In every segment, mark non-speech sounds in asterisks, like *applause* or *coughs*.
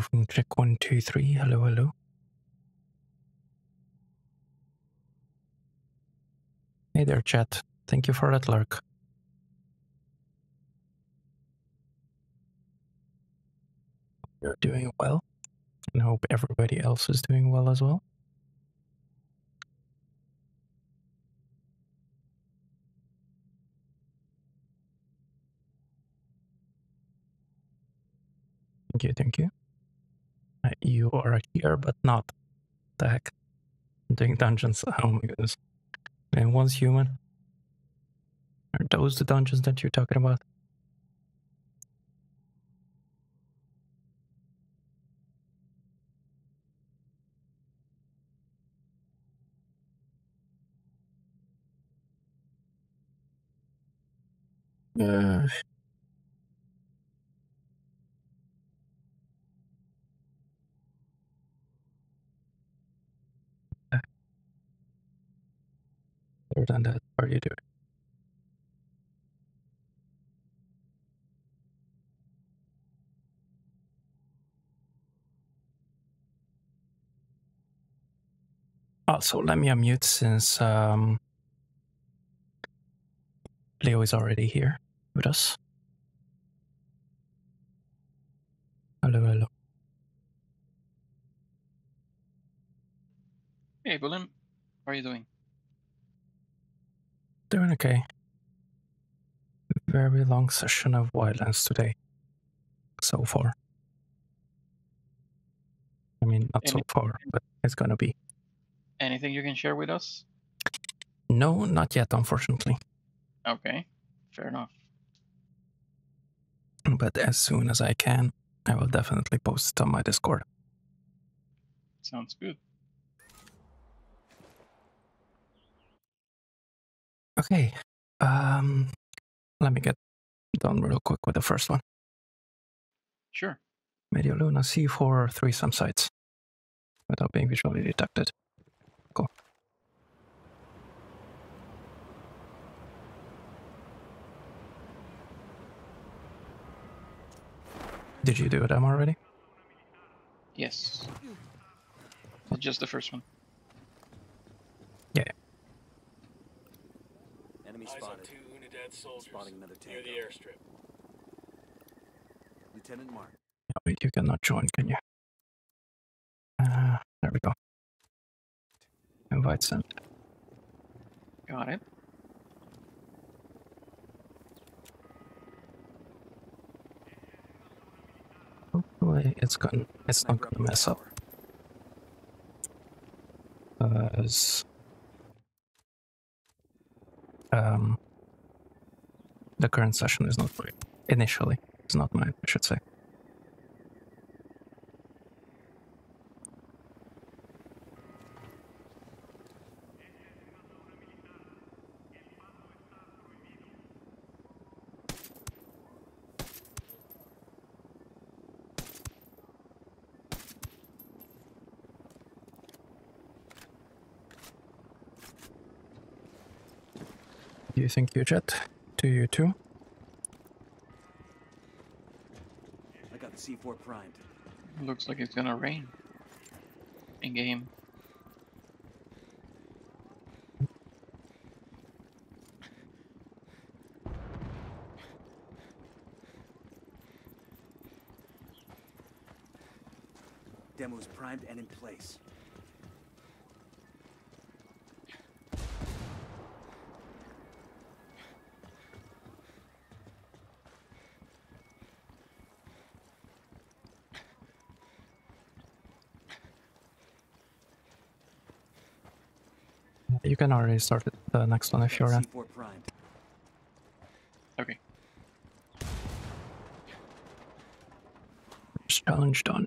from check one, two, three. Hello, hello. Hey there, chat. Thank you for that lurk. You're doing well, and I hope everybody else is doing well as well. Thank you, thank you. You are here, but not. The heck? I'm doing dungeons. Oh my goodness. And one's human. Are those the dungeons that you're talking about? Uh, that, how are you doing? Also, let me unmute since um, Leo is already here with us. Hello, hello. Hey, Bulan. How are you doing? Doing okay. Very long session of Wildlands today. So far. I mean, not so far, but it's gonna be. Anything you can share with us? No, not yet, unfortunately. Okay, fair enough. But as soon as I can, I will definitely post it on my Discord. Sounds good. Okay. Um, let me get done real quick with the first one. Sure. Media Luna C4 three some sites without being visually detected. Cool. Did you do them already? Yes. Just the first one. Enemy Eyes on spotted. two Unidad soldiers Spotting another near the airstrip. Lieutenant Mark. Oh, wait, you cannot join, can you? Uh, there we go. Invite sent. Got it. Hopefully, it's gonna, it's not gonna mess up. tower. Because um, the current session is not mine. Initially, it's not mine. I should say. Do you you jet? Do you too? I got the C4 primed. Looks like it's gonna rain. In game. Demo's primed and in place. Can already start it, the next one if you're in. Okay. Challenge done.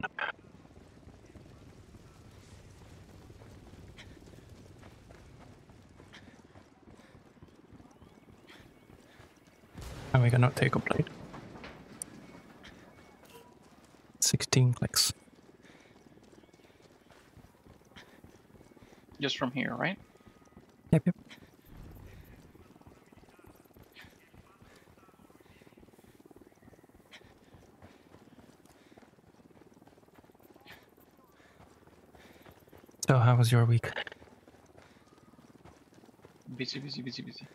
And we cannot take a plate. 16 clicks. Just from here, right? Yep, yep. So how was your week? Busy, busy, busy, busy.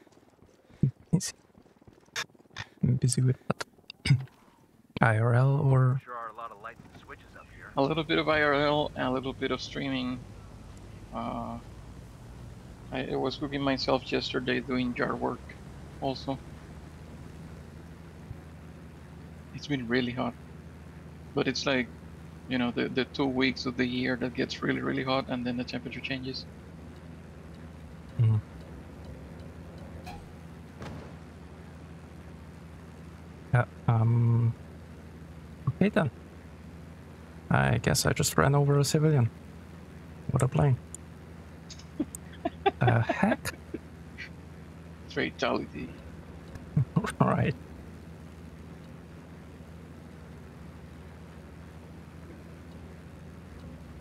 Busy. Busy with what? *clears throat* IRL or Sure are a lot of lights and switches up here. A little bit of IRL, and a little bit of streaming. Uh, I, I was cooking myself yesterday doing jar work also. It's been really hot. But it's like, you know, the, the two weeks of the year that gets really, really hot and then the temperature changes. Mhm. Yeah, um Okay then. I guess I just ran over a civilian. What a plane. *laughs* the heck? Fatality. *laughs* right.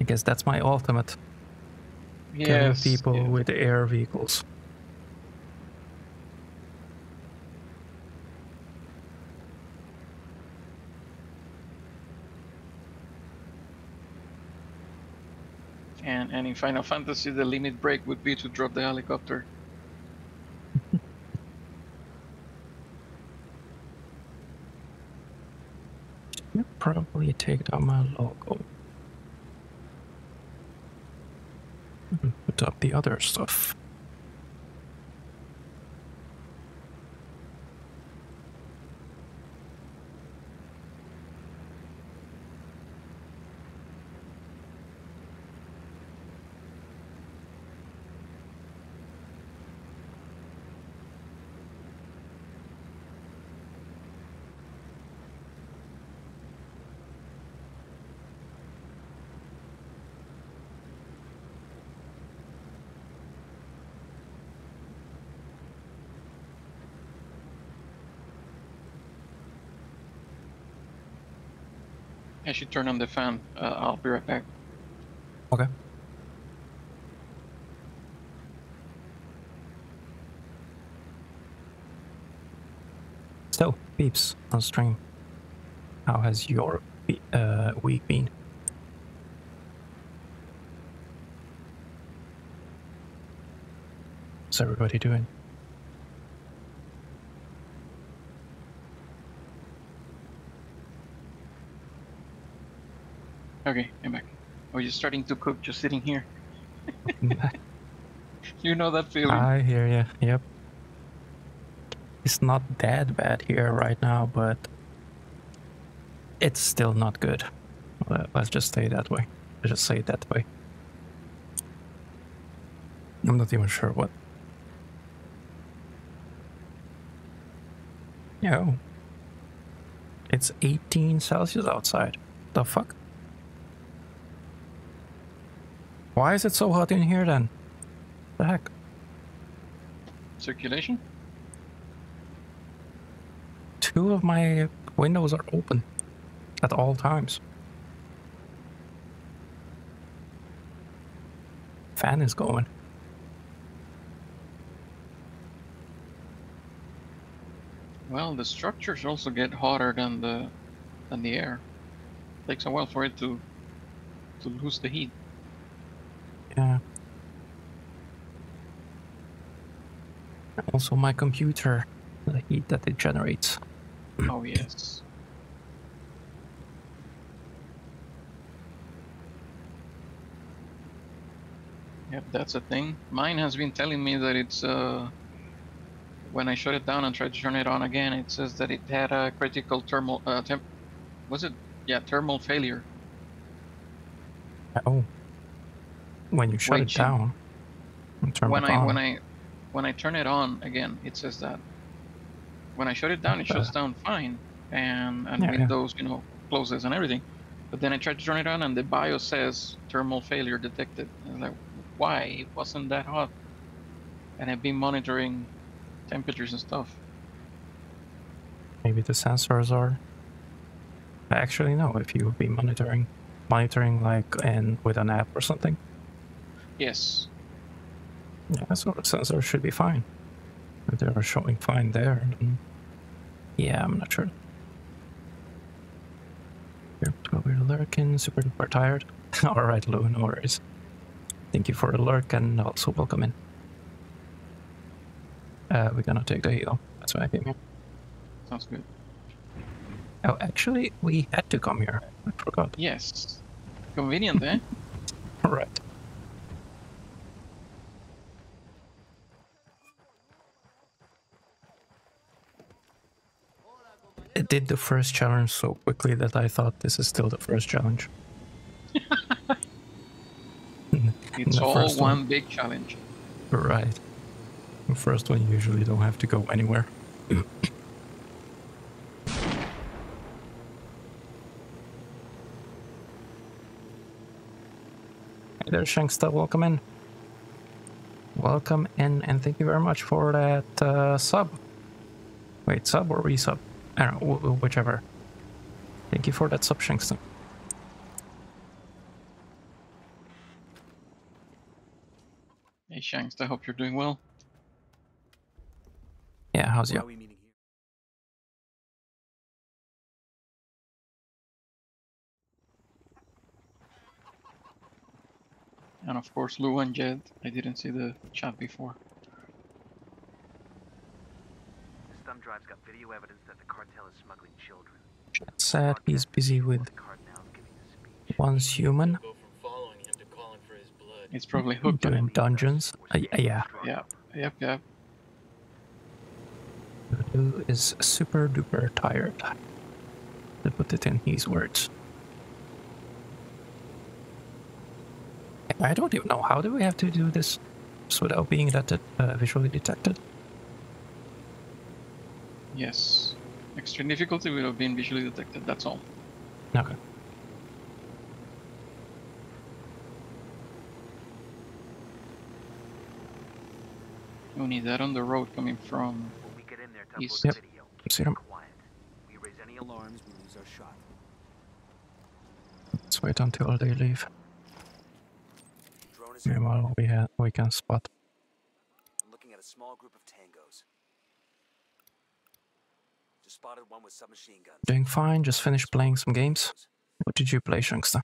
I guess that's my ultimate. Killing Yes. people yeah. with air vehicles. And, and in Final Fantasy, the limit break would be to drop the helicopter. You probably take down my logo. And Put up the other stuff. I should turn on the fan. Uh, I'll be right back. Okay. So, peeps on stream. How has your uh, week been? What's everybody doing? Okay, I'm back. Oh, you're starting to cook just sitting here. *laughs* You know that feeling. I hear you. Yep. It's not that bad here right now, but it's still not good. Let- Let's just say it that way. Let's just say it that way. I'm not even sure what. Yo. It's 18 Celsius outside. The fuck? Why is it so hot in here then? The heck? Circulation? two of my windows are open at all times. Fan is going. Well, the structures also get hotter than the than the air. Takes a while for it to to lose the heat. Yeah. Also, my computer, the heat that it generates. Oh yes. Yep, that's a thing. Mine has been telling me that it's uh when I shut it down and tried to turn it on again, it says that it had a critical thermal uh temp was it yeah, thermal failure. Oh. When you shut Wait, it down. when I on, when I when I turn it on again, it says that. When I shut it down, it shuts down fine, and and Yeah, yeah. Windows, you know, closes and everything. But then I tried to turn it on, and the BIOS says thermal failure detected. And like, why? It wasn't that hot. And I've been monitoring temperatures and stuff. maybe the sensors are. Actually, no. If you've been monitoring, monitoring like and with an app or something, Yes. Yeah, so the sensors should be fine. If they're showing fine there, then yeah, I'm not sure. Here, we're lurking, super duper tired. *laughs* All right, Lou, no worries. Thank you for the lurk and also welcome in. Uh, we're gonna take the heal. That's why I came here. Sounds good. Oh, actually, we had to come here. I forgot. Yes. Convenient, eh? *laughs* Right. It did the first challenge so quickly that I thought this is still the first challenge. *laughs* It's all one one. big challenge. Right. The first one you usually don't have to go anywhere. *clears throat* Hey there, Shanksta, welcome in. Welcome in, and thank you very much for that uh, sub. Wait, sub or resub? I don't know, wh- whichever. Thank you for that sub, Shanksta. Hey Shanks, I hope you're doing well. Yeah, how's Why you? are meeting? And of course Lou and Jed. I didn't see the chat before. This thumb drive's got video evidence that the cartel is smuggling children. Sad he's busy with The cardinal's giving a speech. once human, Go from following him to calling for his blood. It's probably hooked doing him. dungeons. Uh, y- yeah, Yeah, yep, yep. Lou is super duper tired. To put it in his words. I don't even know how do we have to do this without being that uh, visually detected. Yes. Extreme difficulty will have been visually detected, that's all. Okay. We need that on the road coming from When we get in there to Yes. the Yep. video, See keep them. quiet. We raise any. Alarms, we lose our shot. Let's wait until they leave. Drone is here. Meanwhile, we ha- we can spot. I'm looking at a small group of tangos. Just spotted one with submachine guns. Doing fine. Just finished playing some games. What did you play, Shanksta?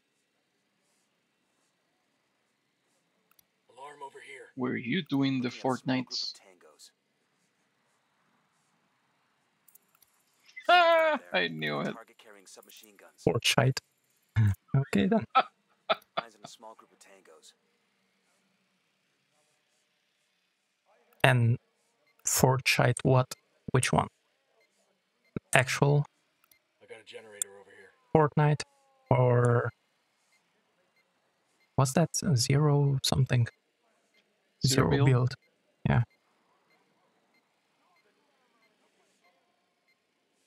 Alarm over here. were you doing the Looking at a small group of Fortnites? Ah, I knew it. Target carrying submachine guns. Or shite. *laughs* okay then. Eyes on a small group of tangos. And Fort shite what? Which one? Actual I got a generator over here. Fortnite or what's that uh, zero something Zero zero, build? build. yeah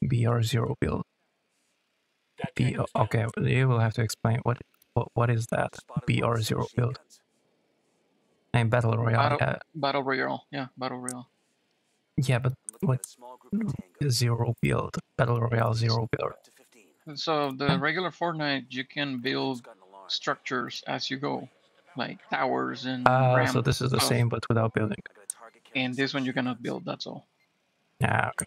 br zero build That b okay you will have to explain what what, what is that br zero submachine build guns. and battle royale Battle- yeah, Battle Royale, yeah, Battle Royale. Yeah but I'm looking what at a small group of tangos. zero build battle royale zero build Up to 15. So the regular Fortnite, you can build got an alarm. structures as you go, like towers and ah ramps. so this is the stuff. same but without building I got a target carrying And this one you cannot build. That's all. yeah okay.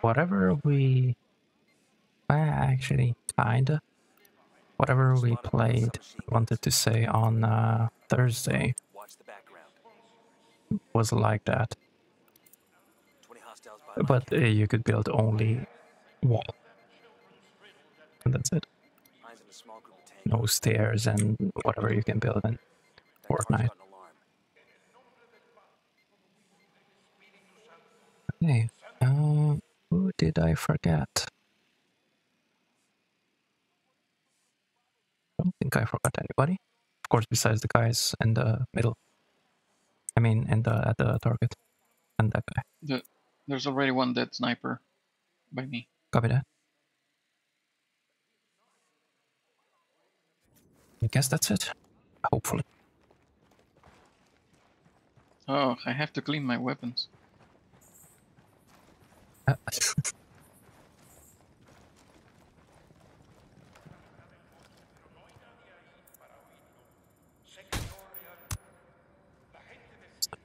whatever we well, actually kinda whatever we Spotted one with played wanted to say on uh, thursday Watch the background. Was like that. 20 hostiles by my but uh, you could build only wall. And that's it. No stairs and whatever you can build in. Fortnite. okay uh, who did i forget? I don't think i forgot anybody. Of course besides the guys in the middle i mean and the at the target and that guy The, there's already one dead sniper by me. copy that i guess that's it hopefully Oh, I have to clean my weapons. Uh, *laughs*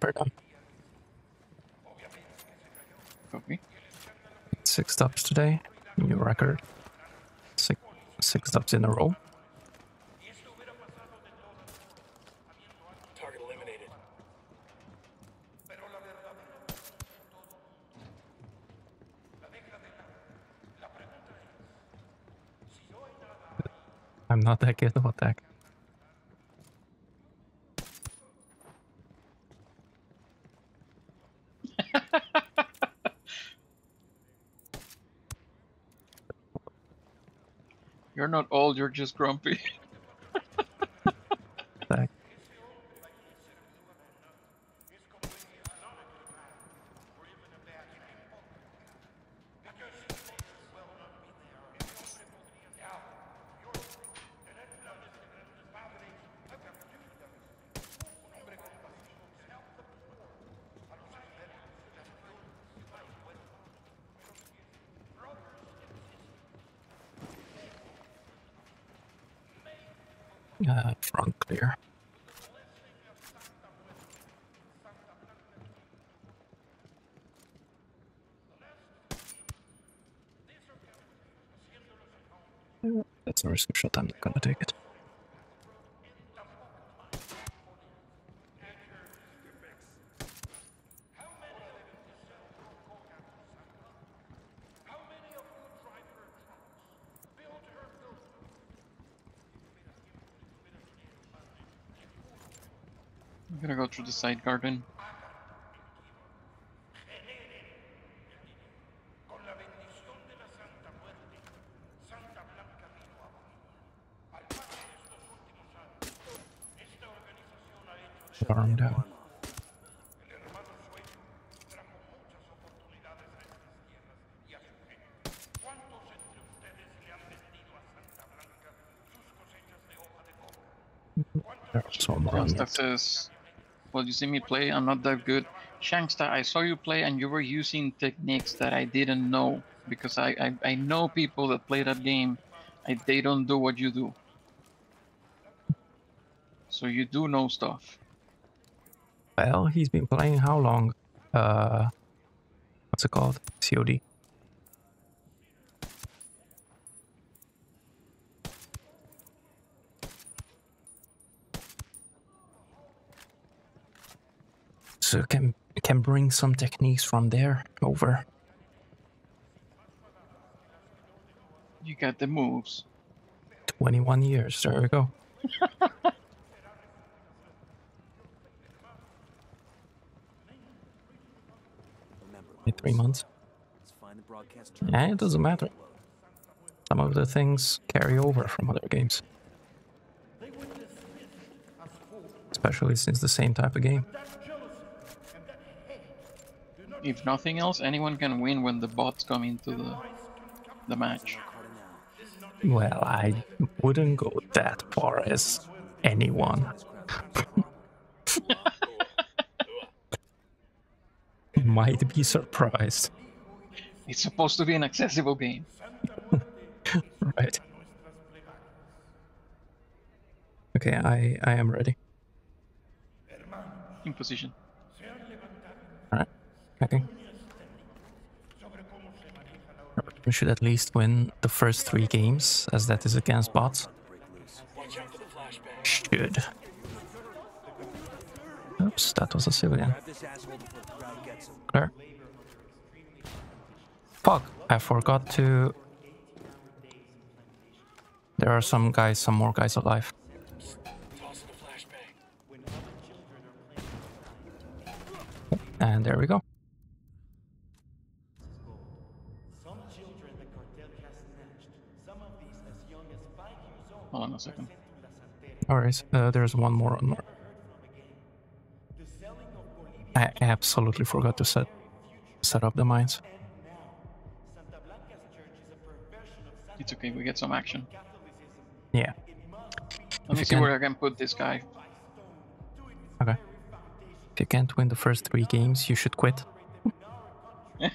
pardon. Okay. Six stops today, new record. Six, six stops in a row. I'm not that good. What the heck? Not old, you're just grumpy. *laughs* attack. Uh, front clear. That's a risk of shot. I'm not gonna take it. I'm gonna go through the side garden. Arm down. There's one more on Shanksta. that says, Well, you see me play, I'm not that good. Shanksta, I saw you play and you were using techniques that I didn't know because I, I, I know people that play that game, I, they don't do what you do. So you do know stuff. Well, he's been playing how long? Uh, what's it called? COD. So can can bring some techniques from there over. You got the moves. Twenty one years. There we go. *laughs* In three months. let's find the broadcast Yeah, it doesn't matter. Some of the things carry over from other games. Especially since the same type of game. If nothing else, anyone can win when the bots come into the the match. Well, I wouldn't go that far as anyone. *laughs* Might be surprised. It's supposed to be an accessible game. *laughs* Right. Okay, I, I am ready. In position. We should at least win the first three games, as that is against bots. Should. Oops, that was a civilian. Clear. Fuck, I forgot to. There are some guys, some more guys alive. And there we go. Some children the cartel has snatched, some of these as young as five years old, Hold on a second. sent to La Santera. Alright, uh, there's one more on mark. The selling of Bolivia I absolutely forgot to set set up the mines. and now. Santa Blanca's church is a perversion of Santa It's okay, we get some action. Yeah. Let me see can- where I can put this guy. Okay. If you can't win the first three games, you should quit. *laughs*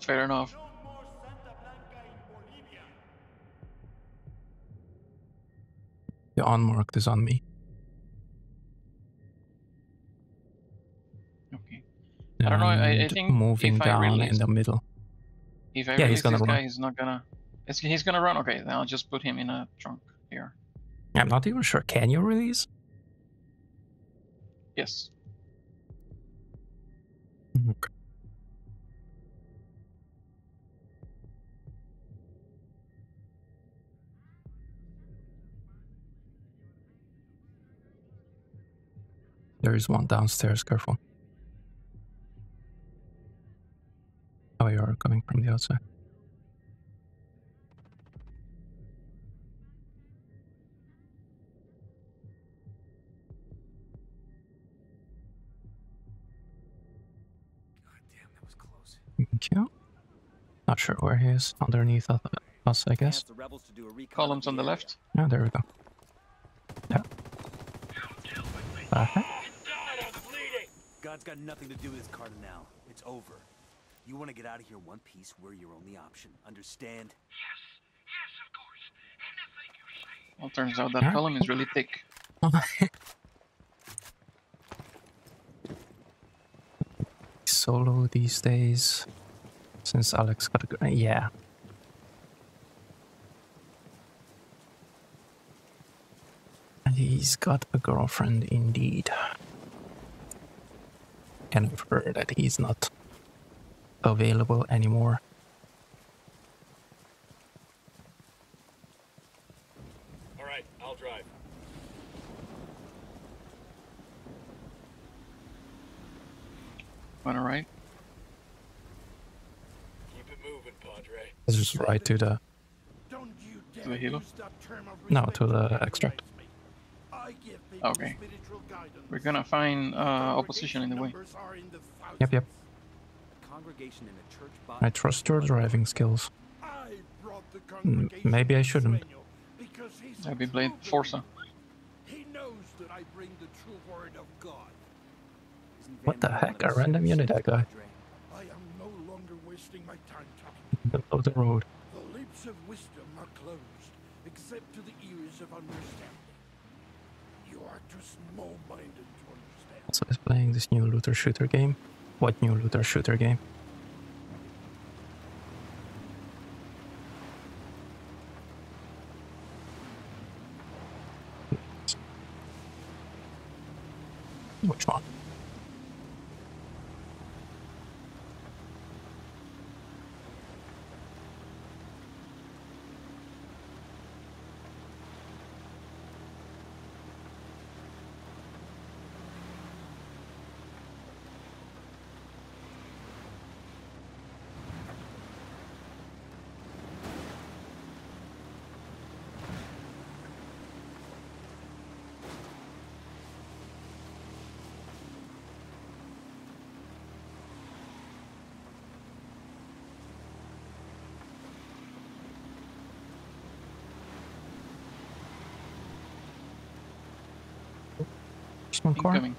Fair enough. The unmarked is on me. Okay. I don't know, I- I think moving if I down in the middle. If I Yeah, he's gonna this guy, run. he's not gonna. He's gonna run? Okay, then I'll just put him in a trunk here. I'm not even sure. Can you release? Yes. Okay. There is one downstairs, careful. Oh, you are coming from the outside. God damn, that was close. Thank you. Not sure where he is. Underneath us, I guess. The rebels to do a recon Columns on the area. left. Yeah, there we go. Yeah. Uh-huh. God, I'm bleeding. God's got nothing to do with this Cardinal. It's over. You want to get out of here one piece, we're your only option. Understand? Yes. Yes, of course. Anything you say. Well, turns out that column is really thick. *laughs* Solo these days. Since Alex got a gr- uh, yeah. And he's got a girlfriend indeed. And I've heard that he's not available anymore. All right, I'll drive. Wanna? Keep it moving, Padre. Let's just ride to the Don't you dare To the helo? use that term of No, to the patronize extract. me. I give people Okay. We're gonna find uh, opposition in the way. Numbers are in the Yep, yep. thousands. Congregation in a church I trust your driving skills. I brought the Mm, congregation maybe I shouldn't. Sueño because he's a Blade Forza. He knows that I bring the true word of God. What the heck? A random unit, that guy. I am no longer wasting my time talking. Below the road. The lips of wisdom are closed, except to the ears of understanding. Small-minded understand. Also is playing this new looter shooter game. What new looter shooter game? Which one? Just one car? Incoming.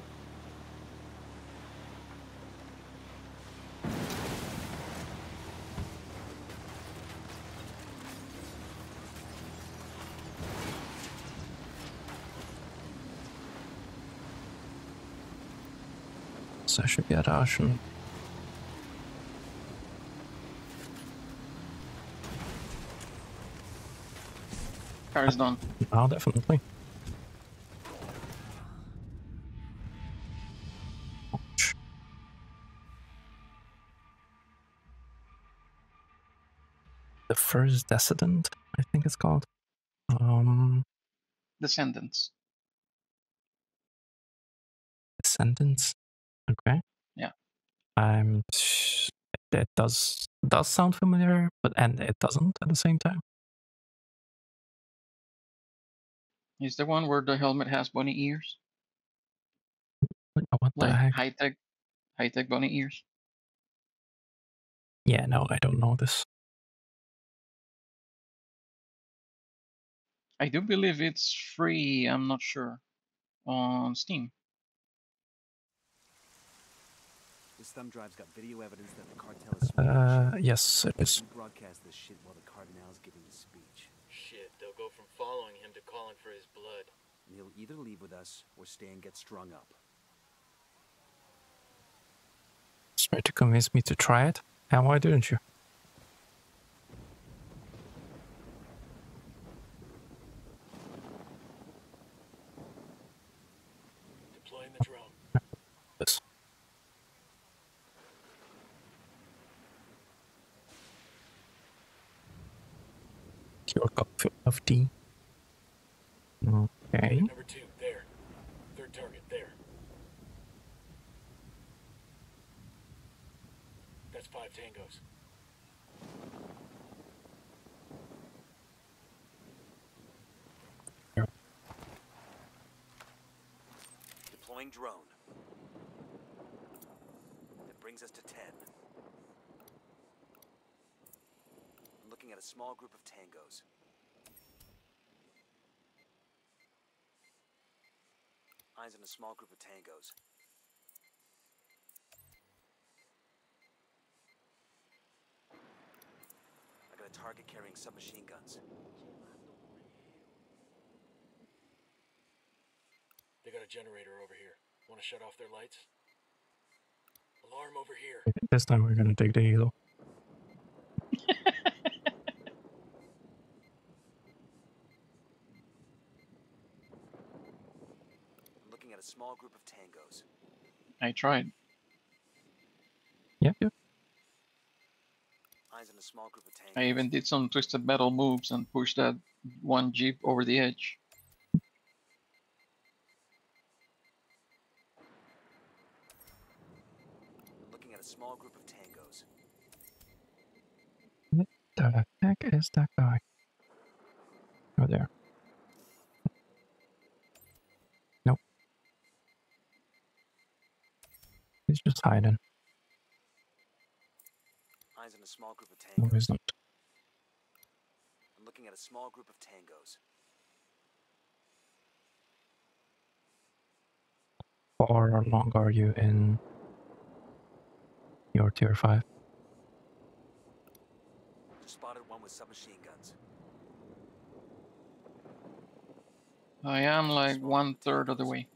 So I should get Russian. Car is done. Oh, definitely. The first Descendant, I think it's called. Um, Descendants. Descendants. Okay. Yeah. I'm. That does does sound familiar, but and it doesn't at the same time. Is the one where the helmet has bunny ears? What the Like heck? high tech, high tech bunny ears. Yeah, no, I don't know this. I do believe it's free. I'm not sure on Steam. This thumb drive's got video evidence that the cartel is Uh, yes, it is. Broadcast this shit while the Cardinal's giving his speech. Shit, they'll go from following him to calling for his blood. And he'll either leave with us or stay and get strung up. Try to convince me to try it. And why didn't you? Deploying the drone. This. your cup of tea. Okay. Number two, there. Third target, there. That's five tangos. Deploying drone. That brings us to ten. Looking at a small group of tangos. Eyes on a small group of tangos. I got a target carrying submachine guns. They got a generator over here. Want to shut off their lights? Alarm over here. This time we're gonna take the helo. I'm looking at a small group of tangos. I tried. Yep, yep. Eyes a small group of tangos. I even did some twisted metal moves and pushed that one jeep over the edge. I'm looking at a small group of tangos. The heck is that guy? Oh, there. He's just hiding. Eyes on a small group of No, he's not. I'm looking at a small group of tangos. Far along are you in your tier 5? Just spotted one with submachine guns. I am like one third of the way.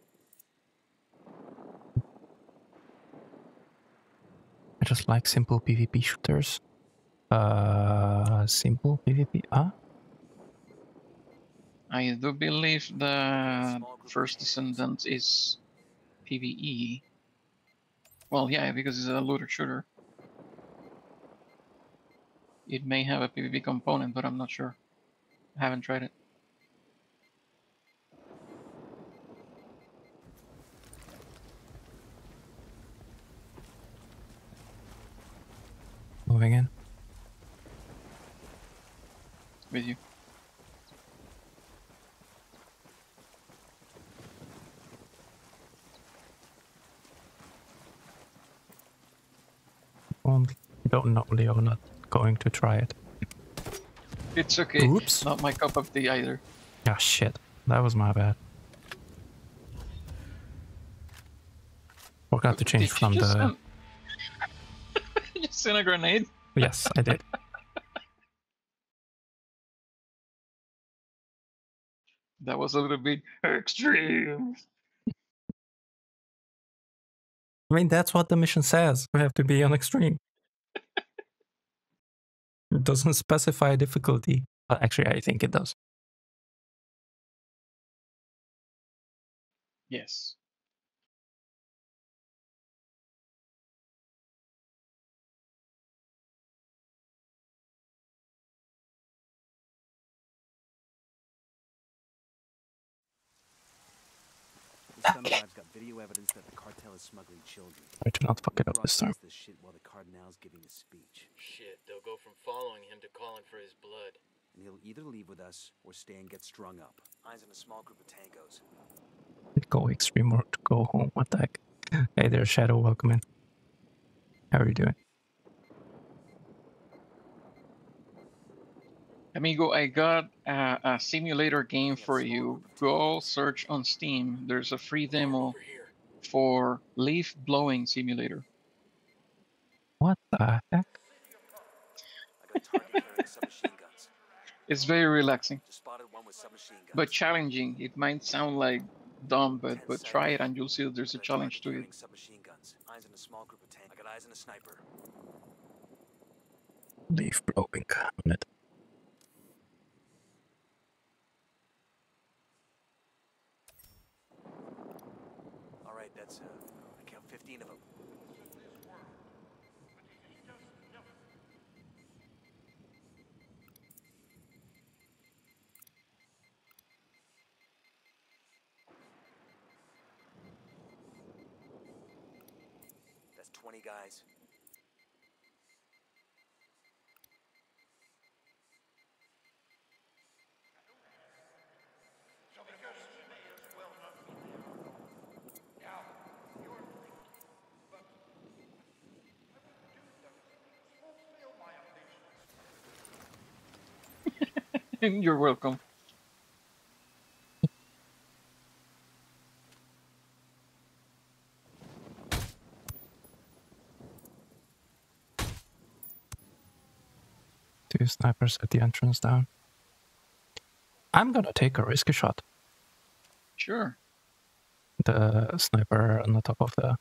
I just like simple PvP shooters. Uh, simple PvP. Ah, I do believe the first descendant is PvE. Well, yeah, because it's a looter shooter. It may have a PvP component, but I'm not sure. I haven't tried it. Moving in. With you. Don't know, Leo. Not going to try it. It's okay. Oops. Not my cup of tea either. Ah, shit. That was my bad. Forgot to change Did from the. Send- you a grenade? Yes, I did. *laughs* That was a little bit extreme. I mean, that's what the mission says. We have to be on extreme. it doesn't specify difficulty. Uh, actually, I think it does. Yes. This thumb drive's got video evidence that the cartel is smuggling children. Try to not fuck it up We this time. This shit while the cardinal's giving a speech, Shit, they'll go from following him to calling for his blood. and he'll either leave with us or stay and get strung up. Eyes on a small group of tangos. Go extreme or go home. What the heck? *laughs* Hey there, Shadow. Welcome in. How are you doing? Amigo, I got a, a simulator game for you. Go search on Steam. There's a free demo for leaf blowing simulator. What the heck? I got a target carrying submachine guns. It's very relaxing, Just spotted one with submachine guns. but challenging. It might sound like dumb, but but try it and you'll see that there's a challenge to it. carrying Submachine guns. Eyes guys. *laughs* You're welcome. Two snipers at the entrance down. I'm gonna take a risky shot. Sure. The sniper on the top of the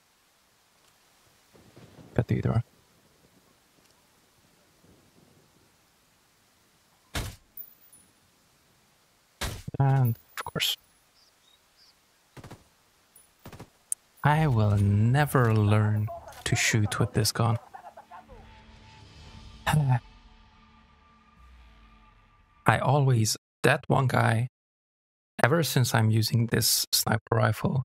cathedral. And of course, I will never learn to shoot with this gun. *sighs* *sighs* I always, that one guy, ever since I'm using this sniper rifle,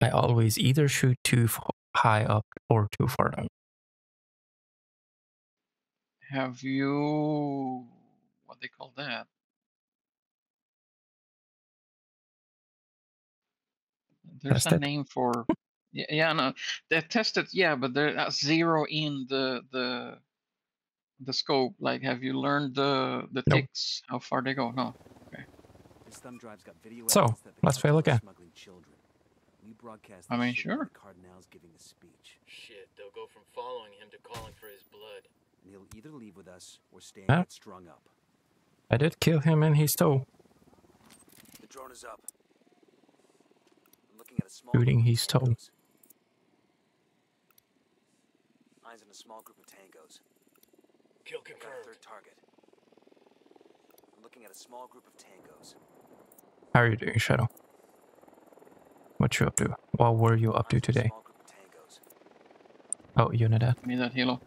I always either shoot too f- high up or too far down. Have you what they call that? There's a name for *laughs* yeah, yeah, no, they tested, yeah, but they're uh, zero in the the the scope. Like, have you learned the the Nope. ticks? How far they go? No. This thumb drive's got video So, evidence that the let's fail cartel is again. Smuggling children. We broadcast I mean, sure. Cardinal's giving a speech, Shit, they'll go from following him to calling for his blood. and he'll either leave with us or stay and Huh? get strung up. I did kill him in his toe, The drone is up. I'm looking at a small shooting group of his toe. Eyes on a small group of tangos. Kill I got a confirmed. third target. I'm looking at a small group of tangos. How are you doing, Shadow? What you up to? What were you up to Eyes on a today? small group of tangos. Oh, Unidad. Give me that helo.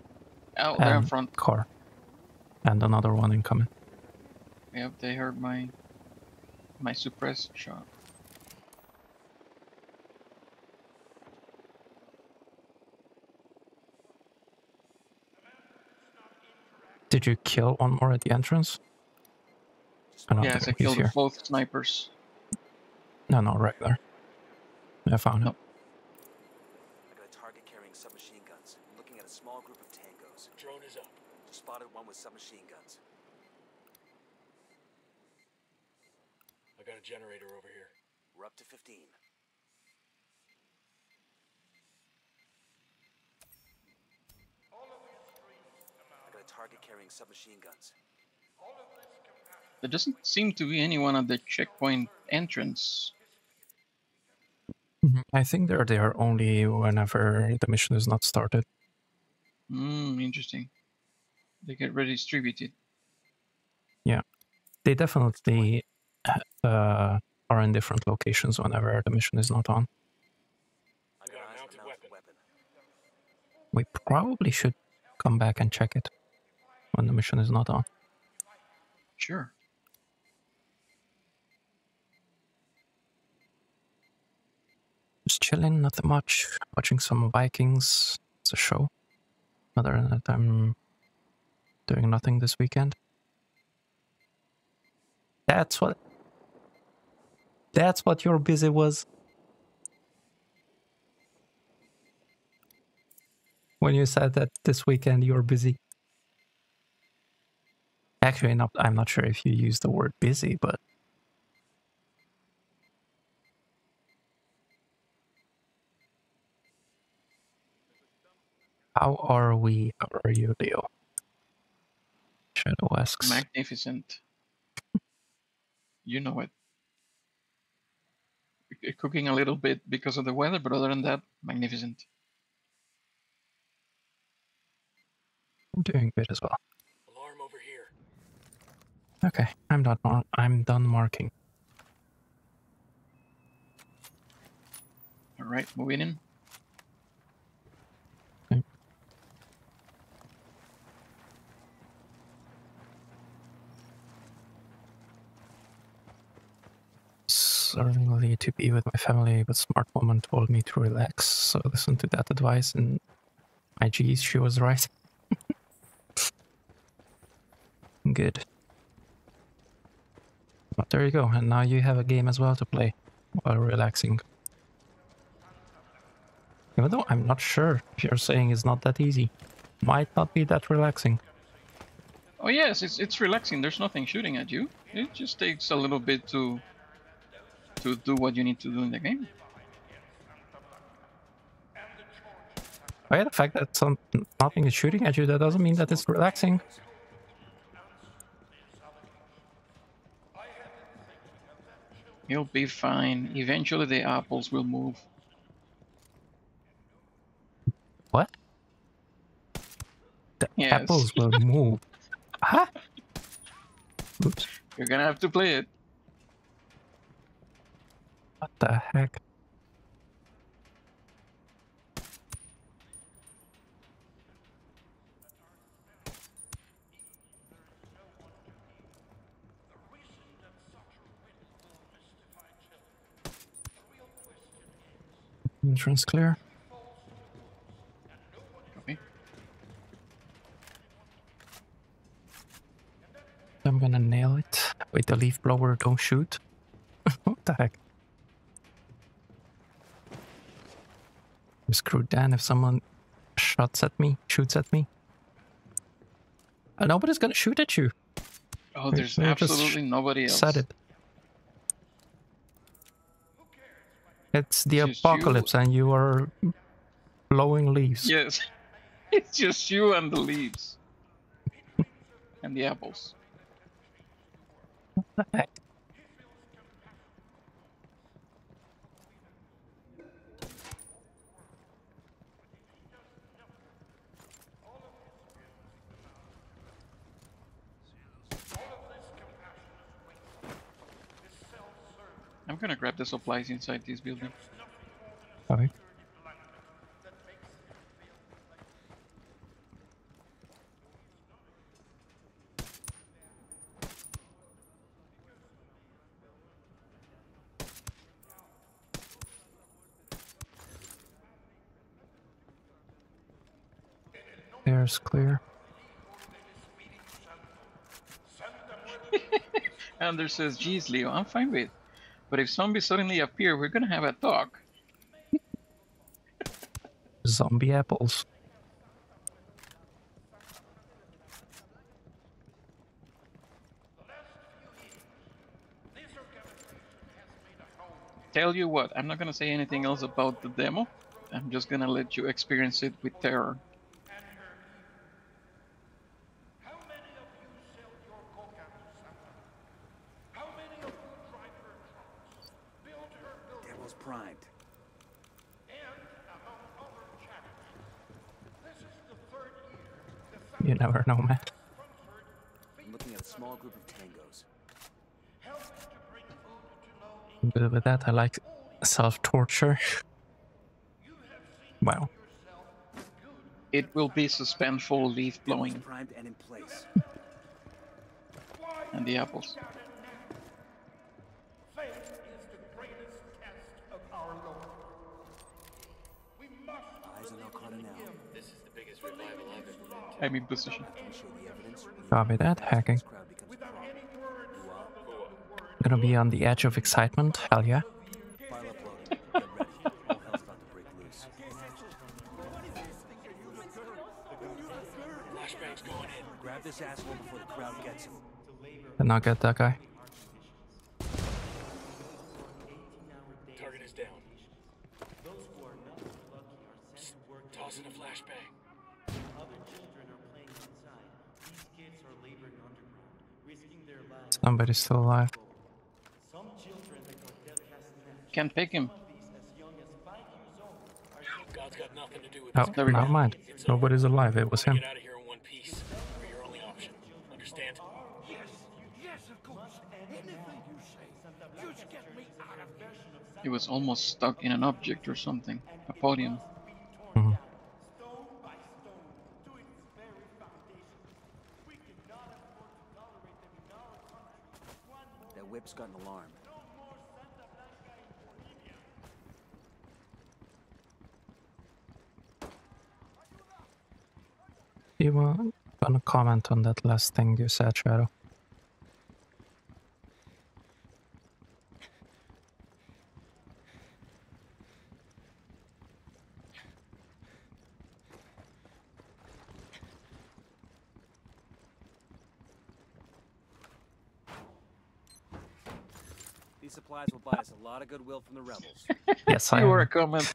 Out there in front. car. And another one incoming. Yep, they heard my my suppress shot. Did you kill one more at the entrance? Just I don't yes, I he's killed here. both snipers. No, no, regular. I found him. Nope. I got a target carrying submachine guns. I'm looking at a small group of tangos. Drone is up. Just spotted one with submachine guns. I got a generator over here. We're up to 15. I got a target carrying submachine guns. There doesn't seem to be anyone at the checkpoint entrance. Mhm. I think they're there only whenever the mission is not started. Hmm, interesting. They get redistributed. Yeah. They definitely uh, are in different locations whenever the mission is not on. I Got a got eyes on mounted a mounted weapon. weapon. We probably should come back and check it when the mission is not on. Sure. Just chilling, nothing much. Watching some Vikings. It's a show. Other than that, I'm doing nothing this weekend. That's what. That's what your busy was. When you said that this weekend you're busy. Actually, not. I'm not sure if you use the word busy, but how are we? How are you, Leo? Shadow asks. Magnificent. you know it. C- Cooking a little bit because of the weather, but other than that, magnificent. I'm doing good as well. Alarm over here. Okay, I'm done. Mar- I'm done marking. All right, moving in. Certainly to be with my family, but smart woman told me to relax, so listen to that advice. And my geez, she was right. *laughs* good. But there you go, and now you have a game as well to play while relaxing. Even though I'm not sure if you're saying it's not that easy, might not be that relaxing. Oh yes, it's it's relaxing. There's nothing shooting at you. It just takes a little bit to to do what you need to do in the game. Oh yeah, the fact that some, nothing is shooting at you, that doesn't mean that it's relaxing. You'll be fine. Eventually the apples will move. What? The Yes. apples will move. *laughs* Huh? Oops. You're gonna have to play it. What the heck? Entrance clear. Copy. I'm gonna nail it. Wait, the leaf blower don't shoot. *laughs* what the heck? I'm screwed then if someone shots at me, shoots at me. Uh, nobody's gonna shoot at you. Oh, there's they just absolutely nobody else. Said it. It's the Just you- apocalypse and you are blowing leaves. Yes. *laughs* It's just you and the leaves. and the apples. What the heck? I'm gonna grab the supplies inside this building. Sorry. There's clear. *laughs* Anders says, geez, Leo, I'm fine with. But if zombies suddenly appear, we're gonna have a talk. Zombie apples. Tell you what, I'm not gonna say anything else about the demo. I'm just gonna let you experience it with terror. How many of you sell your coca to Santa? How many of you drive her trucks, build her buildings, Demo's primed. and among other charities? This is the third year the You never know, man. Frankfurt I'm looking at a small group of tangos. helped to bring food to low I'm good with that. I like self torture. *laughs* Wow. It will be suspenseful leaf blowing primed and in place. and the apples. Faith is the greatest test of our Lord. We must Eyes on El Cardinal. This is the biggest revival I've ever been to. I'm in position. Can you show the evidence? when Copy that. Hacking. this crowd becomes quiet? Gonna be on the edge of excitement. Hell yeah. File uploading. Get ready. All hell's about to break loose. Flashbang's going in. Grab this asshole before the crowd gets him. Did not get that guy. Target is down. Tossing a flashbang. Other children are playing inside. These kids are laboring underground, risking their lives. Somebody's still alive. Some children the cartel has snatched. Can't pick him. These as young as five years old are God's got nothing to do with Oh, this. There we go. never mind. Nobody's alive. It was him. Get out of here in one piece. We're your only option. Understand? Yes, yes, of course. Anything you say. Just get me out of here. It was almost stuck in an object or something. A podium. Mhm. stone by stone to its very foundations. We cannot afford to tolerate them in our country. One more That whip's got an alarm. you want to comment on that last thing you said, Shadow? These supplies will buy us a lot of goodwill from the rebels. yes, I. You were a comment.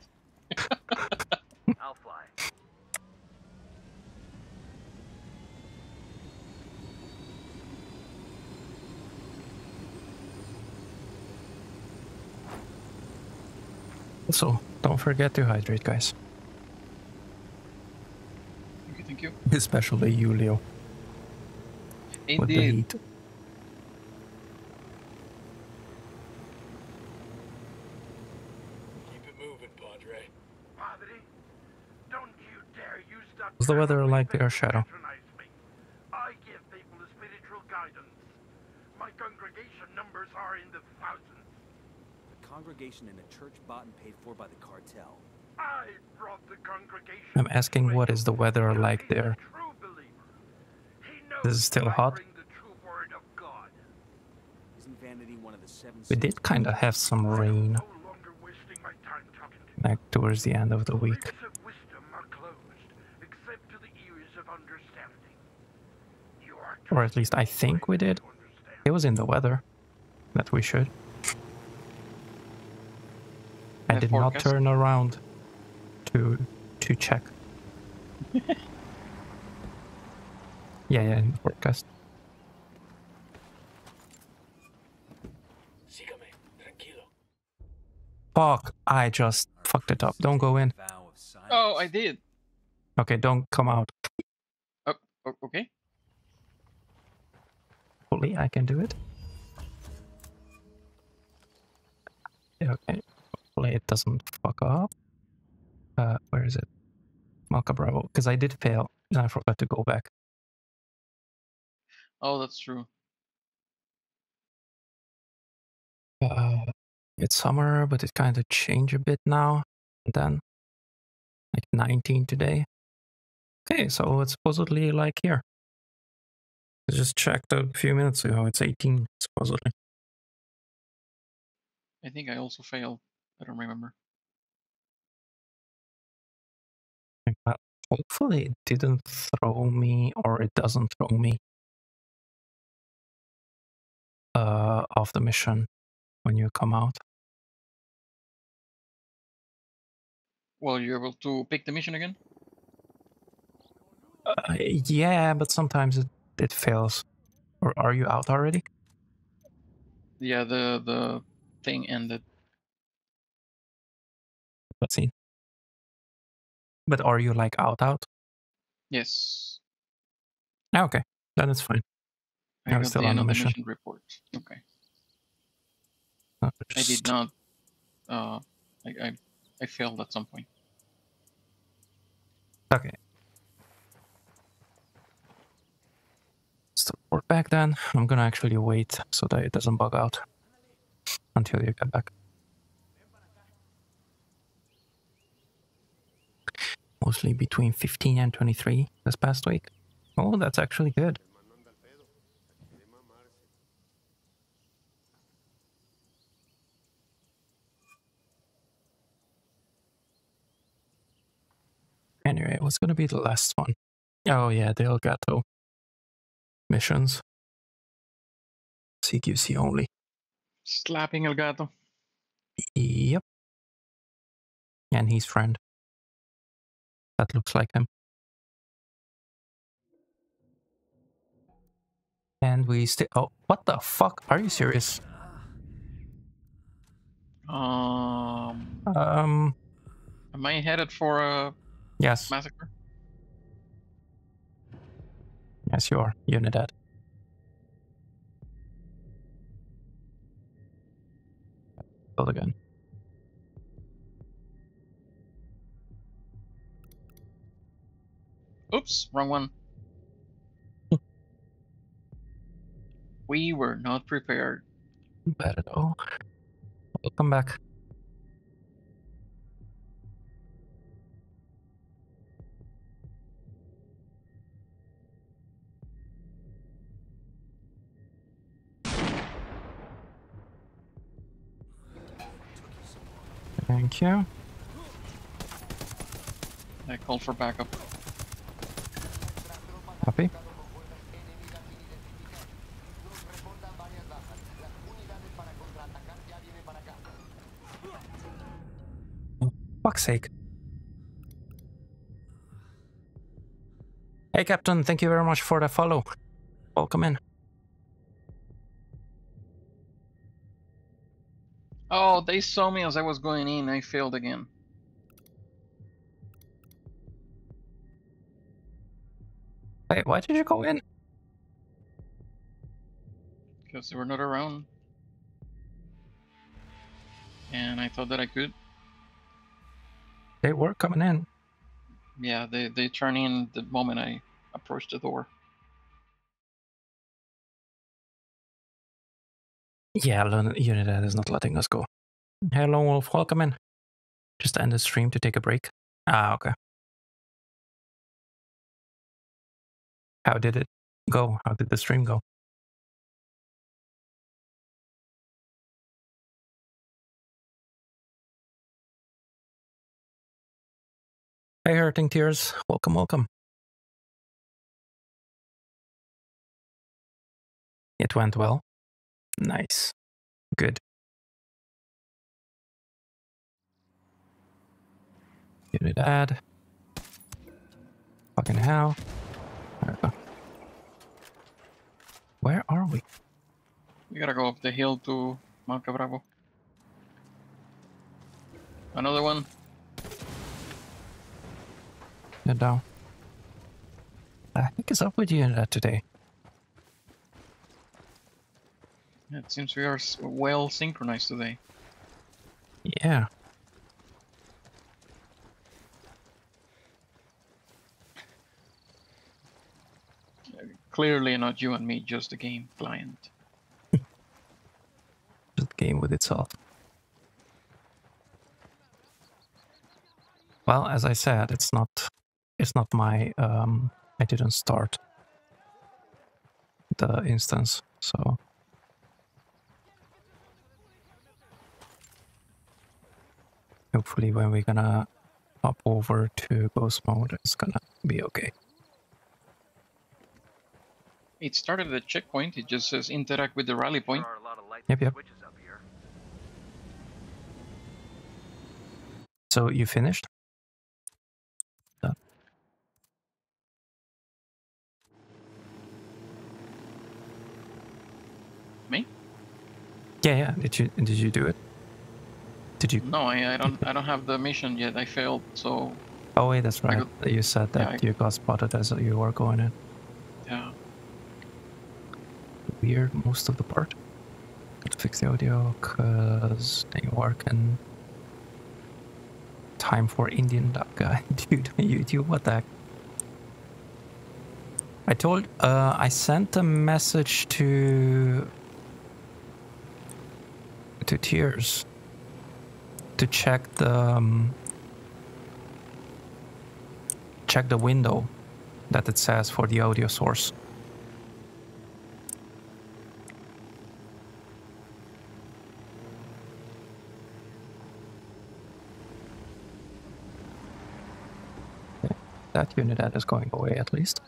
Also, don't forget to hydrate, guys. Thank you, thank you. Especially you, Leo, with the Indeed. heat. Keep it moving, Padre. Padre, don't you dare use that What's the weather terrible like thing there, to Shadow? patronize me. I give people the spiritual guidance. My congregation numbers are in the thousands. A congregation in a church bought and paid for by the cartel. I brought the congregation. I'm asking what is the weather like there? true believer. He knows Is it still hot? bring the true word of God. Isn't Vanity one of the seven We did kind of have some rain no longer wasting my time talking to you. like towards the end of the week. lips of wisdom are closed, except to the ears of understanding. You are Or at least I think we did. It was in the weather that we should. I did not turn around to to check. *laughs* yeah, yeah, in the forecast. Fuck! I just fucked it up. Don't go in. Vow of silence. Oh, I did. Okay, don't come out. Oh, okay. Hopefully, I can do it. Yeah, okay. Hopefully, it doesn't fuck up. Uh, where is it? Malca Bravo. Because I did fail, and I forgot to go back. Oh, that's true. Uh, it's summer, but it kind of changed a bit now. And then, like 19 today. Okay, so it's supposedly like here. I just checked a few minutes ago. It's 18 supposedly. I think I also failed. I don't remember. Hopefully, it didn't throw me, or it doesn't throw me uh, off the mission when you come out. Well, you're able to pick the mission again? Uh, yeah, but sometimes it, it fails. Or are you out already? Yeah, the the thing ended. Let's see. But are you like out out? Yes. Ah, Okay, then it's fine. I You're still on the mission. mission report. Okay. Uh, I did not. Uh, I, I I failed at some point. Okay. Report back then. I'm gonna actually wait so that it doesn't bug out until you get back. Mostly between 15 and 23 this past week. Oh, that's actually good. Anyway, what's gonna be the last one? Oh yeah, the Elgato missions. CQC only. Slapping El Gato. Yep. And his friend. That looks like him. And we still. Oh, what the fuck? Are you serious? Um, Um. am I headed for a Yes. massacre? Yes, you are. Unidad. Build again. Oops, wrong one. *laughs* we were not prepared. Bad at all. Welcome back. Thank you. I called for backup. Happy? Oh, fuck's sake. Hey, Captain, thank you very much for the follow. Welcome in. Oh, they saw me as I was going in. I failed again. Hey, why did you go in? Because they were not around. And I thought that I could. They were coming in. Yeah, they, they turn in the moment I approach the door. Yeah, Unidad is not letting us go. Hey, Lone Wolf, welcome in. Just end the stream to take a break. Ah, okay. How did it go? How did the stream go? Hey, Hurting Tears. Welcome, welcome. It went well. Nice. Good. Unidad. Fucking hell. There we go. Where are we? We gotta go up the hill to Malca Bravo. Another one. Get down. I think it's up with you uh, today? Yeah, it seems we are well synchronized today. Yeah. Clearly not you and me, just the game client. *laughs* Just the game with itself. Well, as I said, it's not it's not my um I didn't start the instance, so hopefully when we're gonna hop over to ghost mode it's gonna be okay. It started at the checkpoint, it just says interact with the rally point. There are a lot of lights Yep, yep. switches up here. So you finished? Done. Me? Yeah, yeah. Did you did you do it? Did you No, I, I don't I don't have the mission yet. I failed, so Oh wait, that's right. got- You said Yeah, that I- you got spotted as you were going in. Weird most of the part. Gotta fix the audio cause it work and Time for Indian duck guy. *laughs* Dude, YouTube, what the heck? I told uh I sent a message to to Tears to check the um, check the window that it says for the audio source. That unit that is going away at least.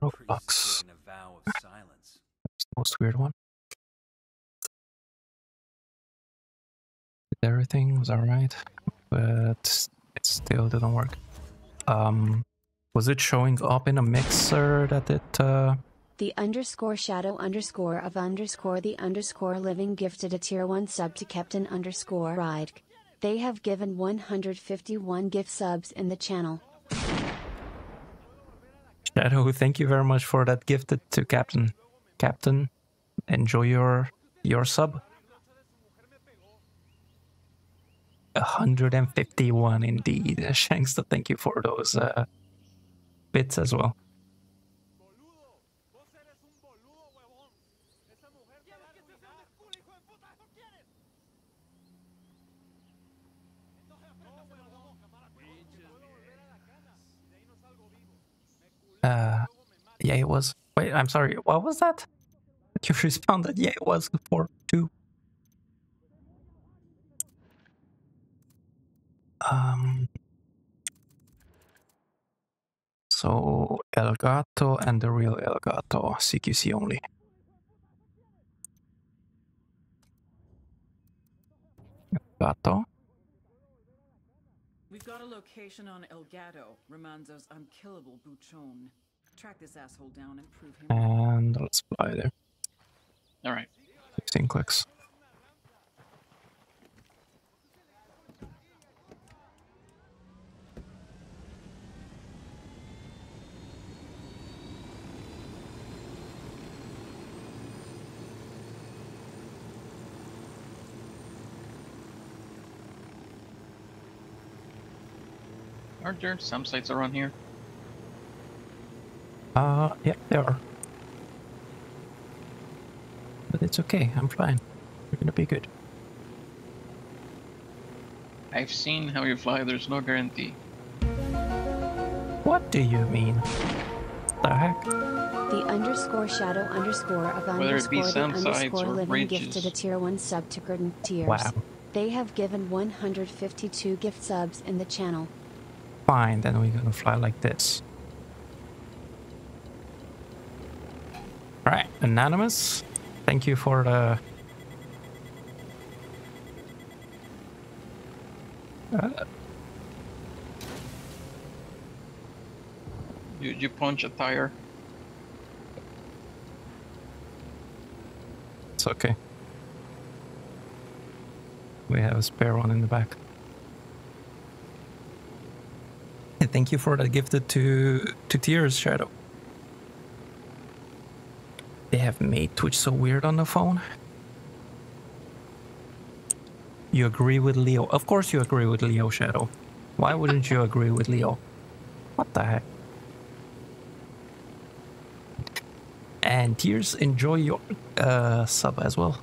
Roblox. taking a vow of silence. That's the most weird one. Everything was alright, but it still didn't work. Um, was it showing up in a mixer that it? Uh, The underscore shadow underscore of underscore the underscore living gifted a tier 1 sub to Captain underscore ride. They have given 151 gift subs in the channel. Shadow, thank you very much for that gifted to Captain. Captain, enjoy your your sub. 151 indeed. *laughs* Shanks, thank you for those uh, bits as well. Uh, yeah, it was. Wait, I'm sorry. What was that? *laughs* You responded, yeah, it was for 2. Um, so Elgato and the real Elgato, CQC only. Elgato. We've got a location on El Gato, Romanzo's unkillable buchon. Track this asshole down and prove him. And let's fly there. All right. 16 clicks. Are there some sites around here? Uh, yeah, there are. But it's okay, I'm fine. We're gonna be good. I've seen how you fly. There's no guarantee. What do you mean? The heck? The underscore shadow underscore of Whether it be underscore the underscore or living gifted a tier 1 sub to Curtain Tears. Wow. They have given 152 gift subs in the channel. Fine, then we're gonna fly like this. Alright, Anonymous, thank you for the. Uh, You you punch a tire. it's okay. We have a spare one in the back. Hey, thank you for that gifted to to Tears Shadow. They have made Twitch so weird on the phone. You agree with Leo? Of course you agree with Leo Shadow. Why wouldn't you agree with Leo? What the heck? And Tears, enjoy your uh, sub as well.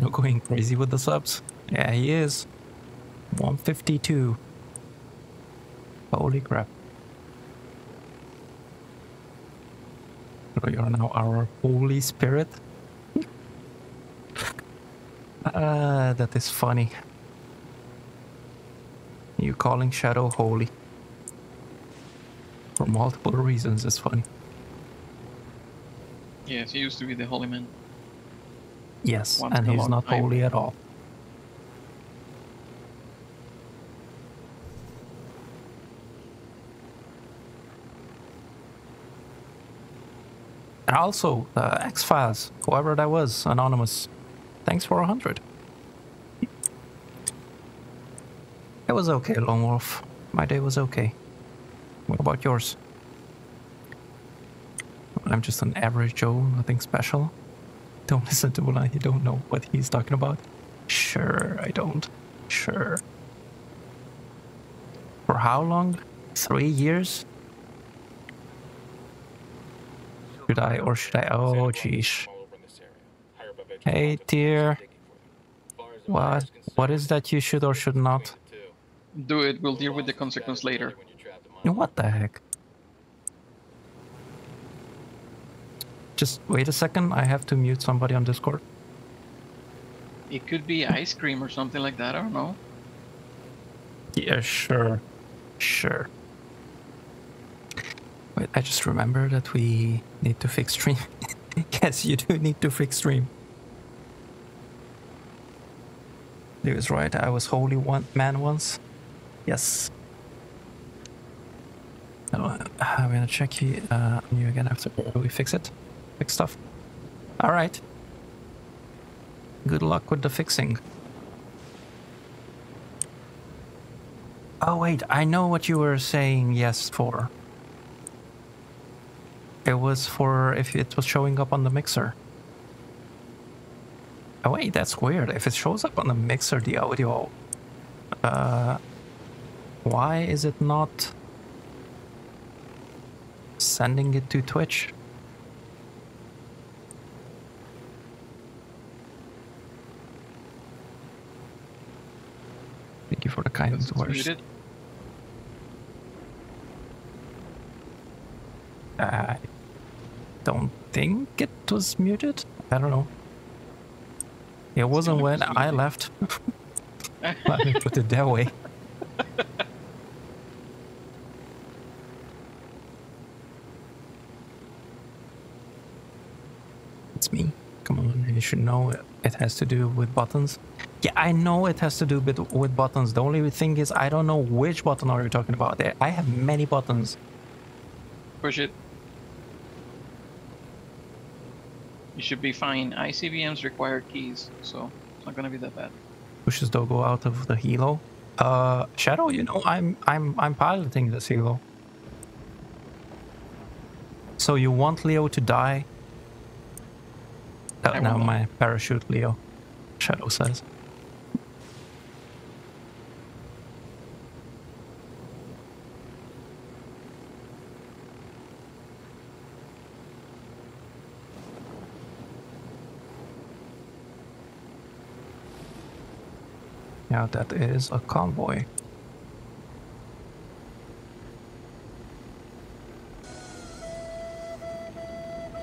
Not going crazy with the subs. Yeah, he is. 152. Holy crap. You're now our Holy Spirit. Ah, that is funny. You calling Shadow holy. For multiple reasons, it's funny. Yes, he used to be the holy man. Yes, Once and he's not time. holy at all. And also, uh, X Files, whoever that was, anonymous. Thanks for a hundred. It was okay, Lone Wolf. My day was okay. What about yours? I'm just an average Joe, nothing special. Don't *laughs* listen to Bulan, you don't know what he's talking about. Sure, I don't. Sure. For how long? Three years? Should I or should I? Oh, jeez. Hey, dear. What? What is that you should or should not? Do it. We'll deal with the consequence later. What the heck? Just wait a second, I have to mute somebody on Discord. It could be ice cream or something like that. I don't know. Yeah, sure. Sure. Wait, I just remember that we need to fix stream. *laughs* yes, you do need to fix stream. He was right, I was holy one man once. Yes. I'm gonna check you, uh, you again after we fix it. Fix stuff. Alright. Good luck with the fixing. Oh wait, I know what you were saying yes for. It was for if it was showing up on the mixer. Oh wait, that's weird. If it shows up on the mixer, the audio, uh, why is it not sending it to Twitch? Thank you for the kind words. muted. Don't think it was muted. I don't know. It wasn't when I left. *laughs* Let me put it that way. It's me. Come on, you should know it, it has to do with buttons. Yeah, I know it has to do with, with buttons. The only thing is I don't know which button are you talking about. I have many buttons. Push it. You should be fine. ICBMs require keys, so it's not gonna be that bad. Pushes Dogo out of the helo. Uh, Shadow, you know I'm I'm I'm piloting this helo. So you want Leo to die? Uh, I no, will not. my parachute, Leo. Shadow says. Yeah, that is a convoy.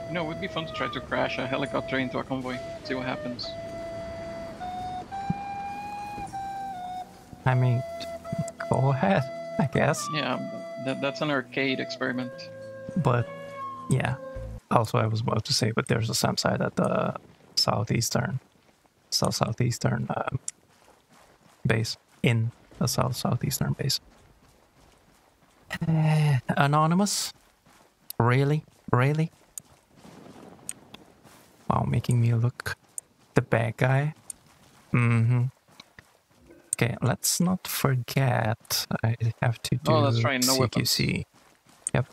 You know, it would be fun to try to crash a helicopter into a convoy. See what happens. I mean, go ahead, *laughs* I guess. Yeah, that, that's an arcade experiment. But yeah. Also, I was about to say, but there's a SAM site at the southeastern, south southeastern um, base in the south southeastern base. Eh, anonymous, really, really. Wow, making me look the bad guy. Mm-hmm. Okay, let's not forget. I have to do Oh, that's right, no weapons. CQC. Yep.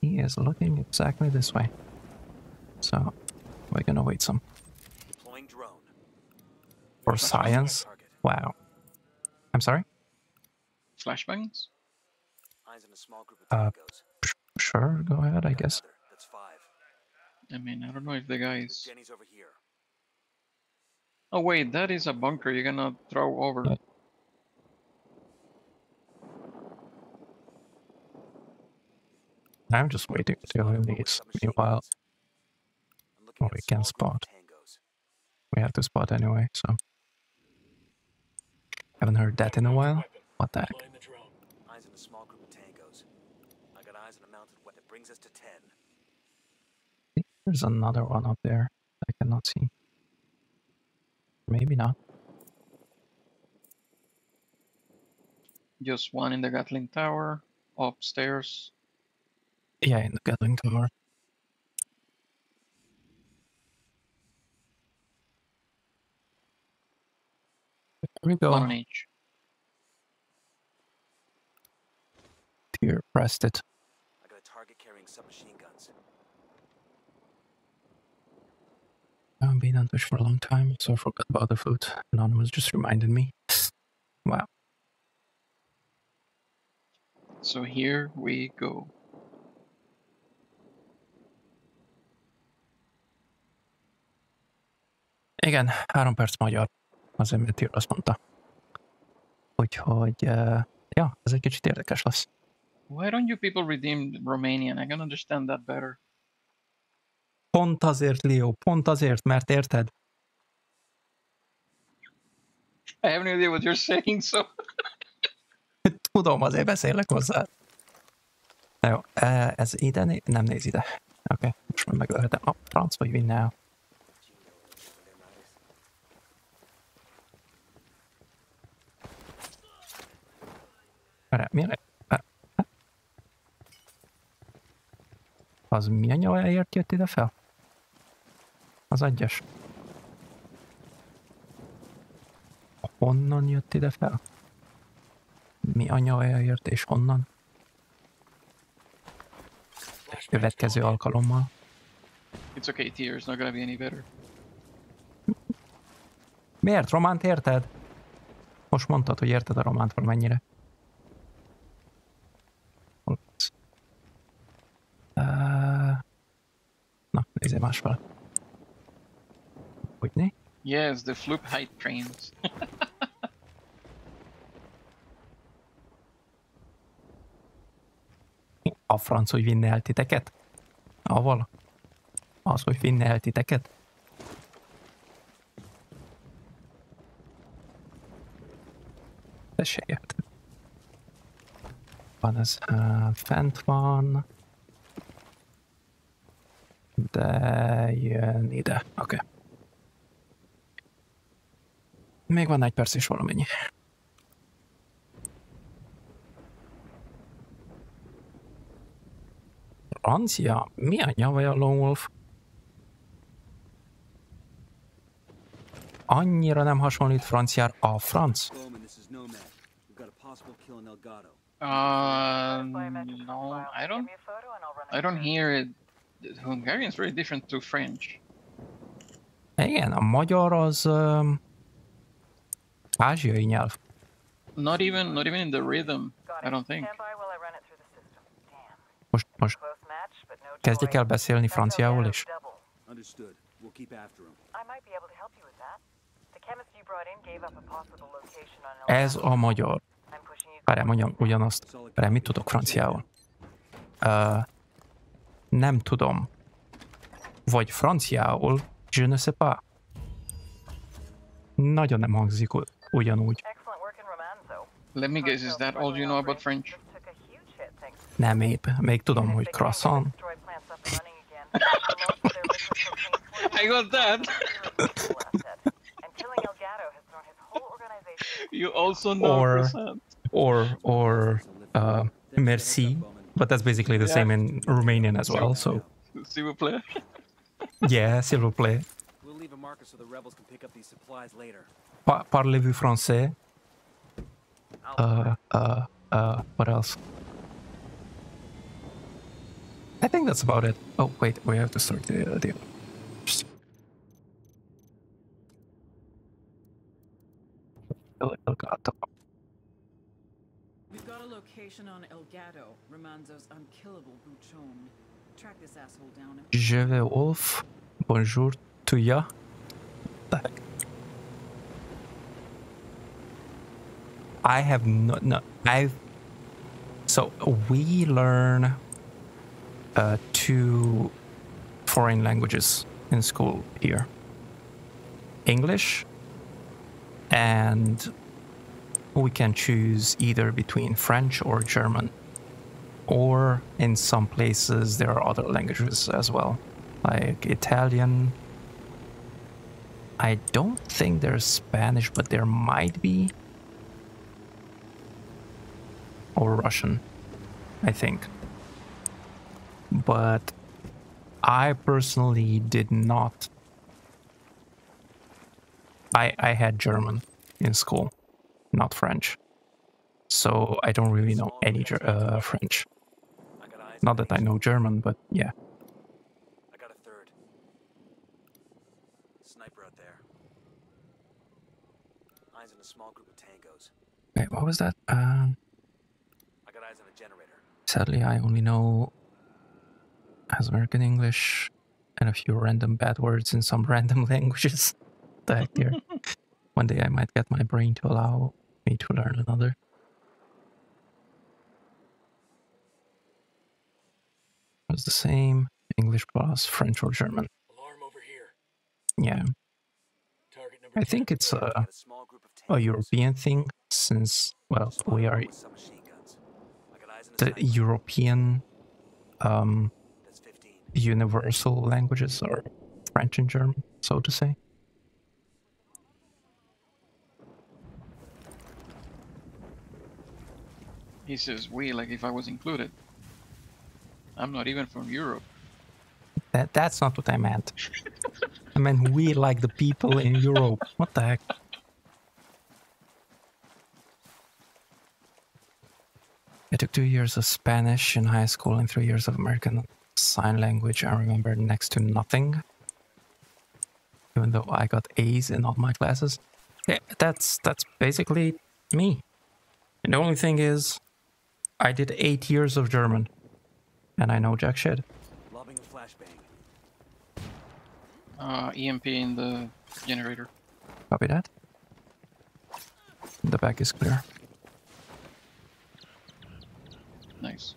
He is looking exactly this way. So, we're gonna wait some. For science? Wow. I'm sorry? Flashbangs? Eyes in a small group of Uh. Sure, go ahead, I guess. Another. That's five. I mean, I don't know if the guys. Jenny's over here. Oh wait, that is a bunker you're gonna throw over. Yeah. I'm just waiting till he leaves. Meanwhile, Oh, we can small group of spot. We have to spot anyway, so. Haven't heard that in a while. What the heck? Deploying the drone. Eyes in a small group of tangos. I got eyes on a mounted weapon. Brings us to ten. There's another one up there I cannot see. Maybe not. Just one in the Gatling Tower, upstairs. Yeah, in the Gatling Tower. There me go. One on each. Here, pressed it. I got a target carrying submachine guns. I haven't been on Twitch for a long time, so I forgot about the food. Anonymous just reminded me. Wow. So here we go. Igen, három perc magyar. Mert Tyr azt mondta. Úgyhogy, uh, ja, ez egy kicsit érdekes lesz. Why don't you people redeem Romanian? I can understand that better. Pont azért, Leo, pont azért, mert érted? I have no idea what you're saying, so *laughs* Tudom, azért beszélek hozzá. Na jó, ez ide né- nem néz ide. Oké, okay, most már megölhetem. A franc vagy vinne el. Várjál, milyen... Az mi anyajáért jött ide fel? Az egyes. Honnan jött ide fel? Mi anyajáért és honnan? Következő alkalommal. it's okay. It's not gonna be any better. Miért? Románt érted? Most mondtad, hogy érted a románt valamennyire. Hol lesz? Uh, na, nézzél másfele. Hogy né? Yes, the Floop height trains. *laughs* A franc, hogy vinne el titeket? Aval? Az, hogy vinne el titeket? Érted. Van ez, uh, fent van. Te jön ide. Oké. Okay. Még van egy perc és valamennyi. Francia? Mi a nyavaja Lone Wolf? Annyira nem hasonlít franciára a franc. Uh, no, I don't. I don't hear it. Hungarian is very different to French. Igen, a magyar az um, ázsiai nyelv. Not even, not even in the rhythm. I don't think. Most, most kezdjek el beszélni franciául is. Understood. We'll keep after him. I might be able to help you with that. The chemist you brought in gave up a possible location on El Ez a magyar. Várjál, mondjam ugyanazt. Várjál, mit tudok franciául? Uh, nem tudom. Vagy franciául, je ne sais pas. Nagyon nem hangzik u- ugyanúgy. excellent work in Romanzo. Let me guess, is that all you know about French? Took a huge hit thanks to Nem épp. Még tudom, hogy croissant. destroy plants up and running again. The *laughs* most of their liquid cocaine I got that. fuel asset. And killing El Gato has thrown his whole organization You also know Or- croissant. Or, or, uh, merci. But that's basically the same in Romanian as well, so S'il vous plaît. yeah, s'il vous plaît. We'll leave a marker so the rebels can pick up these supplies later. Pa- Parlez-vous français? Uh, uh, uh, what else? I think that's about it. Oh, wait, we have to start the uh, deal. We've got a location on El Gato, Romanzo's unkillable Buchon. Track this asshole down Je vais off. Bonjour to ya. I have no, no I've so we learn uh, two foreign languages in school here. English and we can choose either between French or German. Or in some places there are other languages as well, like Italian. I don't think there's Spanish, but there might be. Or Russian, I think. But I personally did not. I, I had German in school, not French. So I don't really know any uh, French. I got eyes. Not that I know German, but yeah. I got a third. Sniper out there. Eyes in a small group of tangos. Wait, what was that? Um, I got eyes on a generator. sadly, I only know as American English and a few random bad words in some *laughs* random languages. the heck, dear. *laughs* One day I might get my brain to allow me to learn another. It's the same English plus French or German. Alarm over here. Yeah, Target number I think it's a, a small group of a. European thing since, well, we are With some machine guns. I got eyes on a the. European um, universal languages are French and German, so to say. He says we, like if I was included. I'm not even from Europe. That that's not what I meant. I meant we like the people in Europe. What the heck? I took two years of Spanish in high school and three years of American Sign Language. I remember next to nothing, even though I got A's in all my classes. Yeah, that's that's basically me. And the only thing is, I did eight years of German, and I know jack shit. Lobbing a flashbang. Uh, EMP in the generator. Copy that. The back is clear. Nice.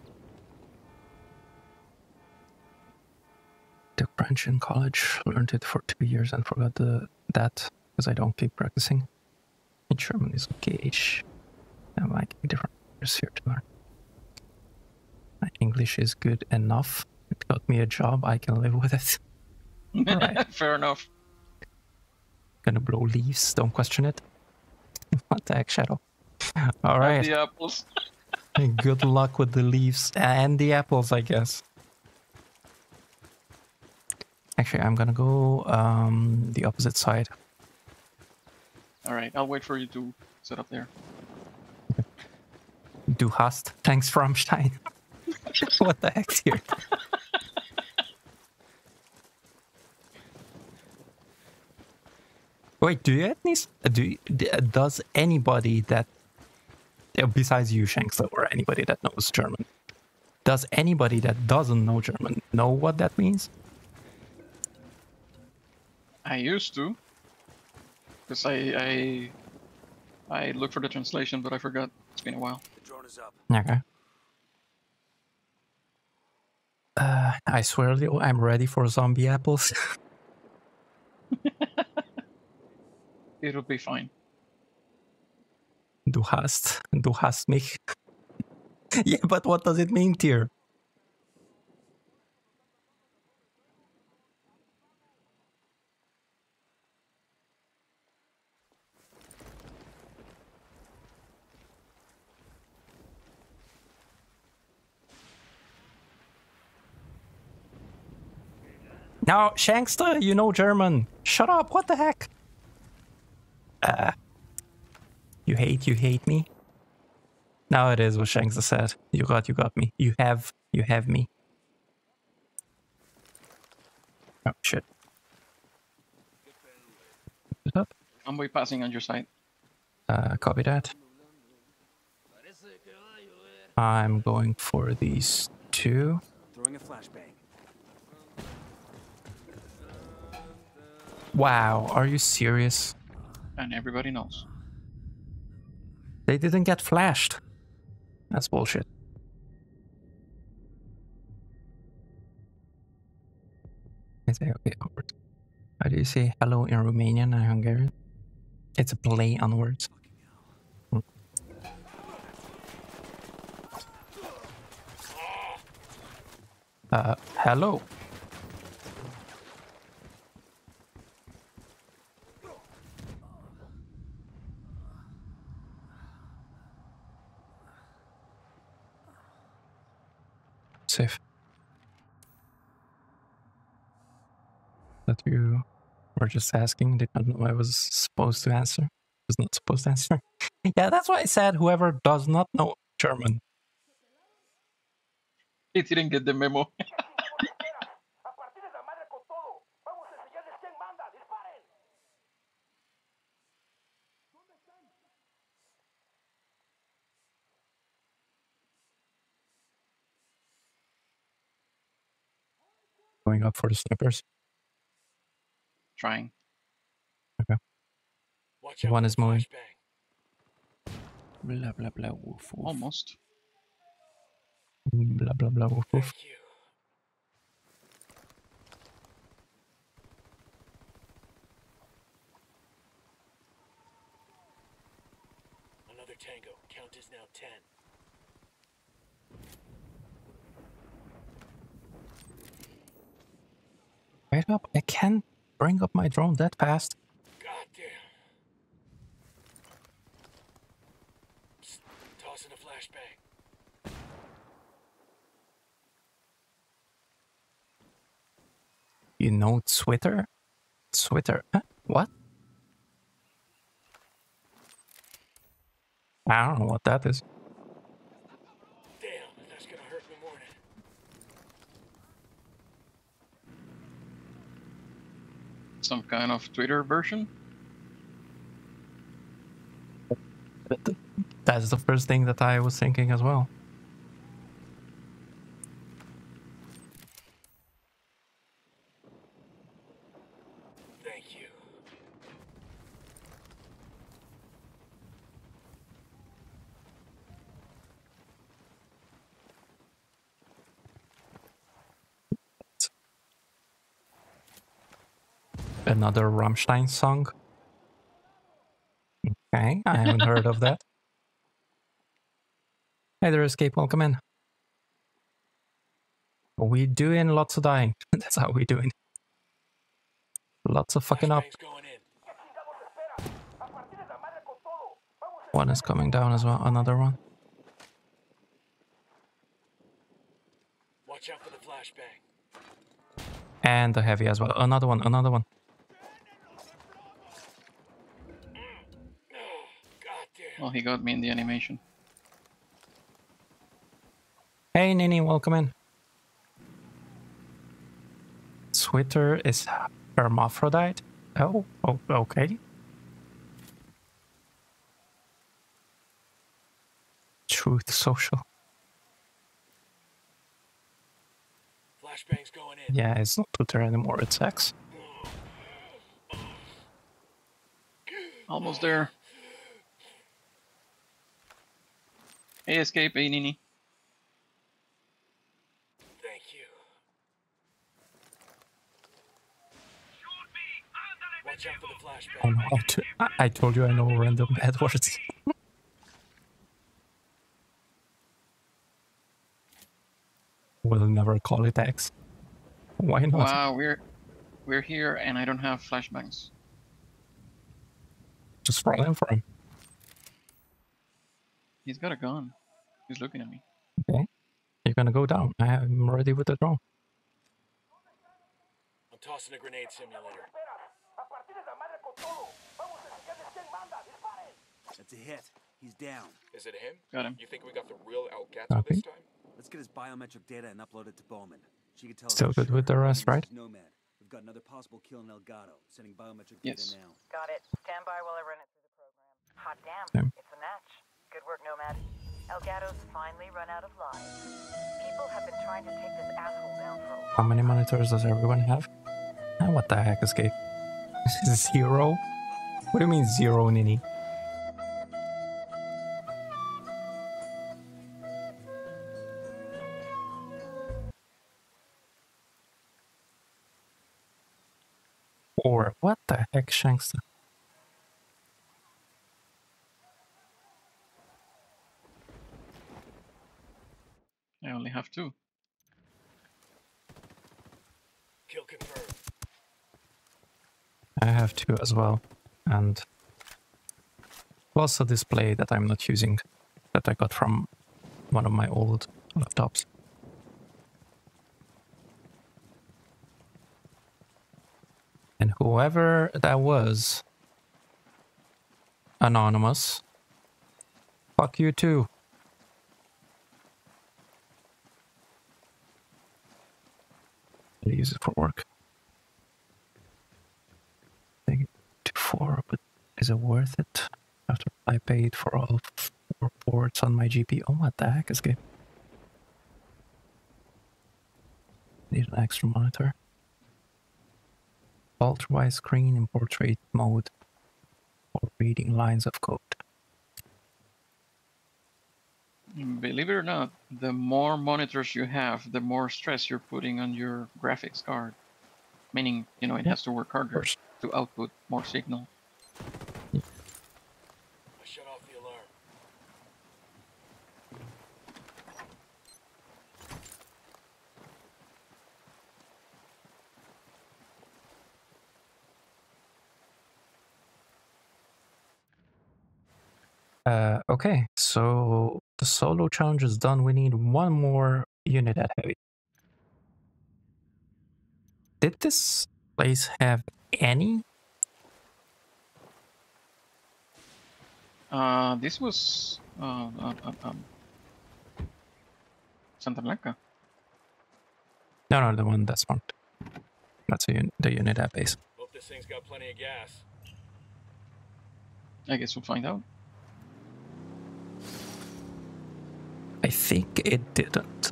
Took French in college, learned it for two years and forgot the that because I don't keep practicing. In German is okay-ish. I might be different years here to learn. My English is good enough. It got me a job. I can live with it. Alright. *laughs* Fair enough. Gonna blow leaves, don't question it. *laughs* what the heck, Shadow? Have Alright. The apples. *laughs* Good luck with the leaves and the apples, I guess. Actually, I'm gonna go um, the opposite side. All right, I'll wait for you to set up there. Du hast. Thanks, Rammstein. *laughs* what the heck's here? Wait, do you at least do you- uh, does anybody that uh, besides you, Shanks, or anybody that knows German, does anybody that doesn't know German know what that means? I used to, because I I I looked for the translation, but I forgot. It's been a while. The drone is up. Okay. Uh, I swear, Leo, I'm ready for zombie apples. *laughs* It'll be fine. Du hast, du hast mich. *laughs* yeah, but what does it mean, dear? Now, Shanksta, you know German. Shut up, what the heck? Uh, you hate, you hate me? Now it is what Shanksta said. You got, you got me. You have, you have me. Oh, shit. It up. I'm way passing on your side. Uh, copy that. I'm going for these two. Throwing a flashbang. Wow, are you serious? And everybody knows. They didn't get flashed. That's bullshit. I say okay. How do you say hello in Romanian and Hungarian? It's a play on words. Hmm. Uh, hello. Safe. That you were just asking, did not know I was supposed to answer. Was not supposed to answer. *laughs* yeah, that's why I said whoever does not know German. He didn't get the memo. *laughs* Going up for the snipers. Trying. Watch One is moving. flashbang. Blah blah blah woof woof. Almost. Blah blah blah woof woof. Thank you. Another tango. Count is now ten. Wait up, I can't bring up my drone that fast. You know Twitter? Twitter? Huh? What? I don't know what that is. Damn, that's gonna hurt in the morning. Some kind of Twitter version. That's the first thing that I was thinking as well. Another Rammstein song. Okay, I haven't heard of that. *laughs* Hey there, Escape, welcome in. We doing lots of dying. *laughs* That's how we doing. Lots of fucking up. Flashbang's going in. One is coming down as well. Another one. Watch out for the flashbang. And the heavy as well. Another one. Another one. God damn. Well, he got me in the animation. Hey, Nini, welcome in. Twitter is hermaphrodite. Oh, oh, okay. Truth Social. Flashbang's going in. Yeah, it's not Twitter anymore. It's X. Almost there. Hey, escape, hey, Nini. Thank you. Watch out for the flashbang. I um, know oh, how to. I, I told you I know random bad words. we'll never call it X. Why not? Wow, we're we're here, and I don't have flashbangs. Just roll in for him. He's got a gun. He's looking at me. Okay. You're gonna go down. I'm ready with the drone. I'm tossing a grenade simulator. That's a hit. He's down. Is it him? Got him. You think we got the real El Gato Copy. this time? Let's get his biometric data and upload it to Bowman. She can tell us Still for good with the rest, right? Nomad. We've got another possible kill in El Gato. Sending biometric Yes. data now. Got it. Stand by while I run it through the program. Hot damn. Same. It's a match. Good work, Nomad. El Gato's finally run out of lives. People have been trying to take this asshole down for How many monitors does everyone have? Ah, what the heck, Escape? *laughs* zero? What do you mean zero, Nini? Or what the heck, Shanks? I only have two. Kill confirmed. I have two as well, and plus a display that I'm not using that I got from one of my old laptops. And whoever that was, anonymous, fuck you too. I'll use it for work. It to four, but is it worth it? After I paid for all four ports on my GPU. Oh, what the heck is game? Need an extra monitor. Ultra wide screen in portrait mode for reading lines of code. Believe it or not, the more monitors you have, the more stress you're putting on your graphics card. Meaning, you know, it has to work harder to output more signal. I shut off the alarm. Uh, okay, so the solo challenge is done. We need one more unit at heavy. Did this place have any? Uh, this was uh, uh, uh, um, Santa Blanca. No, no, the one that's marked. That's a un- the unit at base. Hope this thing's got plenty of gas. I guess we'll find out. I think it didn't.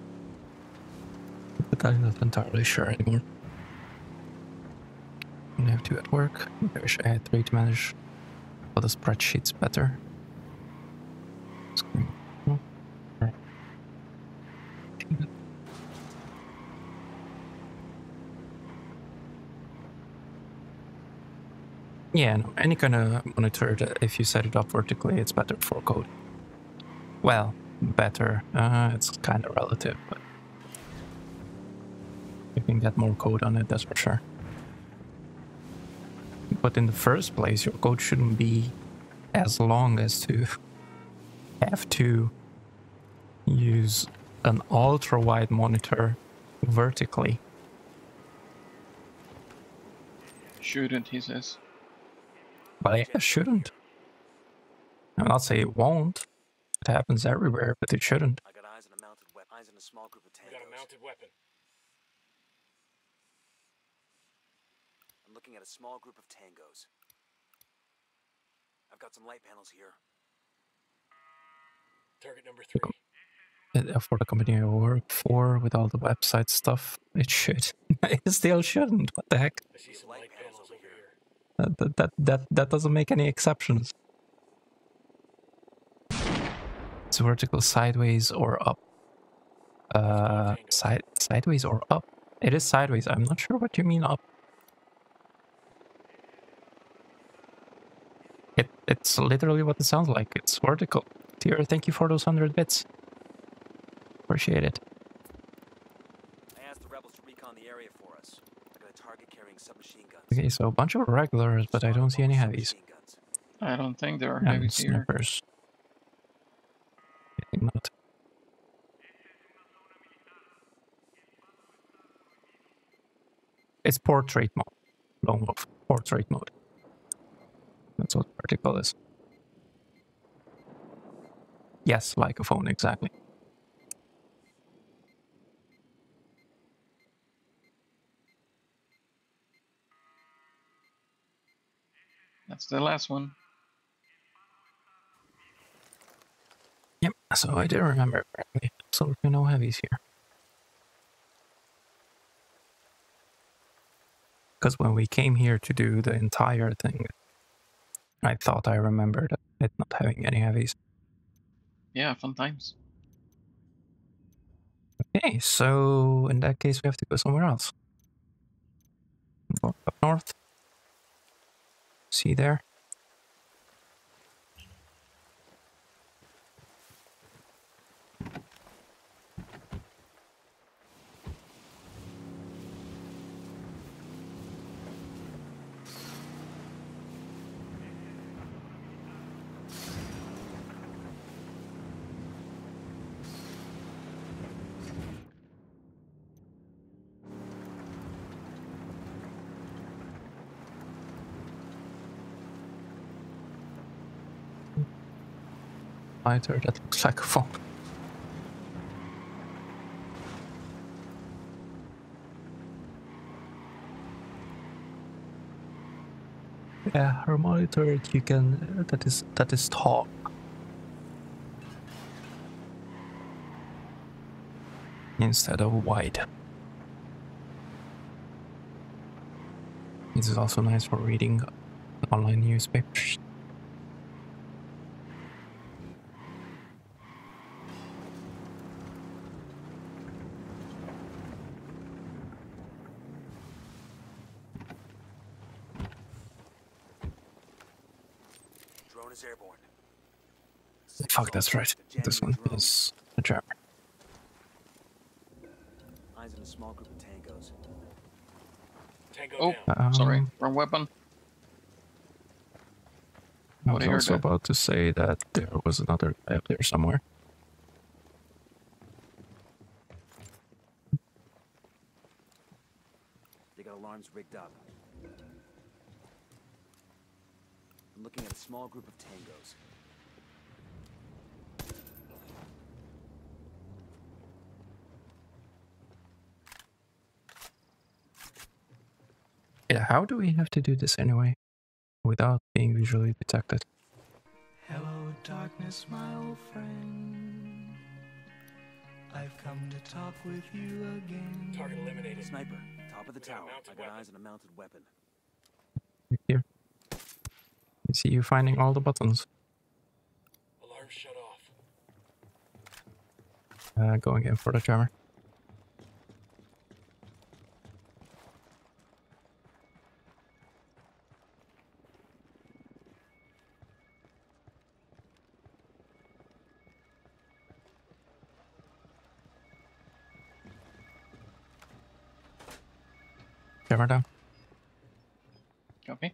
But I'm not entirely sure anymore. I have two at work. I wish I had three to manage all the spreadsheets better. Yeah, no, any kind of monitor, if you set it up vertically, it's better for code. Well, better. Uh, it's kind of relative, but you can get more code on it, that's for sure. But in the first place, your code shouldn't be as long as to have to use an ultra wide monitor vertically. Shouldn't, he says. But it shouldn't. I'm not saying it won't. It happens everywhere, but it shouldn't. I got eyes on a mounted weapon. Eyes on a small group of We got a tangos. mounted weapon. I'm looking at a small group of tangos. I've got some light panels here. Target number three. For the company I work for, with all the website stuff, it should. *laughs* it still shouldn't. What the heck? I see some light panels over here. That, that, that, that, that doesn't make any exceptions. It's vertical sideways or up. Uh, side sideways or up. It is sideways. I'm not sure what you mean up. It it's literally what it sounds like. It's vertical. Dear, thank you for those hundred bits. Appreciate it. I asked the rebels to recon the area for us. I got a target carrying submachine guns. Okay, so a bunch of regulars, but I don't see any heavies. I don't think there are And heavies here. snipers. I think not. It's portrait mode. Long wolf. Portrait mode. That's what vertical is. Yes, like a phone, exactly. That's the last one. Yep, so I did remember correctly. Absolutely no heavies here. Because when we came here to do the entire thing, I thought I remembered it not having any heavies. Yeah, fun times. Okay, so in that case, we have to go somewhere else. Up north. See there? That looks like a phone. Yeah, her monitor you can that is that is tall. Instead of wide. This is also nice for reading online newspapers. Fuck, that's right. This one is a trap. Eyes on a small group of tangos. Tango Oh, down. sorry, Um, wrong weapon. I was also that. about to say that there was another guy up there somewhere. They got alarms rigged up. I'm looking at a small group of tangos. How do we have to do this anyway? Without being visually detected. Hello, darkness, my old friend. I've come to talk with you again. Target eliminated. Sniper, top of the We got a tower. mounted I got eyes on a mounted weapon. Right Here. I see you finding all the buttons. Alarm shut off. Uh, going in for the jammer. hammer down. Copy.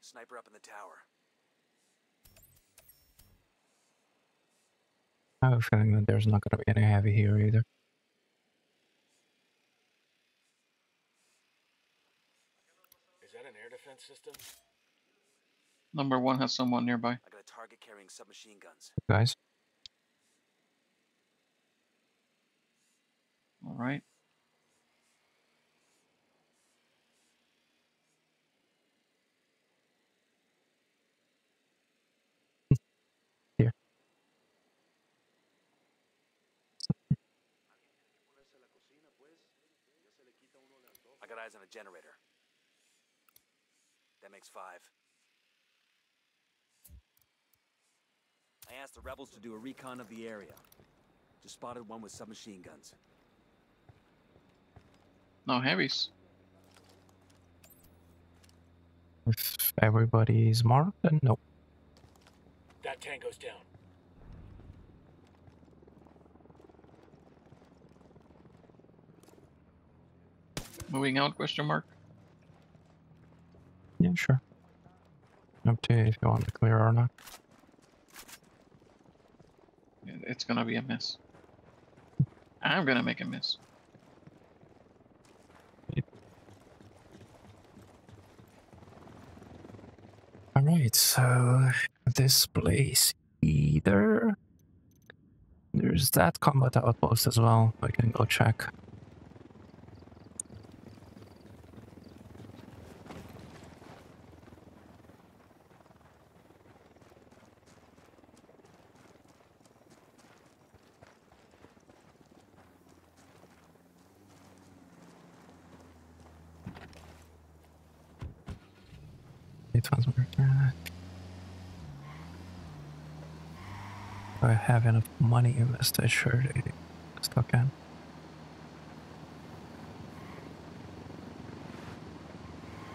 Sniper up in the tower. I have a feeling that there's not going to be any heavy here either. Is that an air defense system? Number one has someone nearby. I got a target carrying submachine guns. Guys, All right. *laughs* here. I got eyes on a generator. That makes five. I asked the rebels to do a recon of the area. Just spotted one with submachine guns. No heavies. If everybody's marked, then no. That tango's down. Moving out? Question mark. Yeah, sure. Up to you if you want to clear or not. It- It's gonna be a mess. I'm gonna make a mess. Alright, so this place either. There's that combat outpost as well. I can go check. It was uh, If I have enough money invested, sure they still can.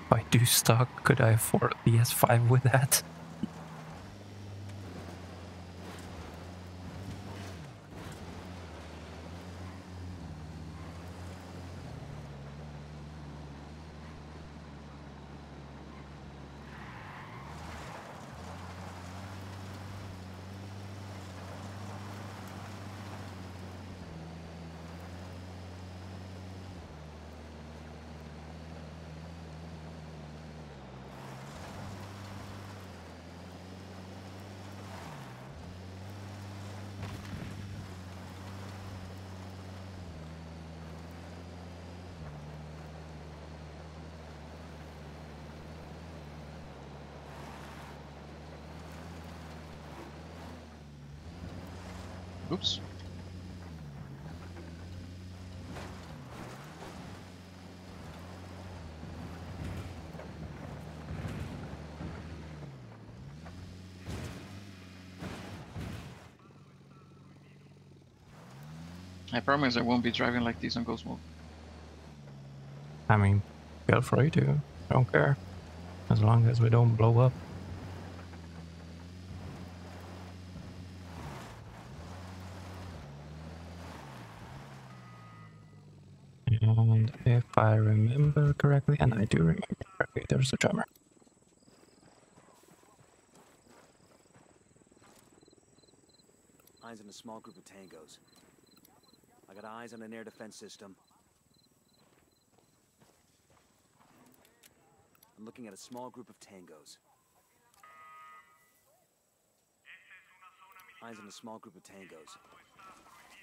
If I do stock, could I afford a PS5 with that? Oops. I promise I won't be driving like this on Ghost Mode. I mean, feel free to. I don't care. As long as we don't blow up. And if I remember correctly, and I do remember correctly, there's a drummer. Eyes in a small group of tangos. I got eyes on an air defense system. I'm looking at a small group of tangos. Eyes on a small group of tangos.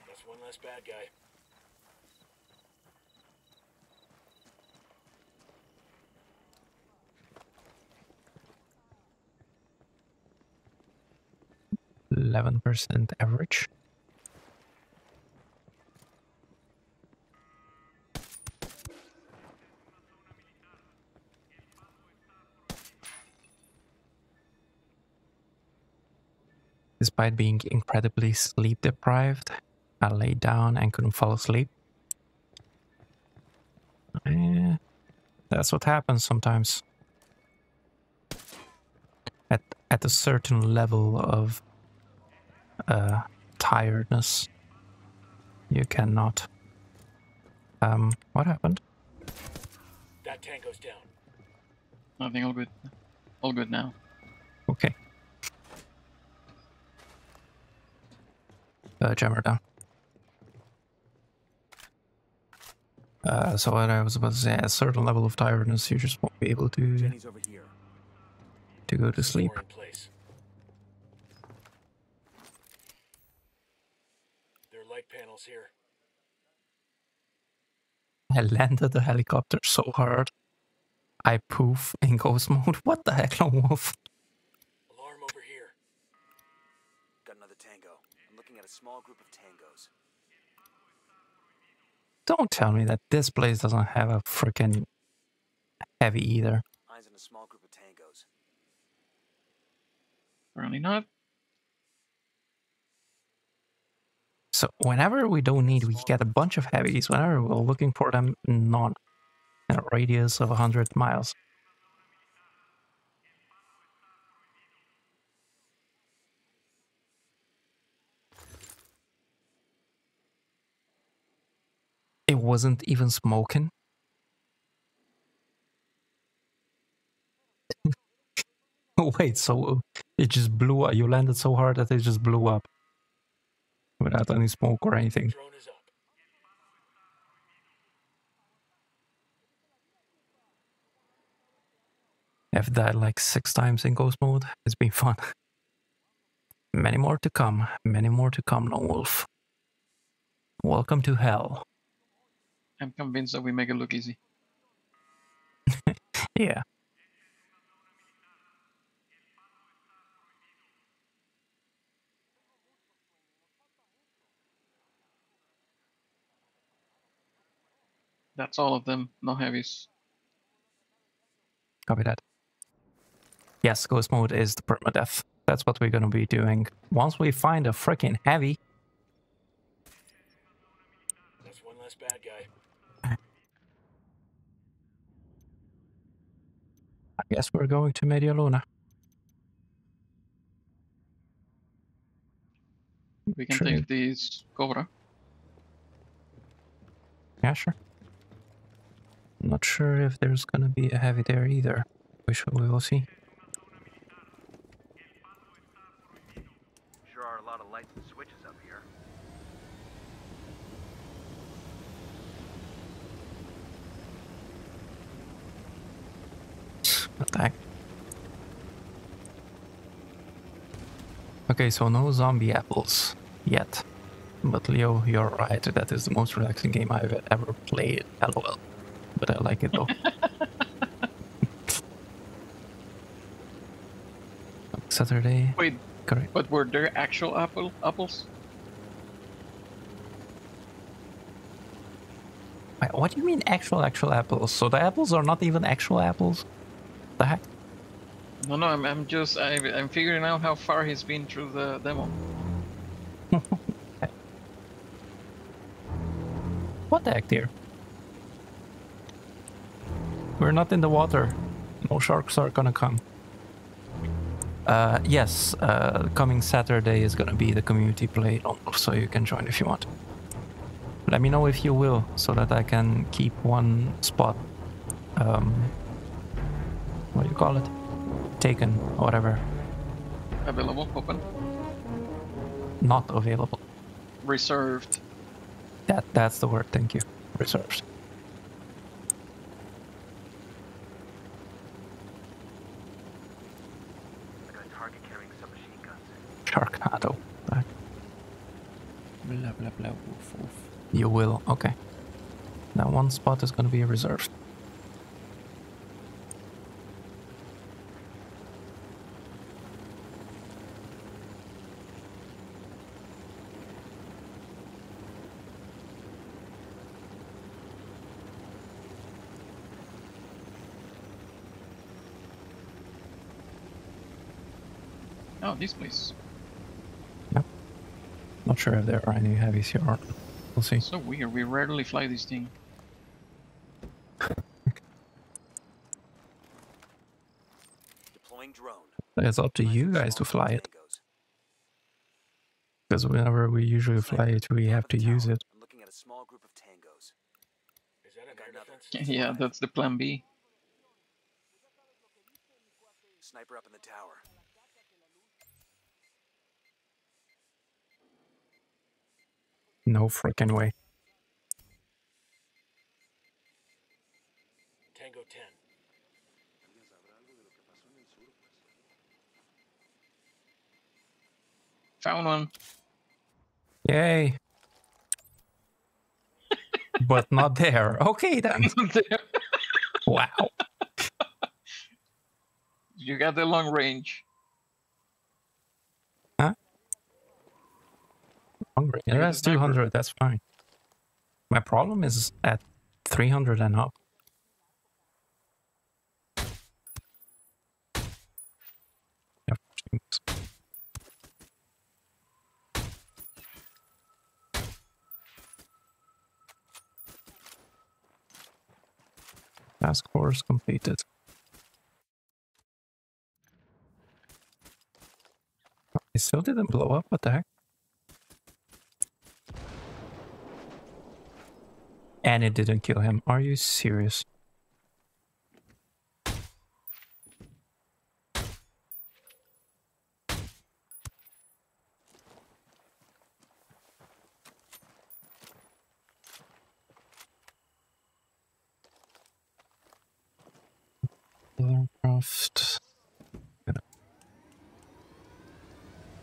That's one less bad guy. Eleven percent average. Despite being incredibly sleep deprived, I lay down and couldn't fall asleep. Eh, that's what happens sometimes. At at a certain level of uh, tiredness, you cannot. Um, what happened? That tango's down. Nothing all good. All good now. Okay. Uh, jammer down. Uh, so what I was about to say, at a certain level of tiredness, you just won't be able to Jenny's over here. to go to sleep. More in place. There are light panels here. I landed the helicopter so hard. I poof in ghost mode. *laughs* What the heck, Lone Wolf? A small group of tangos. Don't tell me that this place doesn't have a freaking heavy either. Eyes on a small group of tangos. Apparently not. So whenever we don't need, we get a bunch of heavies. Whenever we're looking for them, none. In a radius of 100 miles. Wasn't even smoking. *laughs* Wait, so uh, it just blew up. You landed so hard that it just blew up without any smoke or anything. I've died like six times in ghost mode. It's been fun. Many more to come. Many more to come, Lone Wolf. Welcome to hell. I'm convinced that we make it look easy. *laughs* Yeah. That's all of them. No heavies. Copy that. Yes, ghost mode is the permadeath. That's what we're gonna be doing. Once we find a freaking heavy, That's one less bad guy. I guess we're going to Media Luna. We can True. take these Cobra. Yeah, sure. Not sure if there's gonna be a heavy there either. We shall we will see. Sure are a lot of lights and switches up here. What the heck? Okay, so no zombie apples yet. But Leo, you're right. That is the most relaxing game I've ever played. LOL. But I like it though. *laughs* Saturday. Wait, Correct. but were there actual apple apples? Wait, What do you mean actual actual apples? So the apples are not even actual apples? The heck? No, no. I'm, I'm just I, I'm figuring out how far he's been through the demo. *laughs* What the heck, dear? We're not in the water. No sharks are gonna come. Uh, yes, uh, coming Saturday is gonna be the community play, so you can join if you want. Let me know if you will, so that I can keep one spot. Um, what do you call it? Taken, or whatever. Available, open, Not available. reserved. That that's the word. Thank you. Reserves. I got a target carrying submachine guns. Sharknado. Back. Blah blah blah. Woof woof. You will. Okay. Now one spot is going to be reserved. This place. Not sure if there are any heavies here. Or we'll see. So weird. We rarely fly this thing. Deploying drone. It's up to you guys to fly it. Because whenever we usually fly it, we have to use it. I'm looking at a small group of tangos. Is that an air defense? Yeah, that's the plan B. No freaking way. Tango 10. Found one. Yay. but not there. Okay then. *laughs* wow. You got the long range. Hungry. Yeah, that's 200. That's fine. My problem is at 300 and up. Task force completed. It still didn't blow up, what the heck? And it didn't kill him. Are you serious?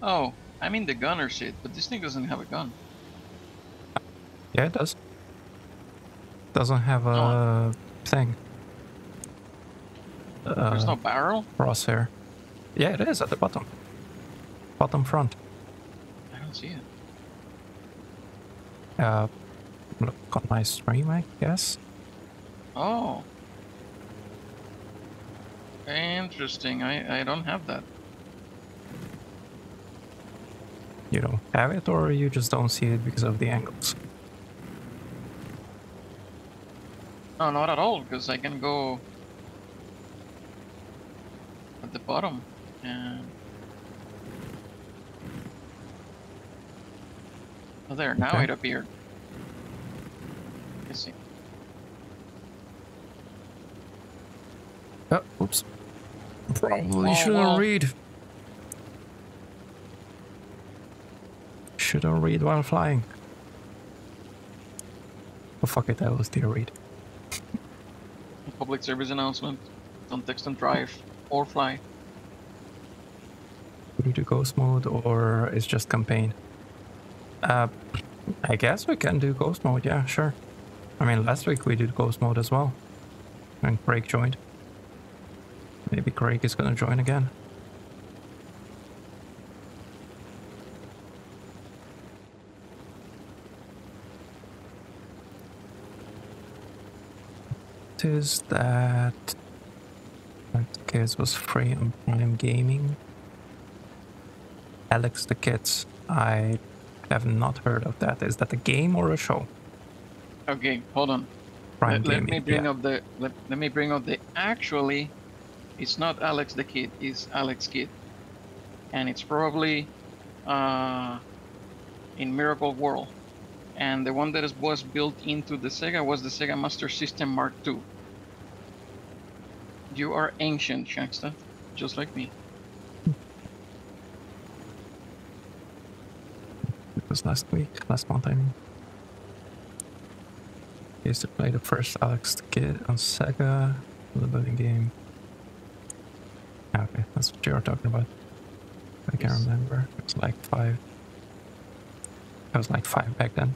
Oh, I mean the gunner shit, but this thing doesn't have a gun. Yeah, it does. Doesn't have a thing. There's Uh, no barrel? crosshair. Yeah, it is at the bottom. Bottom front. I don't see it. Uh, look on my stream, I guess. Oh. Interesting. I, I don't have that. You don't have it, or you just don't see it because of the angles. No, not at all, because I can go at the bottom and oh, there. Now Okay. it appeared. Let's see. Oh, oops. Probably Oh, shouldn't well. read. Shouldn't read while flying. Oh, fuck it, that was the read. Public service announcement. Don't text and drive or fly. We do ghost mode or it's just campaign? Uh, I guess we can do ghost mode, yeah, sure. I mean, last week we did ghost mode as well. And Craig joined. Maybe Craig is gonna join again. Is that that kids was free on Prime Gaming. Alex the Kids. I have not heard of that. Is that a game or a show? Okay, hold on. Prime let, let me bring yeah. up the let, let me bring up the actually it's not Alex the Kid, it's Alex Kidd. And it's probably uh in Miracle World. And the one that was built into the Sega was the Sega Master System Mark II. You are ancient, Shanksta, just like me. It was last week, last month, I mean. I used to play the first Alex Kidd on Sega, the building game. Ah, Okay, that's what you were talking about. I can't remember. It was like five. I was like five back then.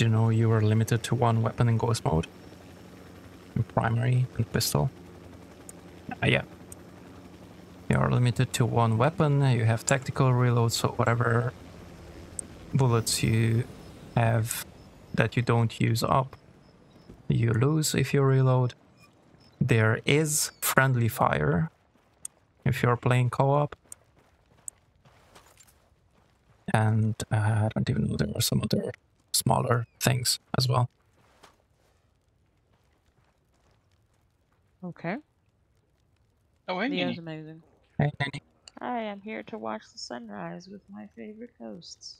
You know you were limited to one weapon in ghost mode? In primary and pistol? Uh, yeah. You are limited to one weapon, you have tactical reload, so whatever bullets you have that you don't use up, you lose if you reload. There is friendly fire if you're playing co-op. And uh, I don't even know, there are some other smaller things as well. Okay. Oh, hey, Leo's Nini. amazing. Hey, Nanny. Hi, I'm here to watch the sunrise with my favorite hosts.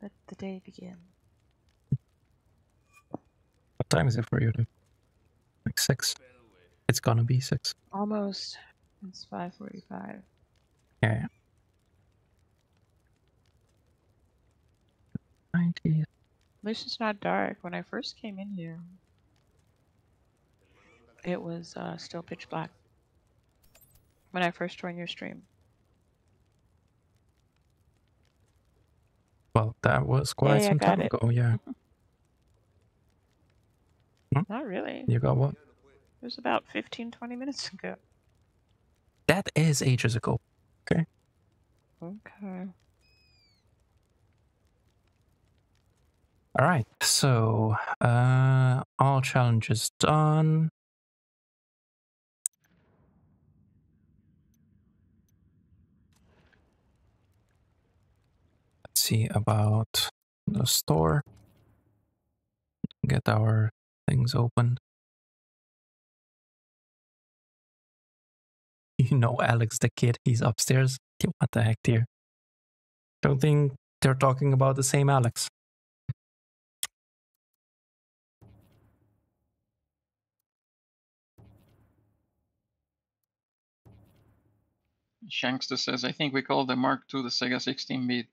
Let the day begin. What time is it for you? Dude? Like six? It's gonna be six. Almost. It's 5:45. Yeah. yeah. 90. At least it's not dark. When I first came in here, it was uh, still pitch black. When I first joined your stream. Well, that was quite yeah, some got time it. ago. Yeah. Not really. You got what? It was about 15, 20 minutes *laughs* ago. That is ages ago. Okay. Okay. All right. So, uh, all challenges done. Let's see about the store. Get our things open. *laughs* You know Alex the kid, he's upstairs. What the heck, dear? Don't think they're talking about the same Alex. Shanksta says, I think we call the Mark II the Sega 16-bit.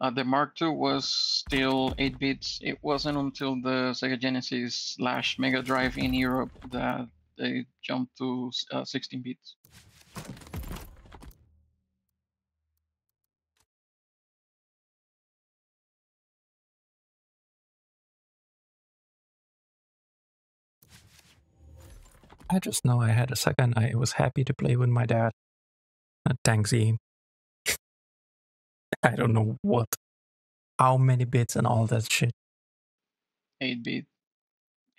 Uh, the Mark II was still 8 bits. It wasn't until the Sega Genesis slash Mega Drive in Europe that they jumped to uh, 16 bits. I just know I had a second. I was happy to play with my dad. At Tangsy. I don't know what, how many bits and all that shit. 8 bit.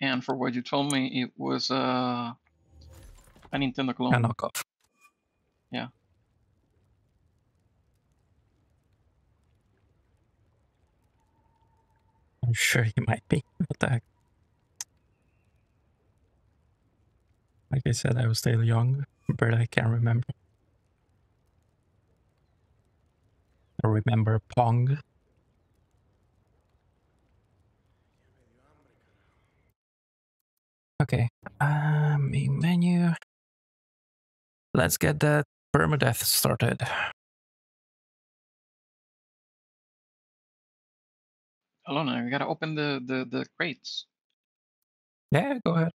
And for what you told me, it was uh, a Nintendo clone. A knockoff. Yeah. I'm sure he might be. What the heck? Like I said, I was still young, but I can't remember. I remember Pong. Okay, uh, main menu. Let's get that permadeath started. On, we gotta open the, the, the crates. Yeah, go ahead.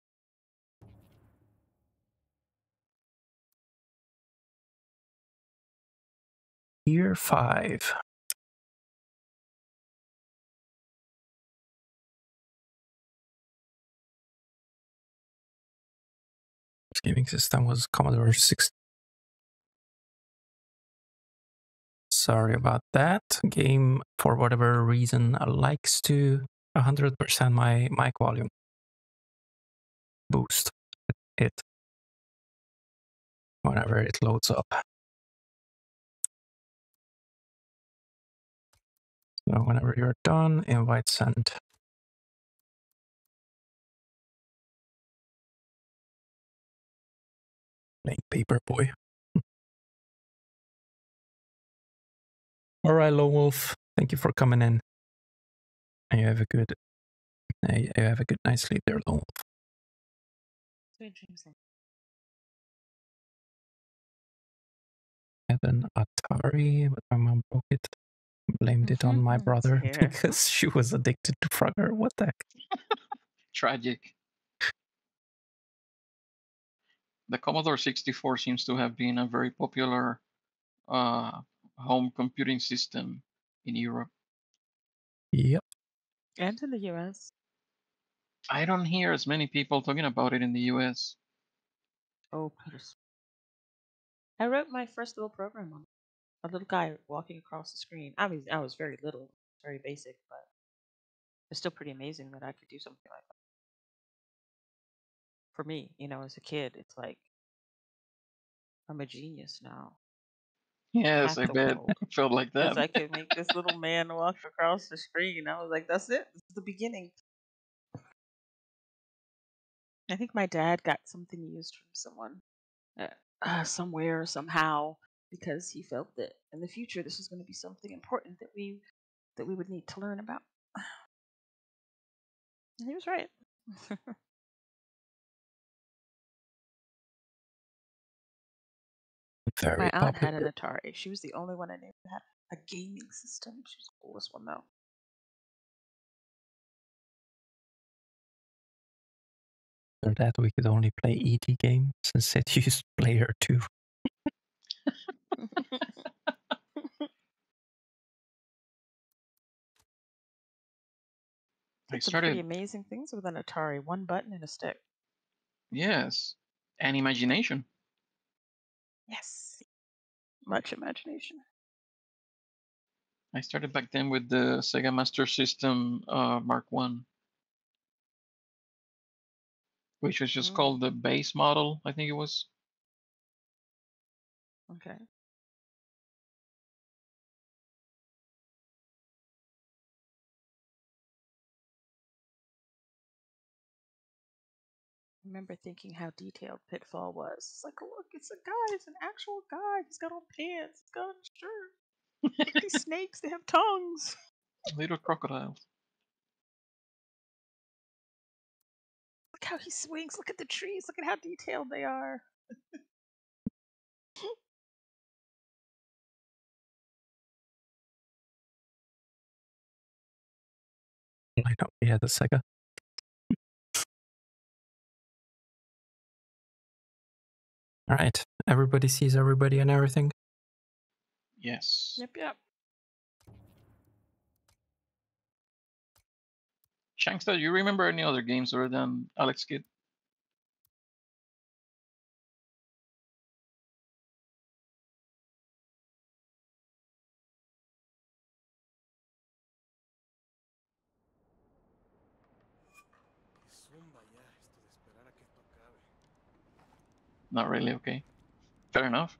Year five. This gaming system was Commodore 6. Sorry about that. Game, for whatever reason, likes to 100% my mic volume. Boost it whenever it loads up. So whenever you're done, invite send. Playing Paperboy. All right, Lone Wolf. Thank you for coming in. And you have a good, you have a good night's sleep there, Lone Wolf. Sweet dreams. Had an Atari, but my mom broke it. Blamed it on my *laughs* brother because she was addicted to Frogger. What the heck? *laughs* Tragic. The Commodore 64 seems to have been a very popular uh, home computing system in Europe. Yep. And in the US. I don't hear as many people talking about it in the US. Oh, Peters. I wrote my first little program on it. A little guy walking across the screen. I mean, I was very little, very basic, but it's still pretty amazing that I could do something like that. For me, you know, as a kid, it's like I'm a genius now. Yes, I bet. *laughs* Felt like that. I could make this little man walk across the screen. I was like, that's it. This is the beginning. I think my dad got something used from someone, uh, uh, somewhere, somehow, because he felt that in the future this was going to be something important that we that we would need to learn about. *sighs* And he was right. *laughs* Very My aunt popular. had an Atari. She was the only one I knew who had a gaming system. She was the coolest one though. After that, we could only play ET games since it used player 2. *laughs* I some pretty started. amazing things with an Atari. One button and a stick. Yes, and imagination. Yes. Much imagination. I started back then with the Sega Master System uh, Mark One, which was just Mm. called the base model. I think it was. Okay. Remember thinking how detailed Pitfall was. It's like, look, it's a guy. It's an actual guy. He's got on pants. He's got on a shirt. Look at these *laughs* snakes. They have tongues. Little crocodiles. Look how he swings. Look at the trees. Look at how detailed they are. I know we had the Sega. All right, everybody sees everybody and everything. Yes. Yep, yep. Shanksta, do you remember any other games other than Alex Kidd? Not really. Okay. Fair enough.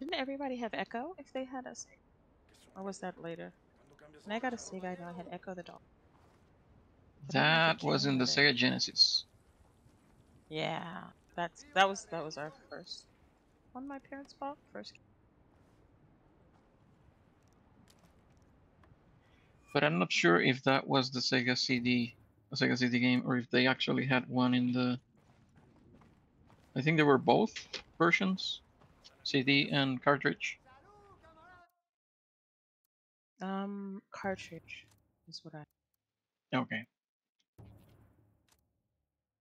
Didn't everybody have Ecco if they had a Sega? Or was that later? When I got a Sega, I know I had Ecco the dog. But I don't know if That was in the Jim had it. Sega Genesis. Yeah, that's that was that was our first one. My parents bought first. But I'm not sure if that was the Sega CD, a Sega CD game, or if they actually had one in the. I think there were both versions, CD and cartridge. Um, cartridge is what I Okay.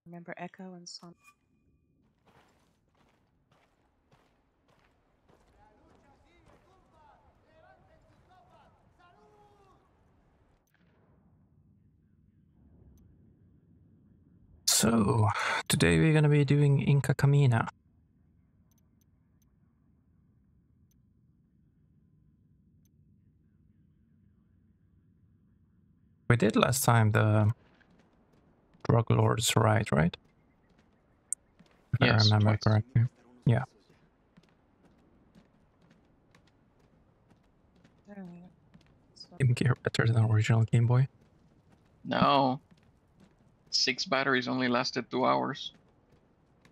remember. Ecco and Sonic. So, today we're gonna be doing Inca Camina. We did last time the Drug Lord's Ride, right? If I Yes, remember twice. correctly. Yeah. Game Gear better than the original Game Boy. No. Six batteries only lasted two hours.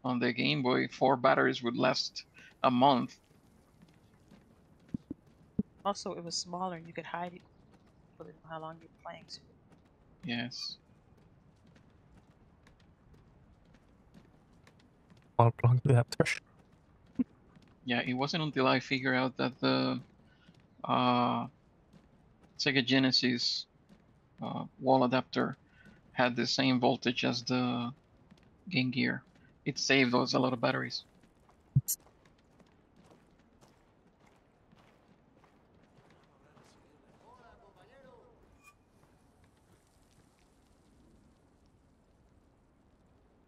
On the Game Boy, four batteries would last a month. Also, it was smaller and you could hide it. People didn't know how long you were playing. So Yes. Wall plug adapters. Yeah, it wasn't until I figured out that the uh, Sega Genesis uh, wall adapter had the same voltage as the Game Gear. It saved us a lot of batteries.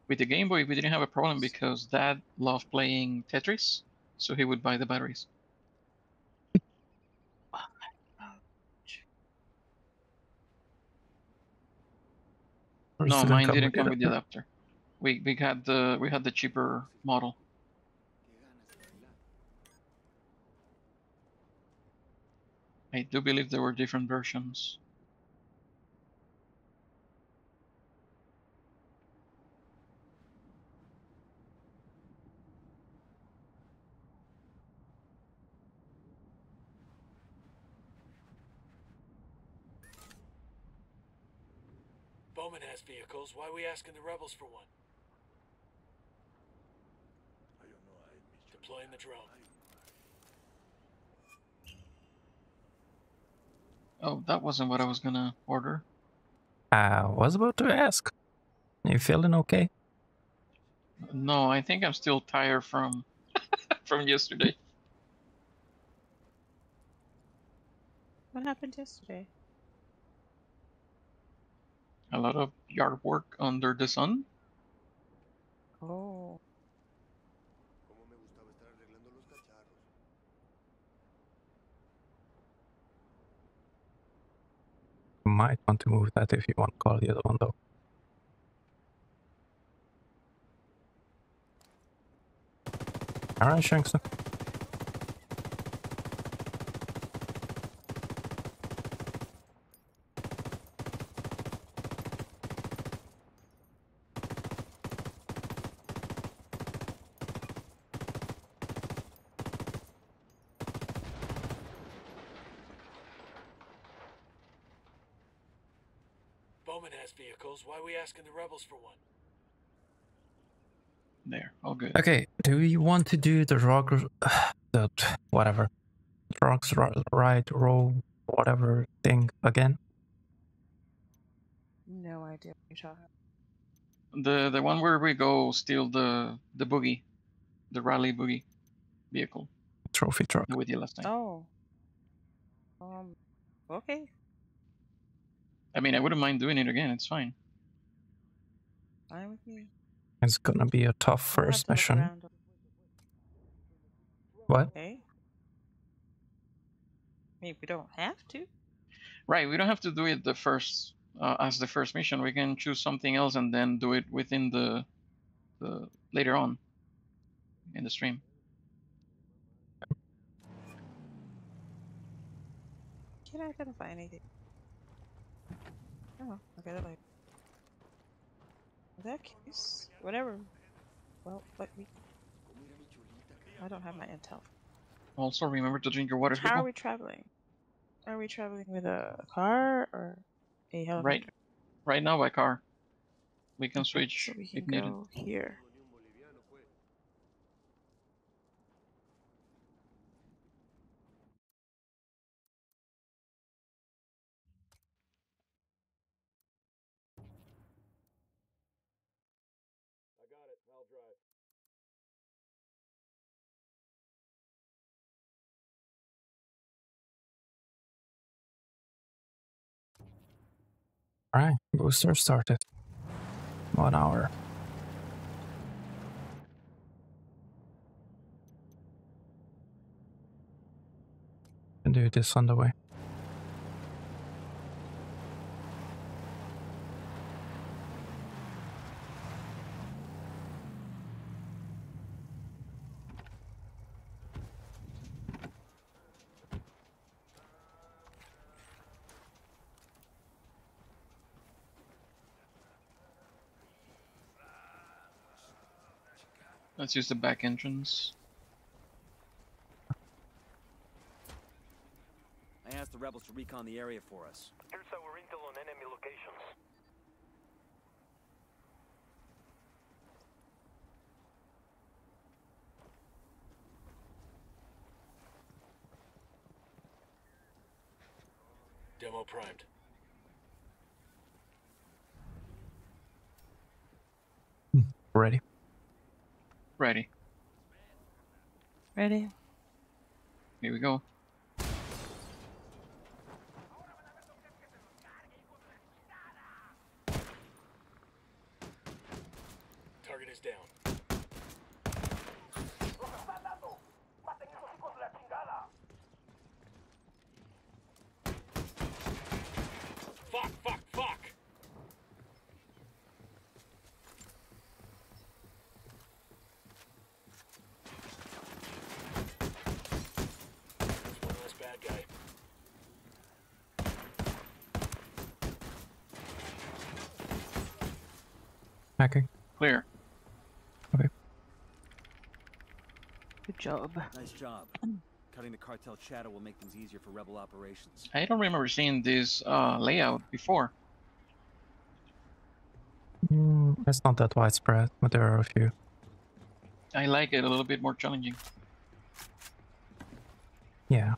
With the Game Boy, we didn't have a problem because Dad loved playing Tetris, so he would buy the batteries. No, mine come didn't come with the adapter? adapter. We we had the we had the cheaper model. I do believe there were different versions. Bowman vehicles. Why are we asking the rebels for one? Deploying the drone. Oh, that wasn't what I was gonna order. I was about to ask. You feeling okay? No, I think I'm still tired from *laughs* from yesterday. What happened yesterday? A lot of yard work under the sun. Oh. You might want to move that if you want to call the other one though. Alright, Shanks. Bowman has vehicles. Why are we asking the rebels for one? There, all good. Okay, do you want to do the rock, *sighs* the *sighs* whatever, rocks ri- right roll whatever thing again? No idea what you're talking The the one where we go steal the the boogie, the rally boogie vehicle Trophy truck. with you last time. Oh. Um. Okay. I mean, I wouldn't mind doing it again. It's fine. Fine with me. It's gonna be a tough first to mission. What? Okay. I mean, we don't have to. Right, we don't have to do it the first uh, as the first mission. We can choose something else and then do it within the the later on in the stream. Can I identify anything. Oh, okay, that like. In that case, whatever. Well, let me. I don't have my intel. Also, remember to drink your water. How are we traveling? Are we traveling with a car or a helicopter? Right, right now by car. We can switch so we if can needed. here. Alright, booster started. One hour. Can do this on the way. Let's use the back entrance. I asked the rebels to recon the area for us. Here's our intel on enemy locations. Demo primed. Ready? Ready. Ready? Here we go. Target is down. Fuck, fuck, fuck! That's one less bad guy. Hacking. Clear. Good job. Nice job. *clears throat* Cutting the cartel shadow will make things easier for rebel operations. I don't remember seeing this uh, layout before. Mm, it's not that widespread, but there are a few. I like it a little bit more challenging. Yeah.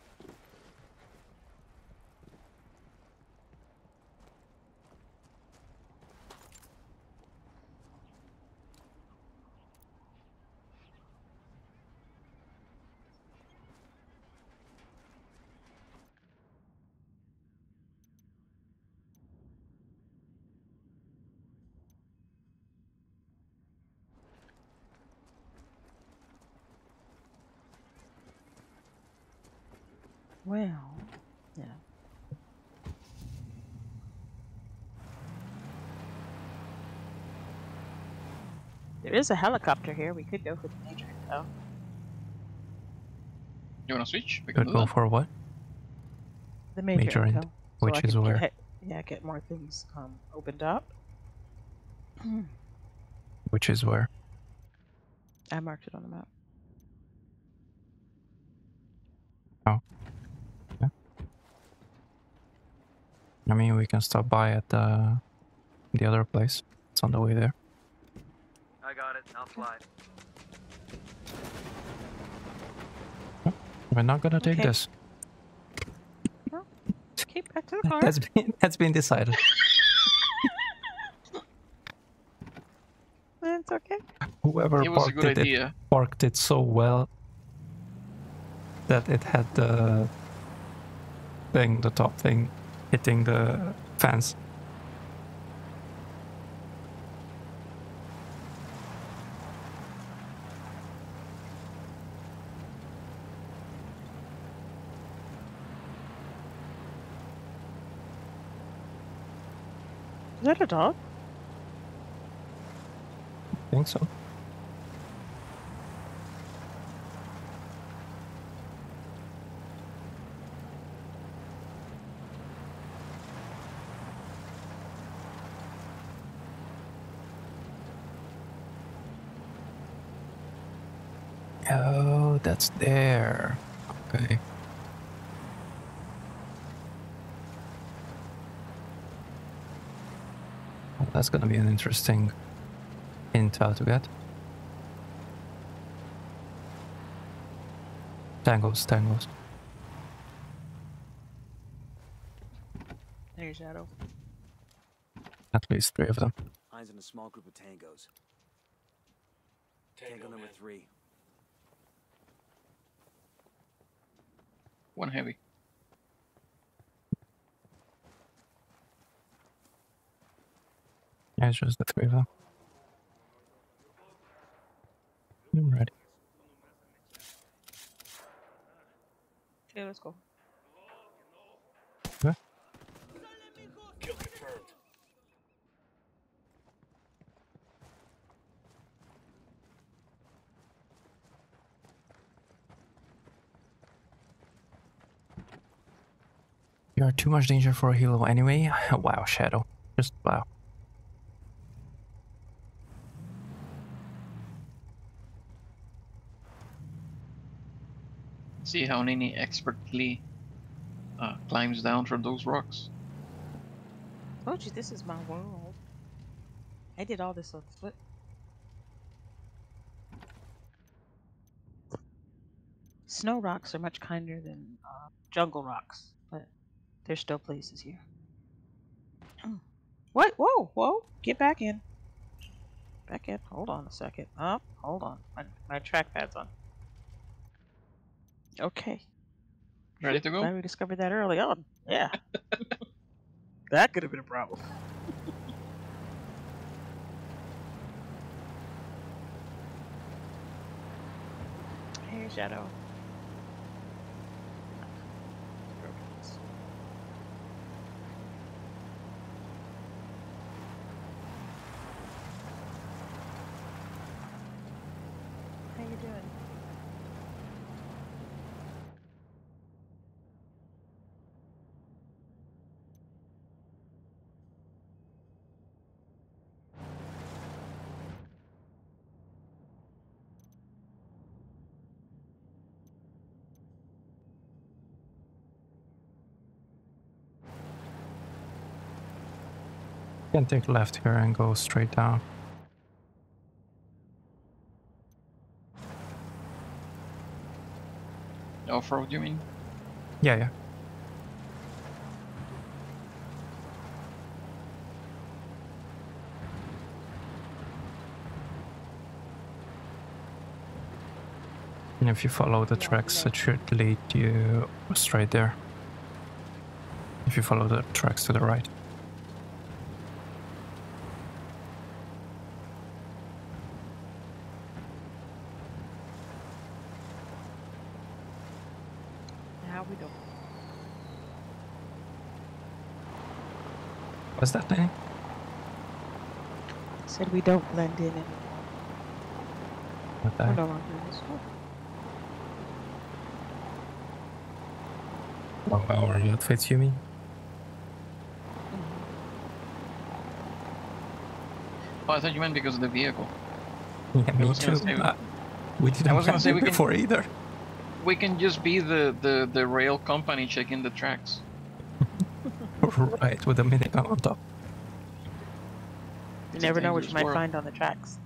Well, yeah. There is a helicopter here. We could go for the major though. You wanna switch? We Could go that. for what? The major, Major intel. int, so I which is where? Get, yeah, get more things um, opened up. *clears throat* Which is where? I marked it on the map. Oh. Yeah. I mean, we can stop by at the the other place. It's on the way there. I got it. I'll slide. We're not gonna take Okay. this. Keep back to the *laughs* car. That's been that's been decided. *laughs* It's okay. Whoever It parked it, it parked it so well that it had the thing, the top thing, hitting the fence. That a dog? I think so. Oh, that's there. Okay. Well, that's gonna be an interesting intel to get. Tangles, tangles. There's Shadow. At least three of them. Eyes in a small group of tangos. Tango, number three. One heavy. It's just the three of them. I'm ready. Okay, let's go. Yeah. You are too much danger for a helo anyway. *laughs* wow, Shadow. Just wow. See how Nini expertly uh, climbs down from those rocks. Told you this is my world. I did all this on foot. Snow rocks are much kinder than uh, jungle rocks, but there's still places here. What? Whoa, whoa! Get back in. Back in. Hold on a second. Up. hold on. My, my trackpad's on. Okay. Ready to go? Glad we discovered that early on. Yeah. *laughs* that could have been a problem. Hey, Shadow. Can take left here and go straight down. Off-road, you mean? Yeah, yeah. And if you follow the tracks, it should lead you straight there. If you follow the tracks to the right. What's that thing? Said we don't blend in anymore. What the We're no longer in the school. Oh, our outfits, you mean? Oh, I thought you meant because of the vehicle. *laughs* Yeah, I me was too. say- Uh, we didn't I was gonna have say it we *laughs* can- before either. We can just be the, the, the rail company checking the tracks. *laughs* right, with a minigun on top. You It's never know what you might world. find on the tracks.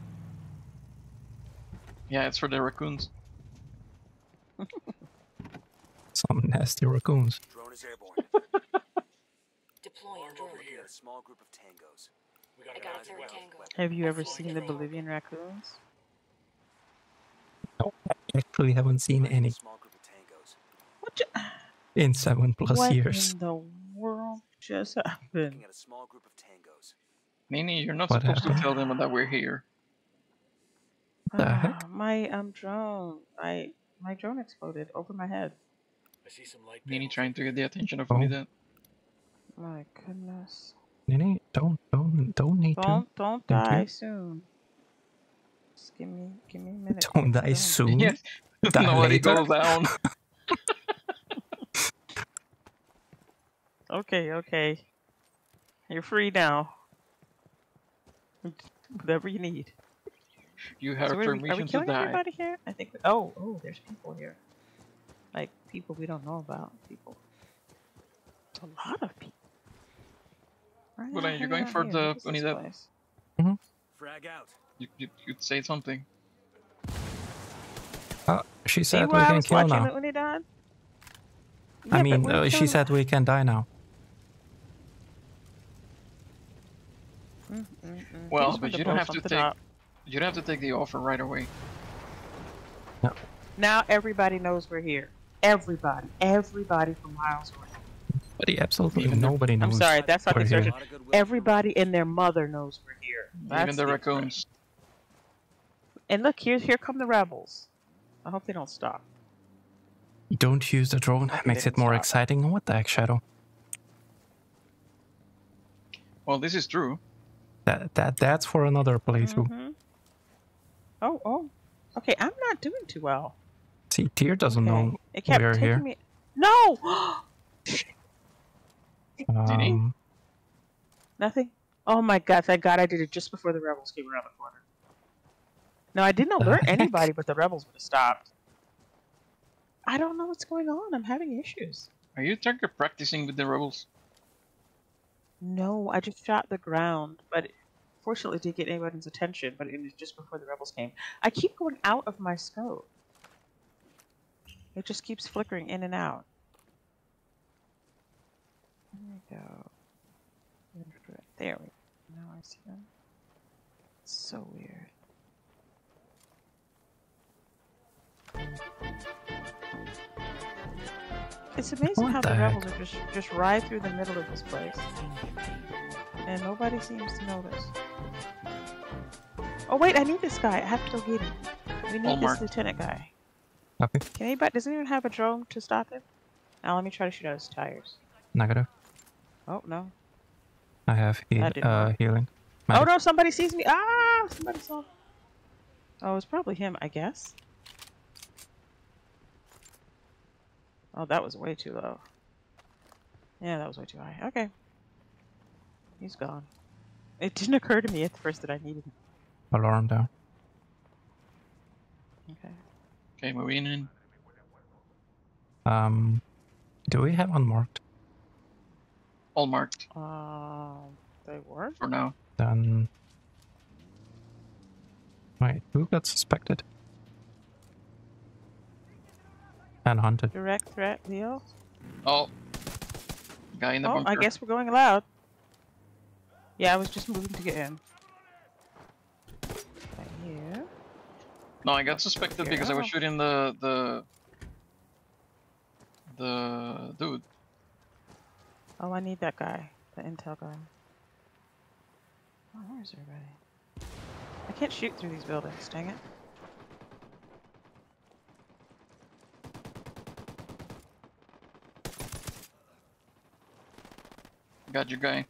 Yeah, it's for the raccoons. *laughs* Some nasty raccoons. Drone is airborne. *laughs* Deploying Alarm over here. A small group of tangos. We got I a got a guy as third well. tango. Have you ever seen the Bolivian raccoons? No, I actually haven't seen any Small group. What? in seven plus what years. in the world just *laughs* happened? At a small group of tangos. Nini, you're not What supposed to tell them that we're here. The heck? Ah, my um drone, I my drone exploded over my head. I see some light Nini trying to get the attention of Oh. Unidad. My goodness! Nini, don't, don't, don't need Don't don't Thank die you. soon. Just give me give me a minute. Don't die Don't. soon. Yes. Die *laughs* Nobody later. goes down. *laughs* Okay, okay. You're free now. Whatever you need. You have So what are, we, are we to killing die. everybody here? I think. We, oh, oh, there's people here. Like people we don't know about. People. It's a lot of people. Why are they Well, then you're going for here? the What is this Unidad. place? Frag out. You, you, you'd say something. Uh, she See said we where I can was kill watching now. the Unidad? I Yeah, but mean, uh, she said we can die now. Mm, mm, mm. Well, but you don't have to take. up. You don't have to take the offer right away. Now everybody knows we're here. Everybody, everybody from miles away. But yeah, absolutely Even nobody knows. I'm sorry, that's not the we're here. expression. A lot of. Everybody and their mother knows we're here. That's Even the expression. raccoons. And look, here, here come the rebels. I hope they don't stop. Don't use the drone. Okay, Makes it more stop. exciting. What the heck, Shadow? Well, this is true. That that that's for another playthrough. Mhm. Oh, oh. Okay, I'm not doing too well. See, Tyr doesn't Okay. know It kept we're taking here. me. No. *gasps* he? Um, Nothing. Oh my god! Thank God I did it just before the rebels came around the corner. No, I didn't alert *laughs* anybody, but the rebels would have stopped. I don't know what's going on. I'm having issues. Are you target practicing with the rebels? No, I just shot the ground, but it, fortunately didn't get anybody's attention. But it was just before the rebels came. I keep going out of my scope. It just keeps flickering in and out. There we go. There we go. Now I see them. It's so weird. It's amazing What how the the, rebels are just just right through the middle of this place, and nobody seems to notice. Oh wait, I need this guy. I have to go get him. We need Hallmark. this lieutenant guy. copy. Can anybody? Does anyone have a drone to stop him? Now let me try to shoot out his tires. Negative. Oh no! I have he- That uh, work. healing. Oh no! Somebody sees me! Ah! Somebody saw. Oh, it's probably him, I guess. Oh, that was way too low. Yeah, that was way too high. Okay. He's gone. It didn't occur to me at first that I needed him. Alarm down. Okay. Okay, moving in. Um, do we have unmarked? All marked Um, they were? for now. Then. Wait, who got suspected? and hunted. Direct threat, Leo. Oh. Guy in the oh, bunker. I guess we're going loud. Yeah, I was just moving to get in. Right here. No, I got suspected because I was oh. shooting the the the dude. Oh, I need that guy, the intel guy. Oh, where's everybody? I can't shoot through these buildings, dang it. Got your guy.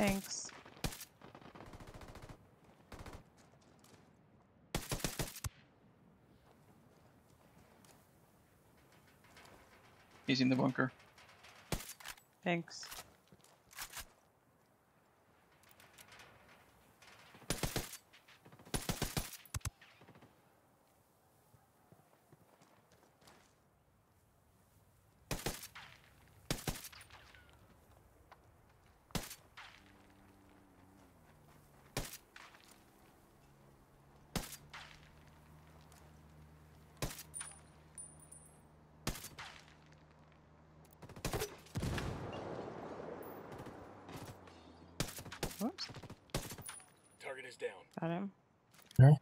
Thanks. He's in the bunker. Thanks.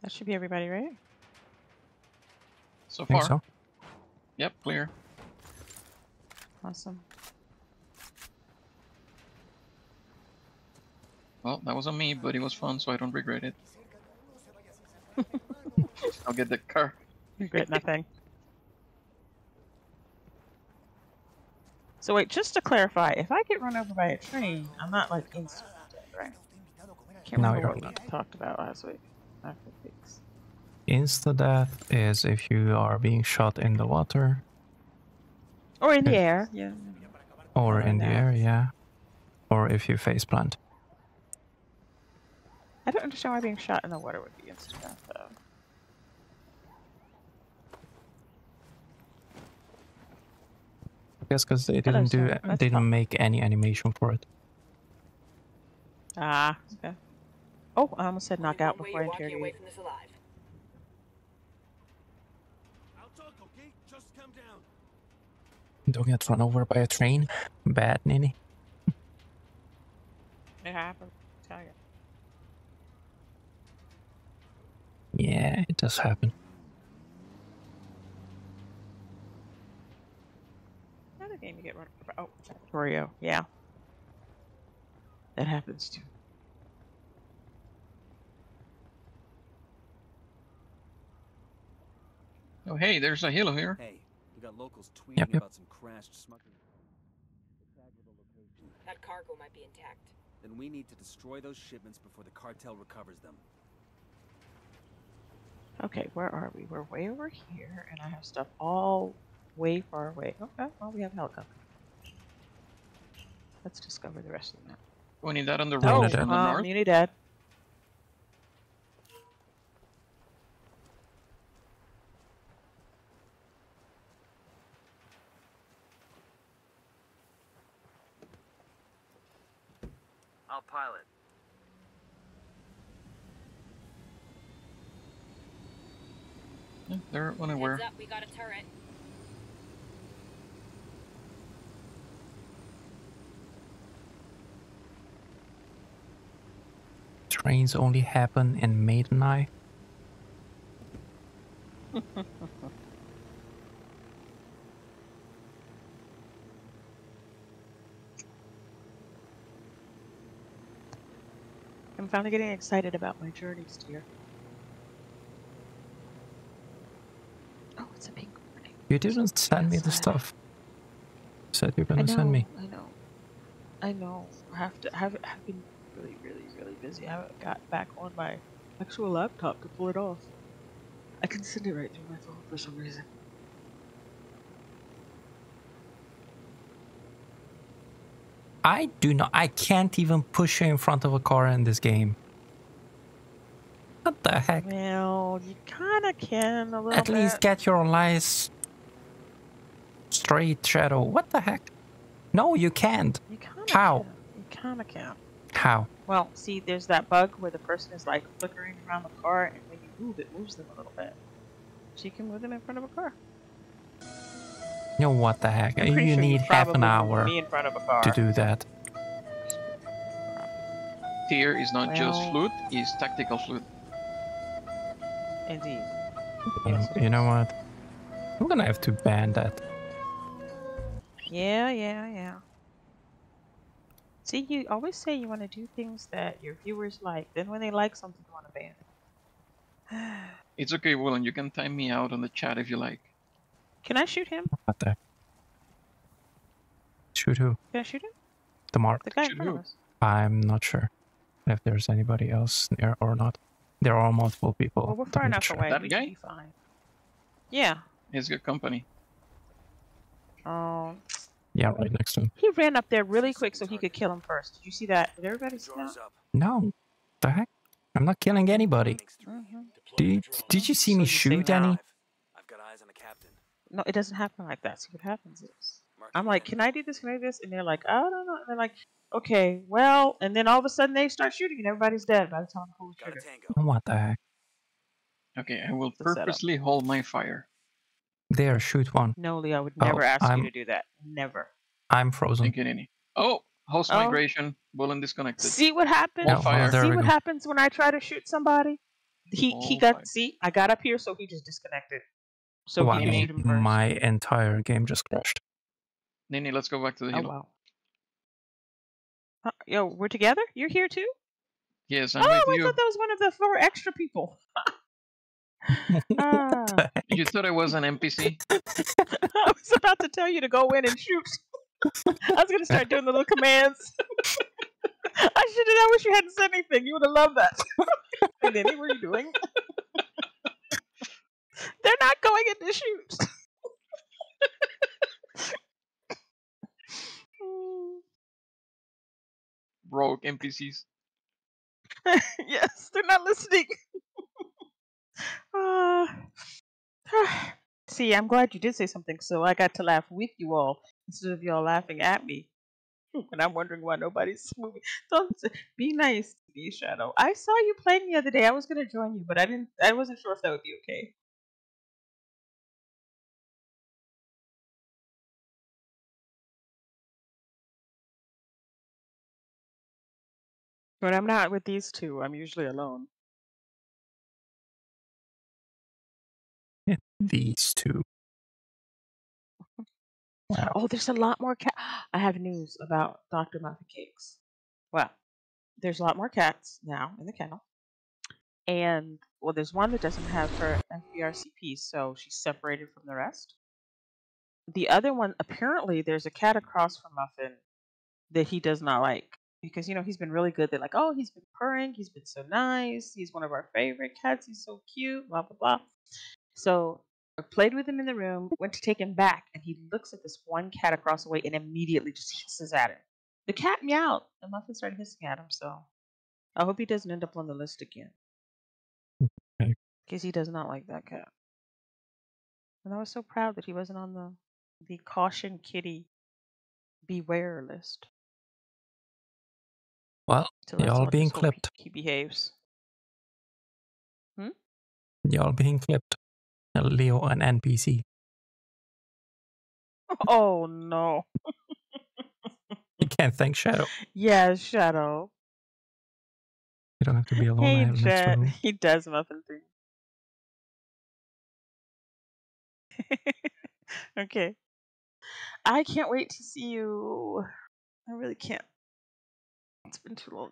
That should be everybody, right? So Think far. so. Yep, clear. Awesome. Well, that was on me, but it was fun, so I don't regret it. *laughs* I'll get the car. Regret *laughs* nothing. So wait, just to clarify, if I get run over by a train, I'm not like instant dead, right? Can't No, remember you're what we talked about last week. After fix. Insta death is if you are being shot in the water Or in the air, yeah. or Or in the that. air, yeah. Or if you face plant. I don't understand why being shot in the water would be instant death, though. Yes, because they didn't do sir. they didn't make any animation for it. Ah, okay. Oh, I almost said knock out before I interrogate. from this alive. I'll talk, okay? Just calm down. Don't get run over by a train. Bad, Nini. It happened. Tell you. Yeah, it does happen. Another game you get run over. Oh, Torio. Yeah. That happens too. Oh, hey, there's a helo here. Hey, we got locals tweeting Yep, yep. about some crashed smuggling. The tag with the location. That cargo might be intact. Then we need to destroy those shipments before the cartel recovers them. Okay, where are we? We're way over here, and I have stuff all way far away. Okay, well, we have a helicopter. Let's discover the rest of the map. We need that on the Oh, road Unidad. from um, north. Unidad. I'll pilot. Yeah, they're unaware. Heads up, we got a turret. Trains only happen in Maiden Eye. *laughs* I'm finally getting excited about my journeys, dear. Oh, it's a pink warning. You didn't send me the stuff. You said you're gonna know, send me. I know. I know. I have to. Have have been really, really, really busy. I haven't got back on my actual laptop to pull it off. I can send it right through my phone for some reason. I do not. I can't even push you in front of a car in this game. What the heck? Well, you kind of can a little At bit. least get your lies straight, Shadow. What the heck? No, you can't. You kind of How? Can. You kind of can. How? Well, see, there's that bug where the person is like flickering around the car, and when you move, it moves them a little bit. So you can move them in front of a car. You know what the heck? You sure need half an hour in front of a car. to do that. Tier is not just Well- flute, it's tactical flute. Indeed. You know, you know what? I'm gonna have to ban that. Yeah, yeah, yeah. See, you always say you want to do things that your viewers like. Then when they like something, you want to ban it. *sighs* It's okay, Willen, you can time me out on the chat if you like. Can I shoot him? What the? Shoot who? Can I shoot him? The mark. The guy in front of us. I'm not sure if there's anybody else near or not. There are multiple people. Well, we're far enough sure. away. That we guy? be fine. Yeah. He's good company. Oh, Yeah, right next to him. he ran up there really quick so he could kill him first. Did you see that? Did everybody see that? No. The heck? I'm not killing anybody. Mm-hmm. Did, did you see me shoot any? No, it doesn't happen like that. See what happens is I'm like, can I do this? Can I do this? And they're like, I don't know. And they're like, okay, well, and then all of a sudden they start shooting and everybody's dead by the time I pull the trigger. Oh, what the heck? Okay, I will The setup. purposely hold my fire. There, shoot one. No, Lee, I would Oh, never ask I'm- you to do that. Never. I'm frozen. Thank you, Nini. Oh, host Oh. migration. Willen disconnected. See what happens? Oh, fire. there see what go. happens when I try to shoot somebody? He he Oh, got fire. see, I got up here so he just disconnected. So wow, he can shoot him first. my entire game just crashed. Nini, let's go back to the Oh hill. wow. Uh, yo, we're together? You're here too? Yes, oh, I'm I with you. thought that was one of the four extra people. *laughs* Ah. You thought I was an NPC? *laughs* I was about to tell you to go in and shoot. *laughs* I was gonna start doing the little commands. I should have. I wish you hadn't said anything. You would have loved that. hey, Denny, what are you doing? They're not going in to shoot. *laughs* Rogue NPCs. *laughs* yes, they're not listening. Uh, *sighs* see, I'm glad you did say something, so I got to laugh with you all instead of y'all laughing at me. *laughs* And I'm wondering why nobody's moving. Don't be nice to me, Shadow. I saw you playing the other day. I was gonna join you, but I didn't. I wasn't sure if that would be okay. But I'm not with these two. I'm usually alone. These two. *laughs* Wow. Oh, there's a lot more cat. *gasps* I have news about Dr. Muffin Cakes. Well, there's a lot more cats now in the kennel. And, well, there's one that doesn't have her FVRCP, so she's separated from the rest. The other one, apparently, there's a cat across from Muffin that he does not like. Because, you know, he's been really good. They're like, oh, he's been purring. He's been so nice. He's one of our favorite cats. He's so cute, blah, blah, blah. So I played with him in the room, went to take him back, and he looks at this one cat across the way and immediately just hisses at him. The cat meowed, and Muffin started hissing at him, so I hope he doesn't end up on the list again. Okay. Because he does not like that cat. And I was so proud that he wasn't on the the caution kitty beware list. Well, So let's y'all being just hope he- clipped. He behaves. Hmm? Y'all being clipped. Uh, Leo, an NPC. *laughs* Oh no. You can't thank Shadow. Yeah, Shadow. You don't have to be *laughs* alone. I Hey, have next to Jet. He does muffin thing. *laughs* okay. I can't wait to see you. I really can't. It's been too long.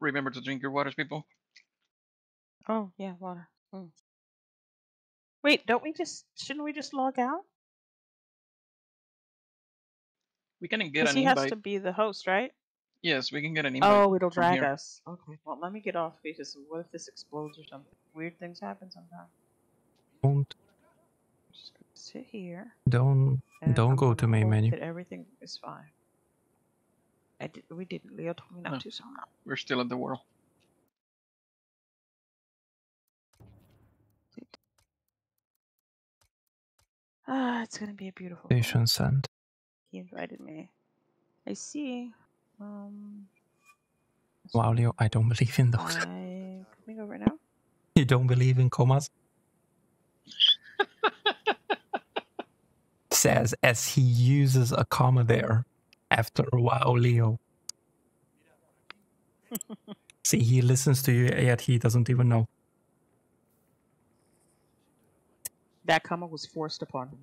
Remember to drink your waters, people. Oh, yeah, water. Mm. Wait, don't we just. Shouldn't we just log out? We can get Because an he has to be the host, right? Yes, we can get an invite. Oh, it'll from drag here. us. Okay, well, let me get off because what if this explodes or something? Weird things happen sometimes. Don't. sit here. Don't don't I'm go to main menu. That everything is fine. I did, we didn't. Leo told me not No. to, so I'm not. We're still at the world. Ah, it's gonna be a beautiful. Station sent. He invited me. I see. Um, Wow, Leo, I don't believe in those. I'm coming over now. You don't believe in commas? *laughs* Says as he uses a comma there after wow, Leo. *laughs* See, he listens to you, yet he doesn't even know. That comma was forced upon him.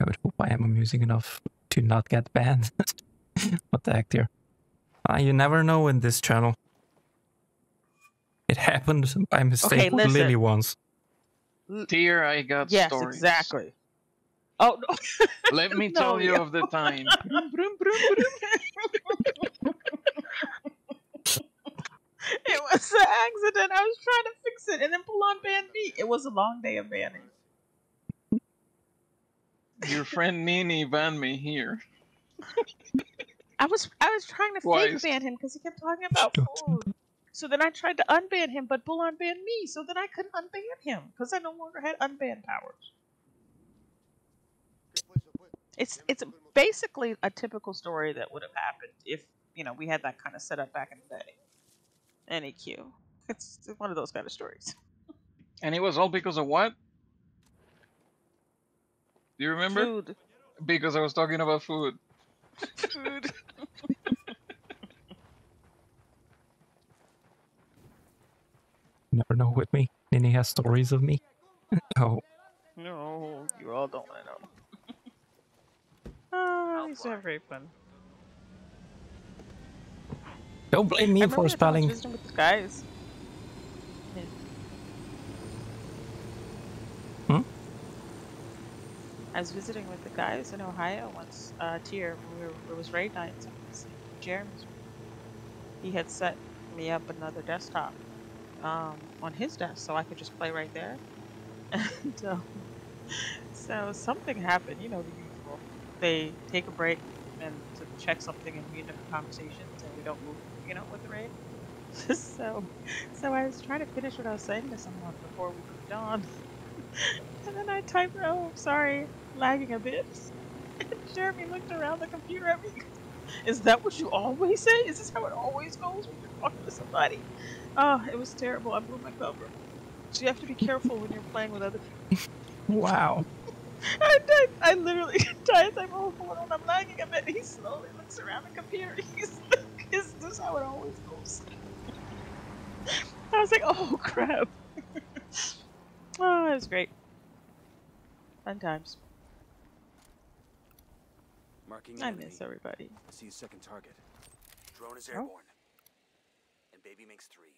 I would hope I am amusing enough to not get banned. *laughs* what the heck, dear? Ah, you never know in this channel. It happened by mistake with. Lily once. Dear, I got Yes, stories. exactly. Oh no! Let me *laughs* No, tell you Leo. of the time. *laughs* It was an accident. I was trying to fix it, and then Bulan banned me. It was a long day of banning. Your friend Nini banned me here. I was I was trying to Twice. fake ban him because he kept talking about food. So then I tried to unban him, but Bulan banned me. So then I couldn't unban him because I no longer had unban powers. It's it's basically a typical story that would have happened if you know we had that kind of setup back in the day. NEQ. *laughs* It's one of those kind of stories. And it was all because of what? Do you remember? Food. Because I was talking about food. Food. *laughs* Never know with me. Nini has stories of me. *laughs* oh, No, you all don't want to know. Ah, these are very fun. Don't blame me for remember the time I was spelling. visiting with the guys. Hmm? I was visiting with the guys in Ohio once, uh, Tier, when we were, it was raid night. so Jeremy's. He had set me up another desktop um, on his desk so I could just play right there. *laughs* And um, so something happened, you know, the usual. They take a break and to check something and we end up in conversations and we don't move, you know, with the raid. *laughs* *laughs* so, so I was trying to finish what I was saying to someone before we moved on. *laughs* and then I typed, oh, sorry, lagging a bit. And Jeremy looked around the computer at me. Is that what you always say? Is this how it always goes when you're talking to somebody? Oh, it was terrible. I blew my cover. So you have to be careful when you're playing with other people. Wow. I, I, I literally typed, I'm, oh, hold on, I'm lagging a bit. He slowly looks around the computer. He's is this how it always goes? I was like, oh, crap. oh, it was great. Fun times. Marking I miss everybody. I see a second target. Drone is Oh. airborne. And baby makes three.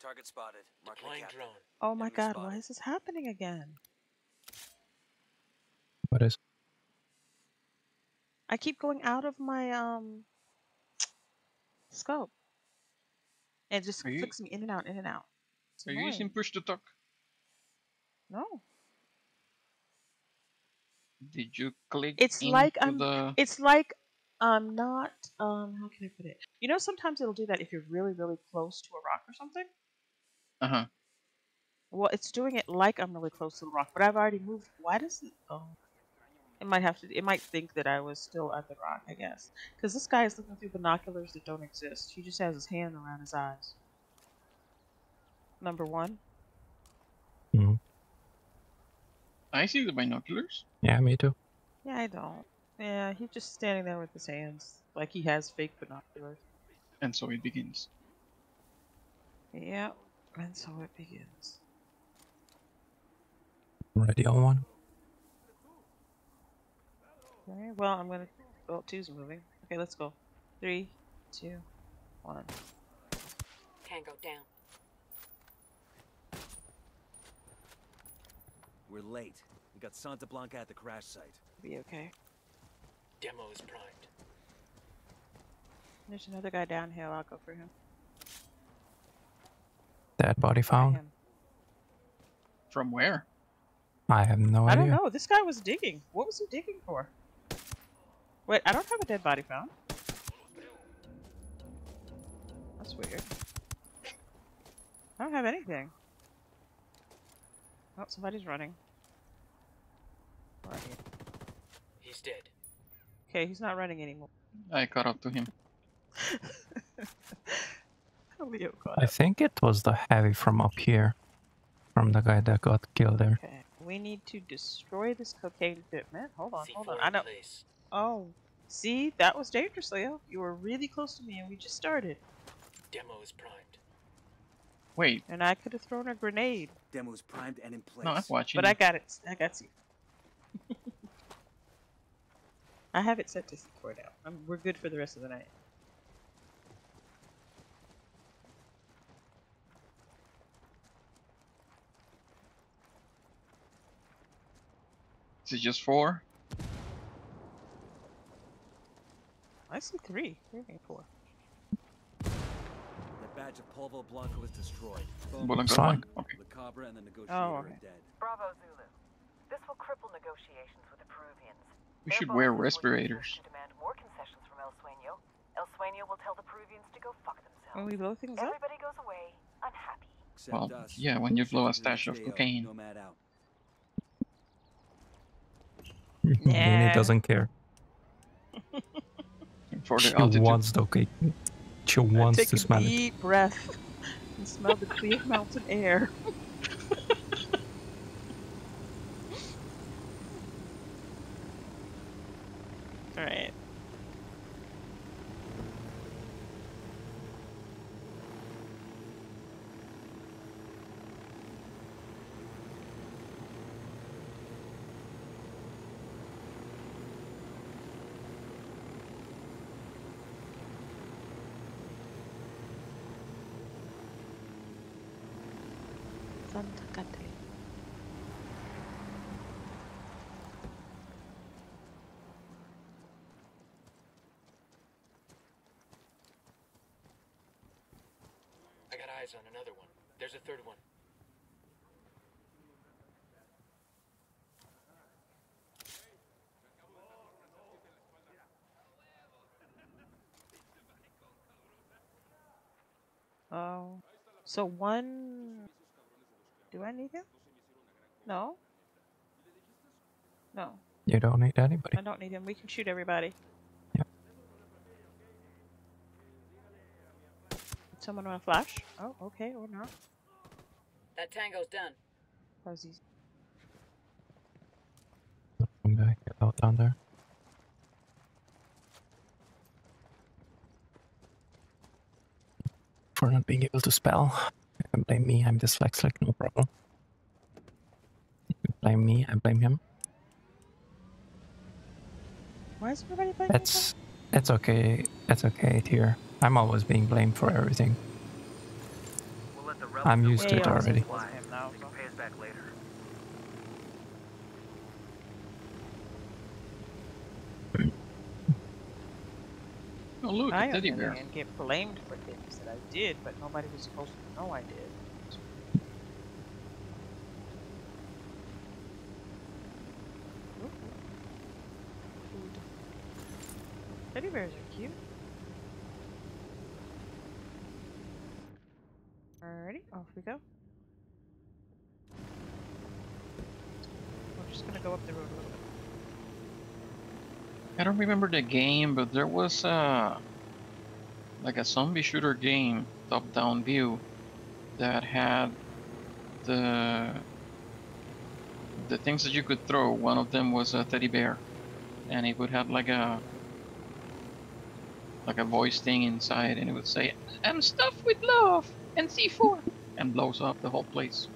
Target spotted. Marking Deploying drone. Oh my Enemy god, spotted. why is this happening again? What is? I keep going out of my um scope. And it just Are you- me in and out, in and out. It's Are you using push to talk? No. Did you click It's like I'm the it's like I'm not um how can I put it? You know sometimes it'll do that if you're really, really close to a rock or something? uh-huh. Well, it's doing it like I'm really close to the rock, but I've already moved. Why does it? Oh, it might have to. It might think that I was still at the rock, I guess, because this guy is looking through binoculars that don't exist. He just has his hand around his eyes. Number one. Mhm. I see the binoculars. Yeah, me too. Yeah, I don't. Yeah, he's just standing there with his hands, like he has fake binoculars. And so it begins. Yeah, and so it begins. Ready on one. Okay, well, I'm gonna. Well, two's moving. Okay, let's go. Three, two, one. Tango down. We're late. We got Santa Blanca at the crash site. Be okay. Demo is primed. There's another guy downhill. I'll go for him. Dead body found. From where? I have no I idea. I don't know. This guy was digging. What was he digging for? Wait, I don't have a dead body found. That's weird. I don't have anything. Oh, somebody's running. Where are you? He's dead. Okay, he's not running anymore. I caught up to him. *laughs* Oh, Leo caught I up. think it was the heavy from up here, from the guy that got killed there. Okay, we need to destroy this cocaine fitment. Hold on, hold on. I in know. place. Oh, see, that was dangerous, Leo. You were really close to me, and we just started. Demo is primed. Wait, And I could have thrown a grenade, Demo's primed and in place. no, I'm watching. but I got it. I got you. *laughs* I have it set to C4 now. I'm, we're good for the rest of the night. Is it just four? I see three. Three and four. The badge of Polvo Blanco was destroyed. Blanco Fine. one. Okay. Le Cabra and the negotiator Oh, are dead. Bravo, Zulu. This will cripple negotiations with the Peruvians. We Their should wear is working with us respirators. To demand more concessions from El Sueño. El Sueño will tell the Peruvians to go fuck themselves. When we blow things up? Everybody goes away unhappy. Except Well, us. yeah, when you blow a stash of Stay out, cocaine. Nomad out. Danny Nah. doesn't care. *laughs* For the She altitude. wants the cake. She I wants take to a smell it. deep breath and smell the clear mountain air. *laughs* Alright. Santa Catalina. I got eyes on another one. There's a third one. Oh. So one. Do I need him? No? No. You don't need anybody. I don't need him. We can shoot everybody. Someone want to flash? Oh, okay, or not. That tango's done. Fuzzies. One guy get out down there. For not being able to spell. You blame me, I'm dyslexic, no problem. Blame me, I blame him. Why is everybody playing? It's it's okay. that's okay here. I'm always being blamed for everything. We'll let the I'm used to it already. supply. Him now, They can pay us back later. Oh look, I a teddy bear. and get blamed for things that I did, but nobody was supposed to know I did. Ooh. Food. Teddy bears are cute. Off we go. We're just gonna go up the road a little bit. I don't remember the game, but there was a like a zombie shooter game, top-down view, that had the the things that you could throw. One of them was a teddy bear, and it would have like a like a voice thing inside, and it would say, "I'm stuffed with love and C4," and blows up the whole place.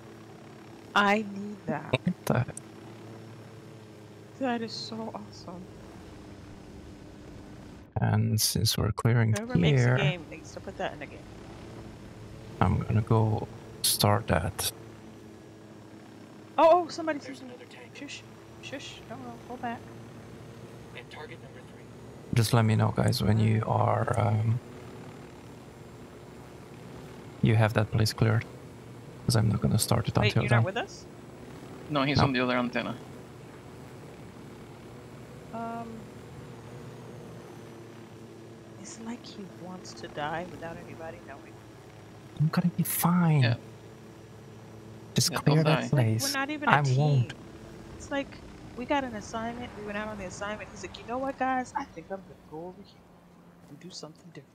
I need that. What the That is so awesome. And since we're clearing Whoever makes a here, game needs to put that in a game. I'm gonna go start that. Oh, oh, somebody There's sees another tank. Shush, shush, no, no, go back. And target number three. Just let me know, guys, when you are. Um, you have that place cleared. Because I'm not gonna start it Wait, until you're then. not with us? No, he's No. on the other antenna. Um, it's like he wants to die without anybody knowing. I'm gonna be fine. Yeah. Just Yeah, clear that die. place. We're not even a I team. won't. It's like we got an assignment. We went out on the assignment. He's like, you know what, guys? I think I'm gonna go over here and do something different.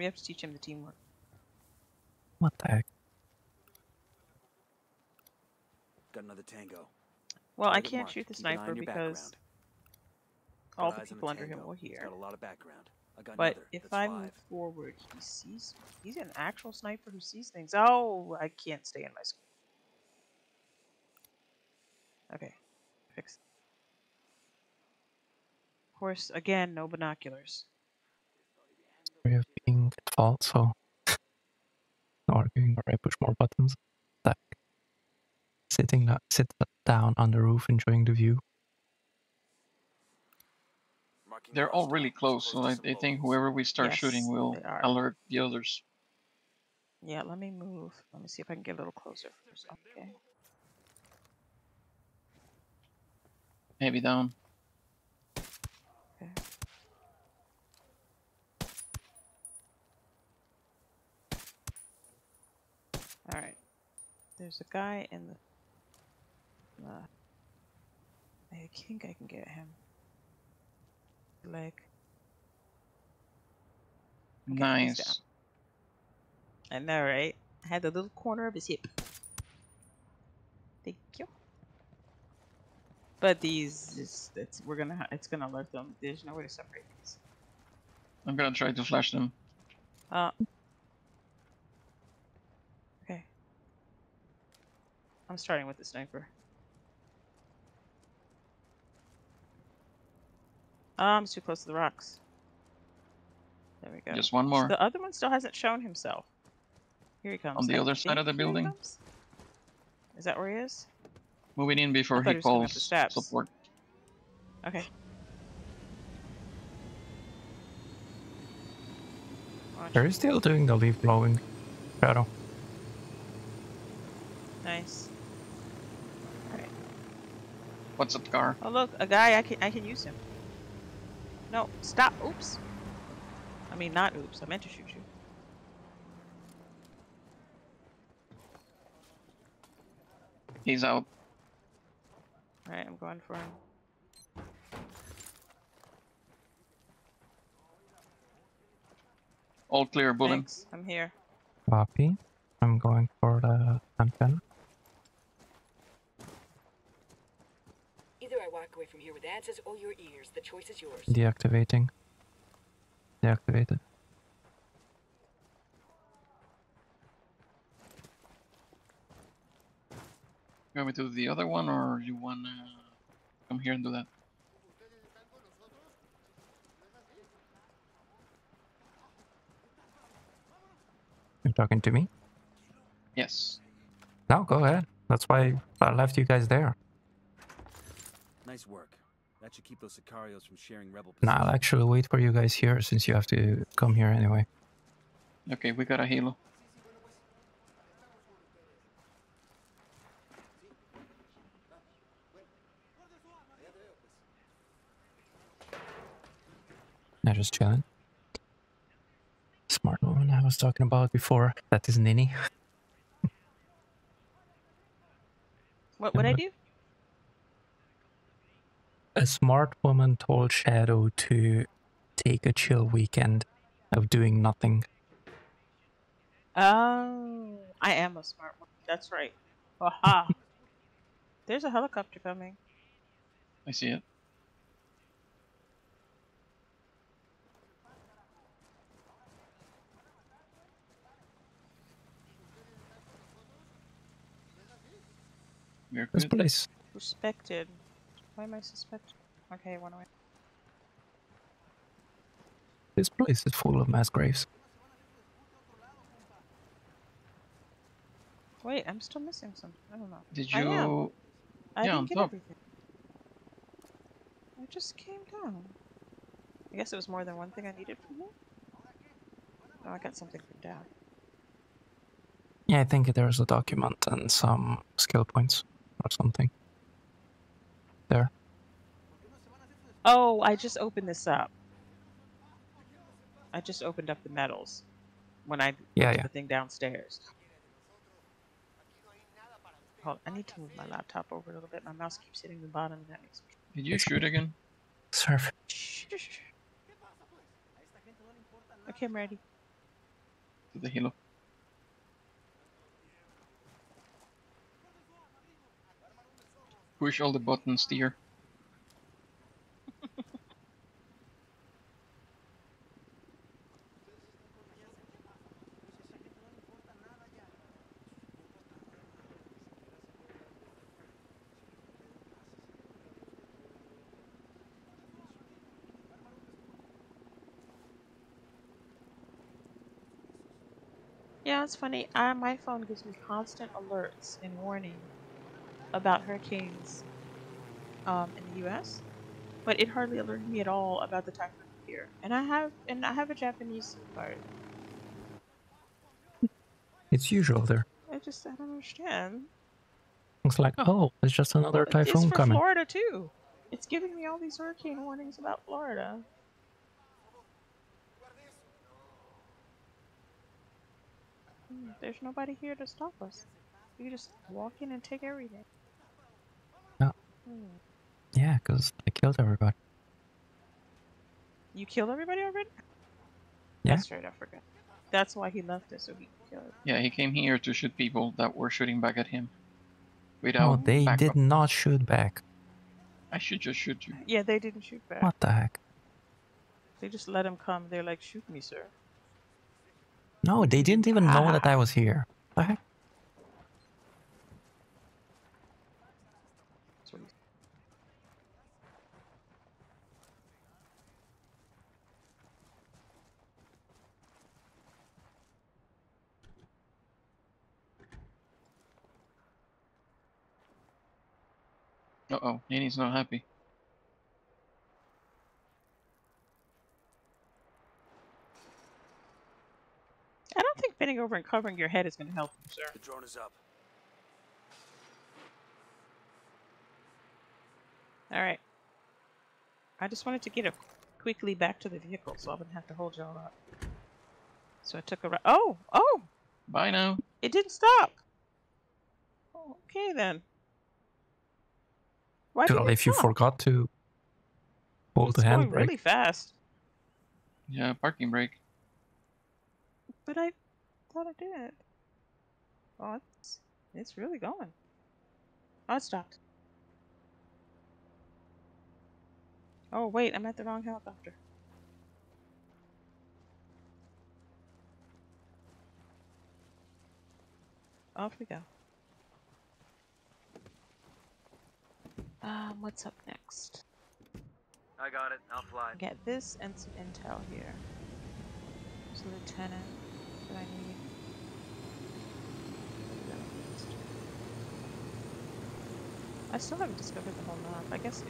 We have to teach him the teamwork. What the heck? Got another tango. Well, I can't marked. shoot the Keep an eye on sniper because background. all the eyes on people under him tango. will hear. Got a lot of background. I got But if I five. move forward, he sees me. He's an actual sniper who sees things. Oh, I can't stay in my screen. Okay, fix. it. Of course, again, no binoculars. Sorry of being at fault, so no arguing or I push more buttons. Like sitting da- sit down on the roof enjoying the view. They're all really close, so I, I think whoever we start shooting will alert the others. Yeah, let me move. Let me see if I can get a little closer first. Okay. Heavy down. Okay. All right. There's a guy in the. Uh, I think I can get him. Leg. Okay. Nice. I know, right? I had the little corner of his hip. Thank you. But these, is, it's, we're gonna, ha- it's gonna alert them. There's no way to separate these. I'm gonna try to flash them. Uh. I'm starting with the sniper. Oh, I'm too close to the rocks. There we go. Just one more. The other one still hasn't shown himself. Here he comes. On the I other side of the think here he building? comes. Is that where he is? Moving in before he he was coming up calls the steps. support. Okay. Watch. Are you still doing the leaf blowing, Shadow? Nice. Alright. What's up, car? Oh look, a guy I can I can use him. No, stop. Oops. I mean not oops, I meant to shoot you. He's out. Alright, I'm going for him. All clear, bullet. Thanks. I'm here. Copy. I'm going for the antenna. Either I walk away from here with answers or your ears. The choice is yours. Deactivating. Deactivated. You want me to do the other one, or you wanna come here and do that? You're talking to me? Yes. No, go ahead. That's why I left you guys there. Nice work. That should keep those Sicarios from sharing rebel Nah, I'll actually wait for you guys here since you have to come here anyway. Okay, we got a halo. Yeah, just chilling. Smart woman I was talking about before. That is Nini. What would I do? A smart woman told Shadow to take a chill weekend of doing nothing. Oh, I am a smart one. That's right. Aha. *laughs* There's a helicopter coming. I see it. This place. Suspected. Why am I suspect. Okay, one away. This place is full of mass graves. Wait, I'm still missing something. I don't know. Did I am. you? I Yeah, on didn't get top. everything. I just came down. I guess it was more than one thing I needed from you. Oh, I got something from Dad. Yeah, I think there's a document and some skill points or something. There. Oh, I just opened this up. I just opened up the medals when I Yeah, went to yeah. the thing downstairs. Hold, I need to move my laptop over a little bit. My mouse keeps hitting the bottom, and that makes me. Did you shoot again? Surf. Okay, I'm ready. To the helo. Push all the buttons, dear. Yeah, it's funny. My phone gives me constant alerts and warning about hurricanes um, in the U.S., but it hardly alerted me at all about the typhoon here. And I have and I have a Japanese card. It's usual there. I just I don't understand. It's like, oh, it's just another It's typhoon for coming. Florida too. It's giving me all these hurricane warnings about Florida. Hmm, There's nobody here to stop us. We can just walk in and take everything. Yeah. Because they killed everybody. You killed everybody already? Yeah. That's right, I forgot. That's why he left us, so he could kill it. Yeah, he came here to shoot people that were shooting back at him. Without No, they backup. did not shoot back. I should just shoot you. Yeah, they didn't shoot back. What the heck? They just let him come. They're like, shoot me, sir. No, they didn't even know Ah. that I was here. The heck? Uh oh, Nanny's not happy. I don't think bending over and covering your head is going to help you, sir. The drone is up. All right. I just wanted to get it quickly back to the vehicle so I wouldn't have to hold y'all up. So I took a. Ri- oh, oh! Bye now. It didn't stop. Oh, Okay then. Why didn't it if you forgot to pull It's the going handbrake, really fast, Yeah, parking brake. but I thought I did. Oh, it's it's really going. Oh, it stopped. Oh wait, I'm at the wrong helicopter. Off we go. Um, what's up next? I got it. I'll fly. Get this and some intel here. There's a lieutenant that I need. I still haven't discovered the whole map. I guess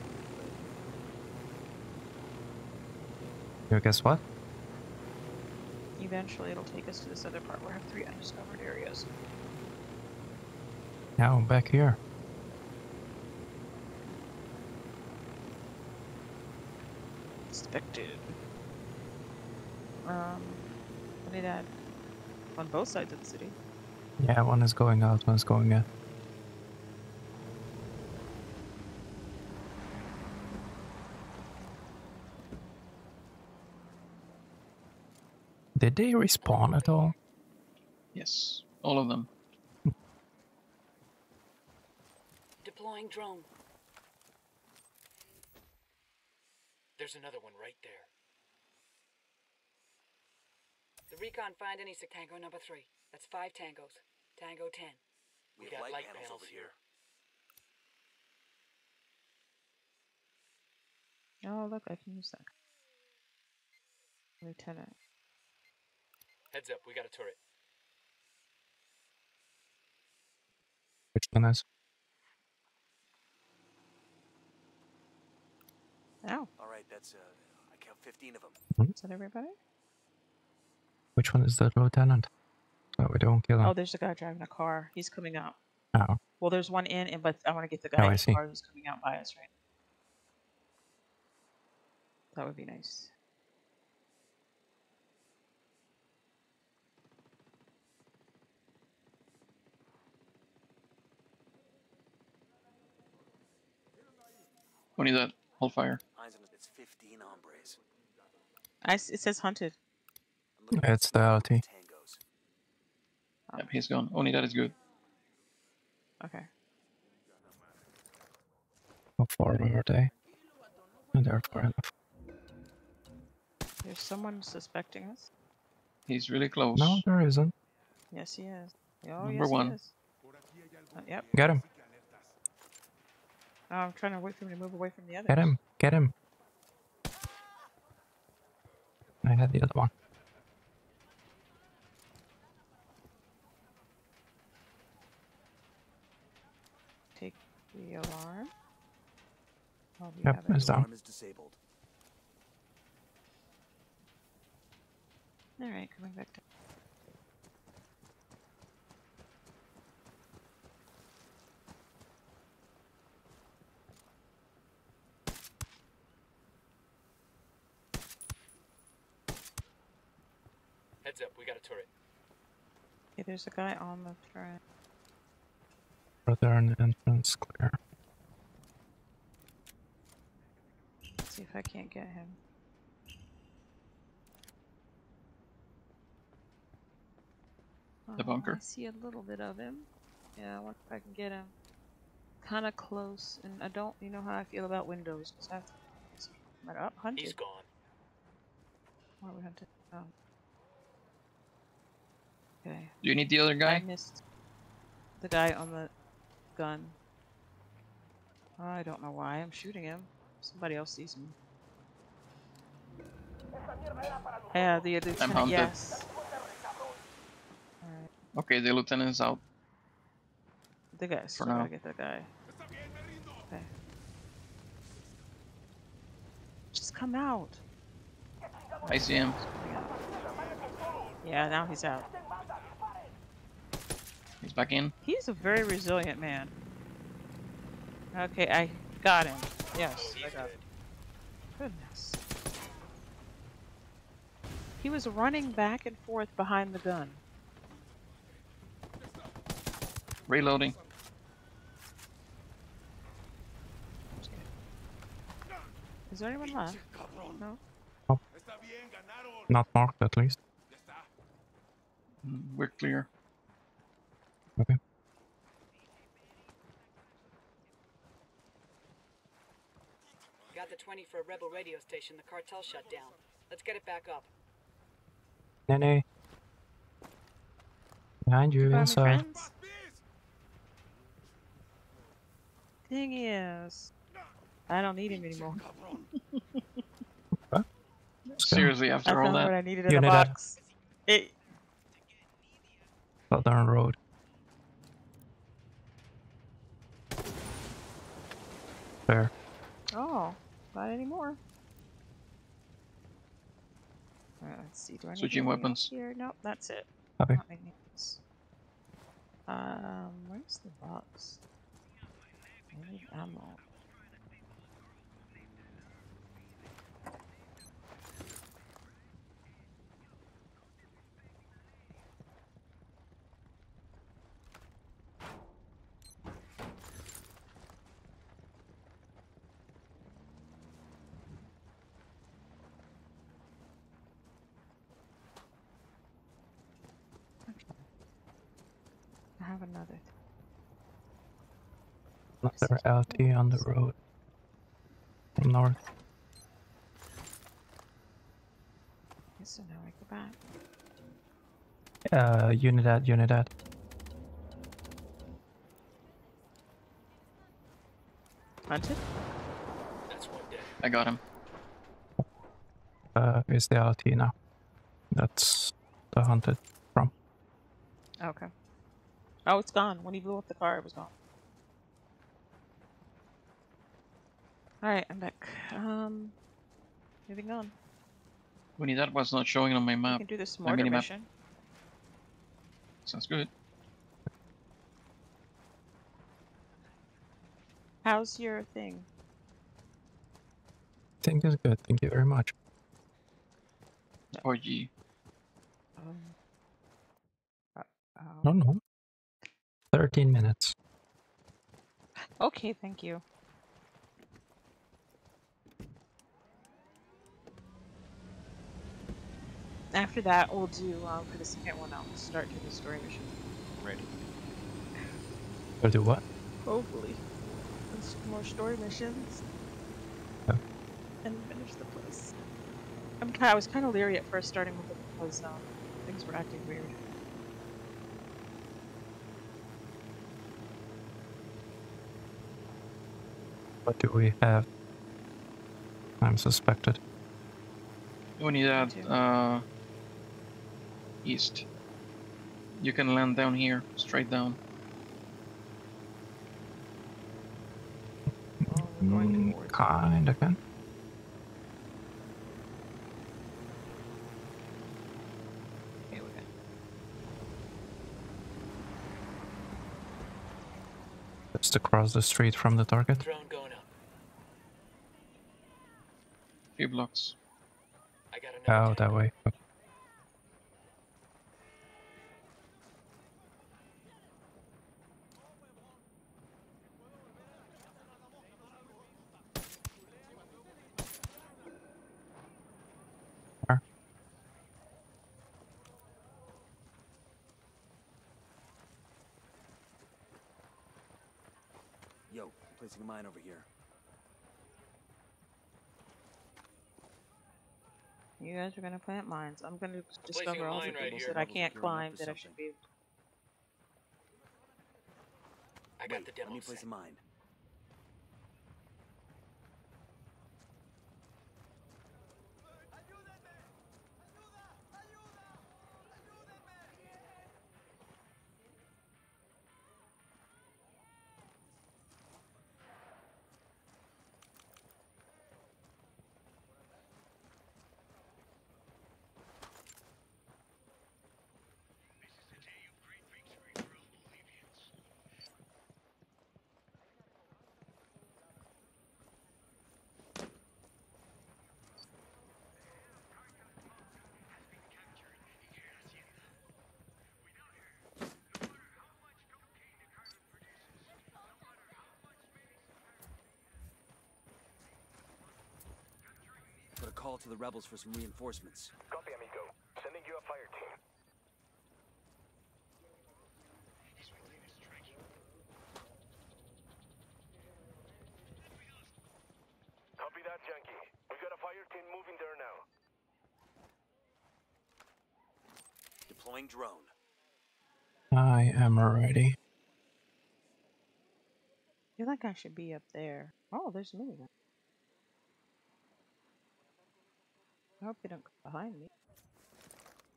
you guess what? eventually it'll take us to this other part where I have three undiscovered areas. Now I'm back here. Expected. Um, what did add? On both sides of the city. Yeah, one is going out, one is going in. Did they respawn at all? Yes, all of them. Deploying drone. There's another one right there. The recon find any Tango number three. That's five tangos. Tango ten. We, We have got light, light panels, panels over here. Oh, look, I can use that. Lieutenant. Heads up, we got a turret. Which one is? Ow. All right, that's uh, I count 15 of them. Is that everybody? Which one is the lieutenant? So we don't kill him. Oh, there's a guy driving a car. He's coming out. Oh. Well, there's one in, and but I want to get the Oh, guy I in the car who's coming out by us, right? That would be nice. Only that. Hold fire. Eyes on it's 15 hombres. I s it says hunted. It's the LT. Yep, he's gone. Only that is good. Okay. How far were they? And they're far enough. There's someone suspecting us. He's really close. No, there isn't. Yes, he is. Oh, Number yes, he one. is. Uh, yep. Get him. Oh, I'm trying to wait for him to move away from the other. Get him. Get him. I had the other one. Take the alarm. You Yep, it's down. Alarm is disabled. All right, coming back to. Heads up, we got a turret. Okay, there's a guy on the turret. Are there Northern entrance clear. Let's see if I can't get him. The Oh, bunker? I see a little bit of him. Yeah, I wonder if I can get him. Kind of close, and I don't. You know how I feel about windows, because I have to. Am I up hunted? He's gone. Why are we hunted? Oh. Okay. Do you need the other guy? I missed the guy on the gun. I don't know why I'm shooting him. Somebody else sees me. Yeah, the lieutenant. hunted. Yes. Alright, Okay, the lieutenant's out. the guy. For now. gotta get the guy. Okay. Just come out. I see him. Yeah, now he's out. He's back in. He's a very resilient man. Okay, I got him. Yes, I got him. Goodness. He was running back and forth behind the gun. Reloading. Is there anyone left? No? Not marked at least. Mm, We're clear. Okay. Got the 20 for a rebel radio station the cartel shut down. Let's get it back up. Nene. Behind you, Found my inside. friends? Thing is, I don't need him anymore. Seriously, I after all found what. I needed in You a need that? box. It, Southern Road. There. oh, not anymore. Alright, let's see. Do I need Switching weapons. Here? Nope, that's it. Okay. Not anything else. Um, where's the box? I need ammo. I have another. Another LT on the road. From north. Okay, so now I go back. Uh, Unidad, Unidad. Hunted? That's one dead. I got him. Uh, is the LT now. That's the hunted from. Okay. Oh, it's gone. When he blew up the car, it was gone. Alright, I'm back. Um, moving on. Winnie, that was not showing on my We map. can do this my mortar minimap. mission. Sounds good. How's your thing? Think is good. Thank you very much. Oh, gee. Um, uh, No, no. 13 minutes. Okay, thank you. After that, we'll do um, for the second one. I'll start doing the story mission. Ready. Or do what? Hopefully, Let's more story missions Yeah. and finish the place. I'm kind. I was kind of leery at first starting with it because um, things were acting weird. What do we have? I'm suspected. We need that uh, east. You can land down here, straight down. Mm, Kinda can. Okay, we're good. Just across the street from the target. Drone going up. Few blocks. I got another Oh, that way. Okay. Where? Yo, placing mine over here. You guys are gonna plant mines. I'm gonna Placing discover a all the mine right that I can't climb for that I something. should be. I got Wait, the let demo me place set. a mine. To the rebels for some reinforcements. Copy, amigo. Sending you a fire team. Copy that, Yankee. We got a fire team moving there now. Deploying drone. I am ready. feel like I should be up there. Oh, there's a minigun. I hope they don't come behind me.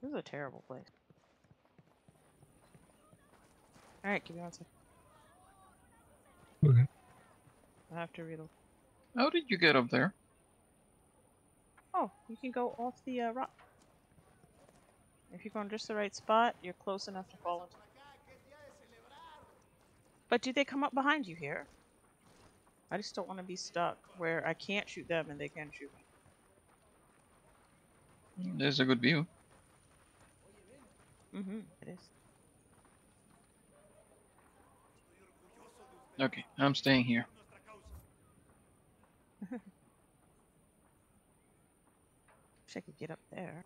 This is a terrible place. Alright, give me one second. Okay. I have to reload. How did you get up there? Oh, you can go off the uh, rock. If you go in just the right spot, you're close enough to fall into. But do they come up behind you here? I just don't want to be stuck where I can't shoot them and they can shoot me. There's a good view. Mm-hmm. It is. Okay, I'm staying here. *laughs* Wish I could get up there.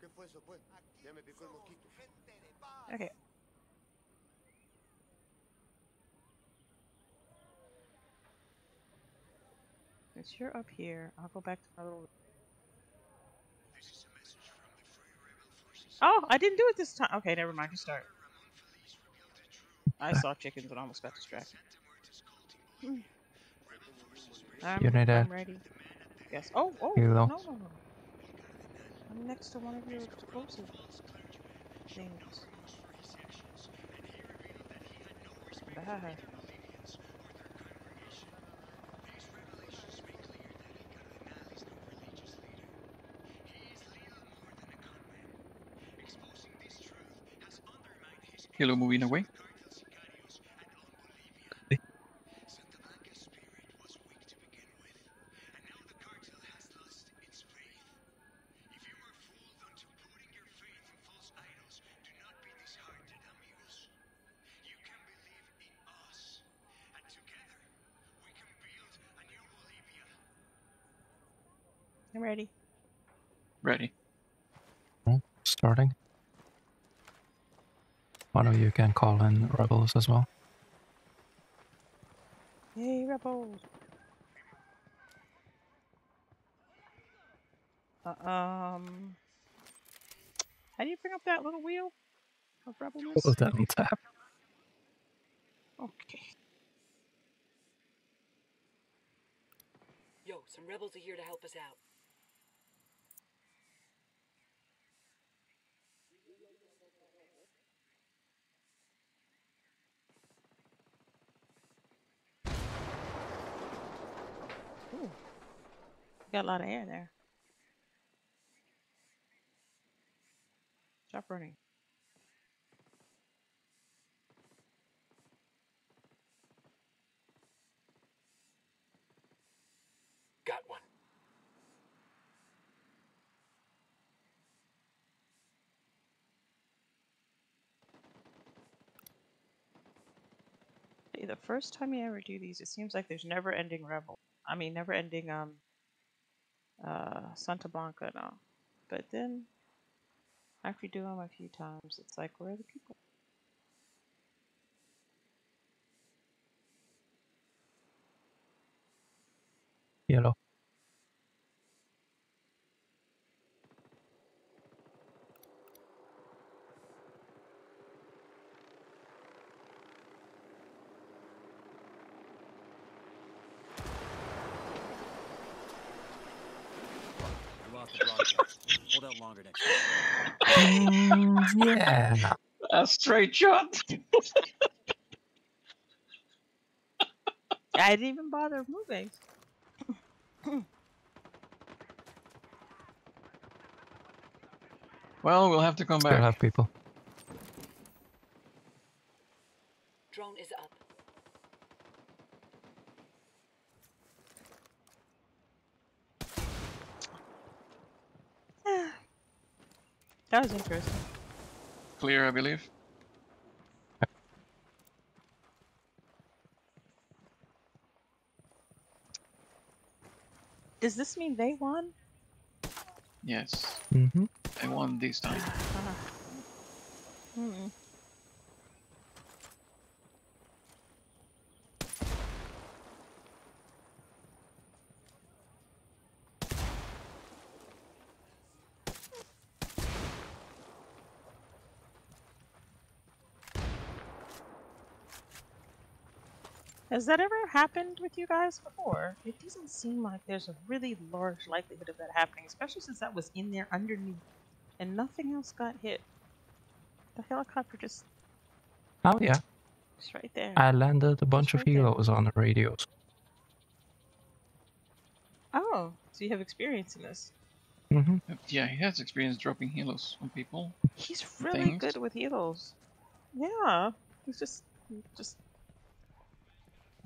¿Qué fue eso, pues? Ya me picó el mosquito. Okay. Since you're up here, I'll go back to my little. Oh, I didn't do it this time. Okay, never mind. You start. I saw chickens and almost got distracted. I'm, Unit I'm ready. Yes. Oh, oh, Kilo. no, no, no. I'm next to one of your explosive things. Bah. Halo moving away. I'm ready. Ready. Starting. One of you can call in rebels as well. Yay, rebels! Uh, um, how do you bring up that little wheel of rebelness? Put that on tap. Okay. Yo, some rebels are here to help us out. Got a lot of air there. Stop running. Got one. Hey, The first time you ever do these, it seems like there's never ending rebel. I mean, never ending um uh Santa Blanca all. But then after do them a few times, it's like where are the people? Yellow. We lost the broadcast. Hold out longer next time. Mm, yeah. A straight shot. I didn't even bother moving. well, we'll have to come Still back. have people. Drone is up. *sighs* that was interesting. Clear, I believe. Does this mean they won? Yes. Mm-hmm. I won this time. Hmm. Has that ever happened with you guys before? It doesn't seem like there's a really large likelihood of that happening, especially since that was in there underneath and nothing else got hit. The helicopter just Oh yeah. was right there. I landed a bunch of helos on the radios. Oh, so you have experience in this. Mm-hmm. Yeah, he has experience dropping helos on people. He's really things. good with helos. Yeah, he's just just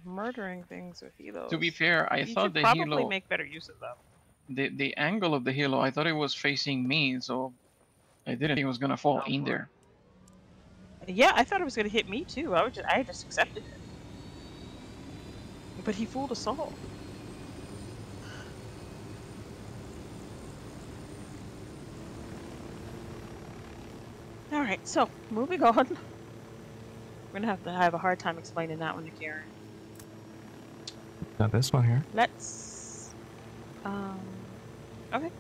murdering things with helos. To be fair, I you thought the probably helo, make better use of them. the the angle of the helo, I thought it was facing me, so I didn't think it was gonna fall oh, in there. Yeah, I thought it was gonna hit me too. I was just, I just accepted it. But he fooled us all. All right, so moving *laughs* on. We're gonna have to have a hard time explaining that one to Karen. Got this one here. Let's. Um. Okay.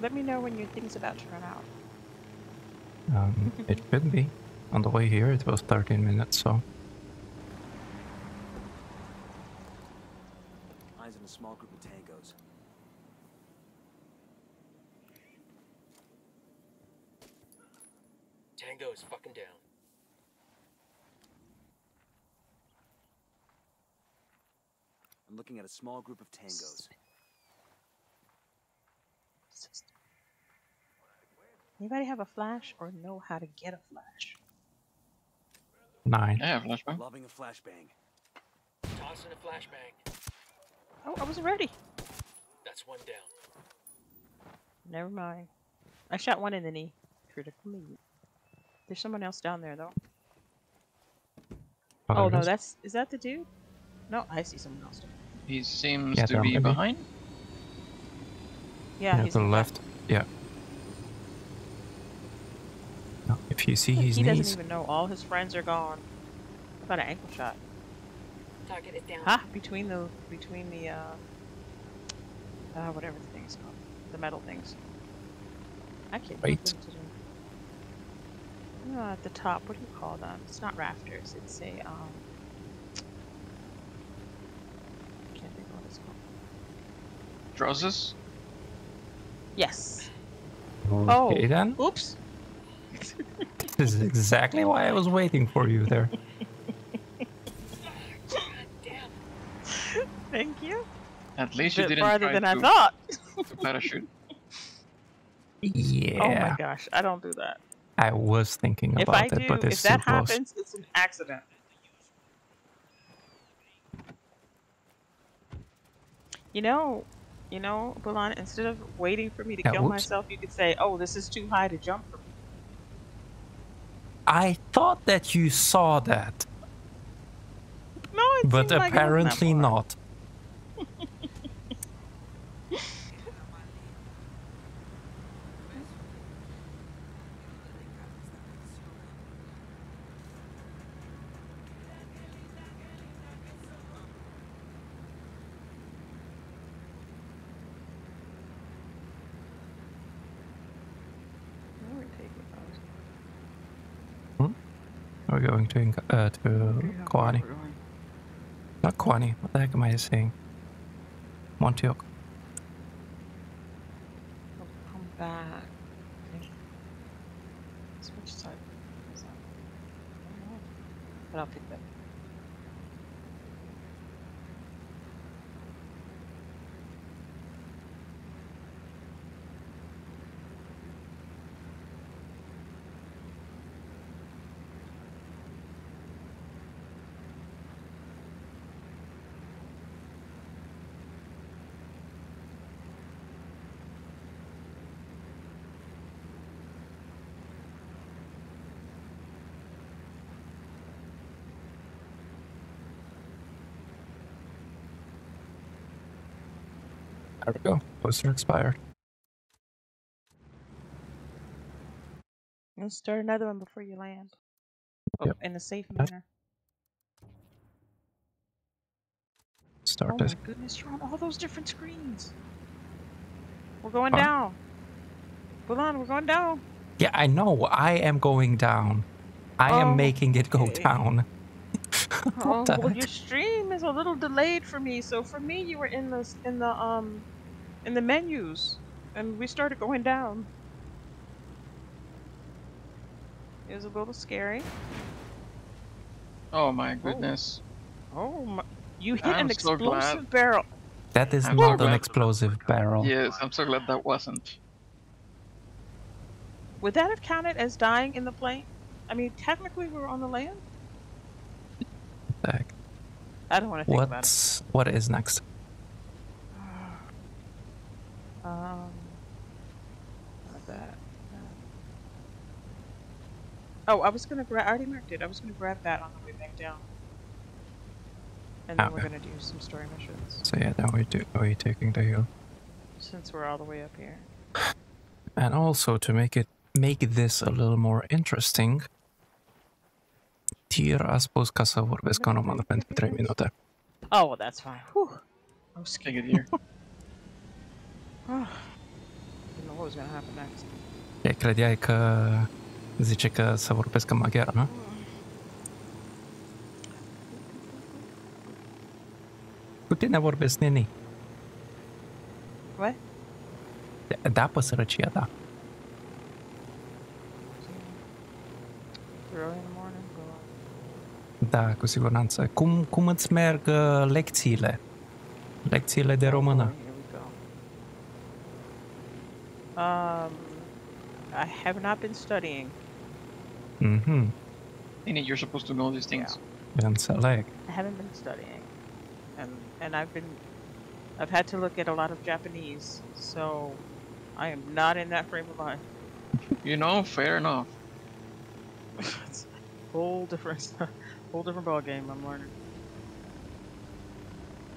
Let me know when your thing's about to run out. Um, *laughs* it should be. On the way here, it was 13 minutes, so Eyes in a small group of tangos. Tango is fucking down. I'm looking at a small group of tangos. Anybody have a flash or know how to get a flash? Nine. I have a flashbang. Loving a flashbang. Tossing a flashbang. Oh, I wasn't ready. That's one down. Never mind. I shot one in the knee. Critical knee. There's someone else down there though. Oh, Oh, there no, is? that's is that the dude? No, I see someone else. He seems Yeah, to be may behind. Yeah, Yeah, he's to the in left. Yeah. No, if you see Look, his he knees, doesn't even know all his friends are gone. I got an ankle shot. Target is down. Ha! Between the between the uh, uh whatever the thing's called, the metal things. I can't Right. what. Uh, at the top, what do you call them? It's not rafters. It's a um. I can't think of what it's called. Trusses? Yes. okay oh, then. Oops. *laughs* This is exactly why I was waiting for you there. *laughs* Thank you. At least Bit you didn't farther try than I thought. *laughs* to parachute. Yeah. Oh my gosh, I don't do that. I was thinking If about I it, do, but it's if that too close. happens, it's an accident. You know, you know, Bulan, instead of waiting for me to Yeah, kill whoops. myself, you could say, "Oh, this is too high to jump for me." I thought that you saw that, No, but seemed like apparently not. Where would take it? We're going to uh, to Koani. Not Koani. What the heck am I saying? Montuyoc. I'll come back. Okay. Switch side. Is that? I don't know. But I'll pick that. There we go. Poster expired. Let's start another one before you land. Oh, Yep. in a safe Yep. manner. Oh Start my goodness, you're on all those different screens. We're going Huh? down. Hold on, we're going down. Yeah, I know. I am going down. I Oh, am making it go okay. down. *laughs* Oh, well, your stream is a little delayed for me. So for me, you were in the in the um in the menus, and we started going down. It was a little scary. Oh my oh. goodness. Oh my! You hit I'm an so glad. explosive barrel. That is I'm not an explosive barrel. Yes, I'm so glad that wasn't. Would that have counted as dying in the plane? I mean, technically, we were on the land. The heck? I don't want to think about it. What's what is next? Um, not that. Oh, I was gonna grab. I already marked it. I was gonna grab that on the way back down. And then we're gonna do some story missions So yeah, then we do Are we taking the hill. since we're all the way up here. And also to make it make this a little more interesting. Tyr a spus ca să vorbesc cu română pentru 3 minute. Oh well, that's fine. Whew. I was Take scared. here. *laughs* E, credeai că zice că să vorbesc în maghiară, nu? Cu tine vorbesc neni. What? Da, pe sărăcia, da. Early in the morning. Go on. Da, cu siguranță. Cum, cum îți merg uh, lecțiile? Lecțiile de română. Here we go. Um, I have not been studying. Mm-hmm. Nini, you're supposed to know these things. And select. I haven't been studying, and and I've been, I've had to look at a lot of Japanese, so I am not in that frame of mind. *laughs* You know, fair enough. *laughs* it's a whole different, *laughs* whole different ball game. I'm learning.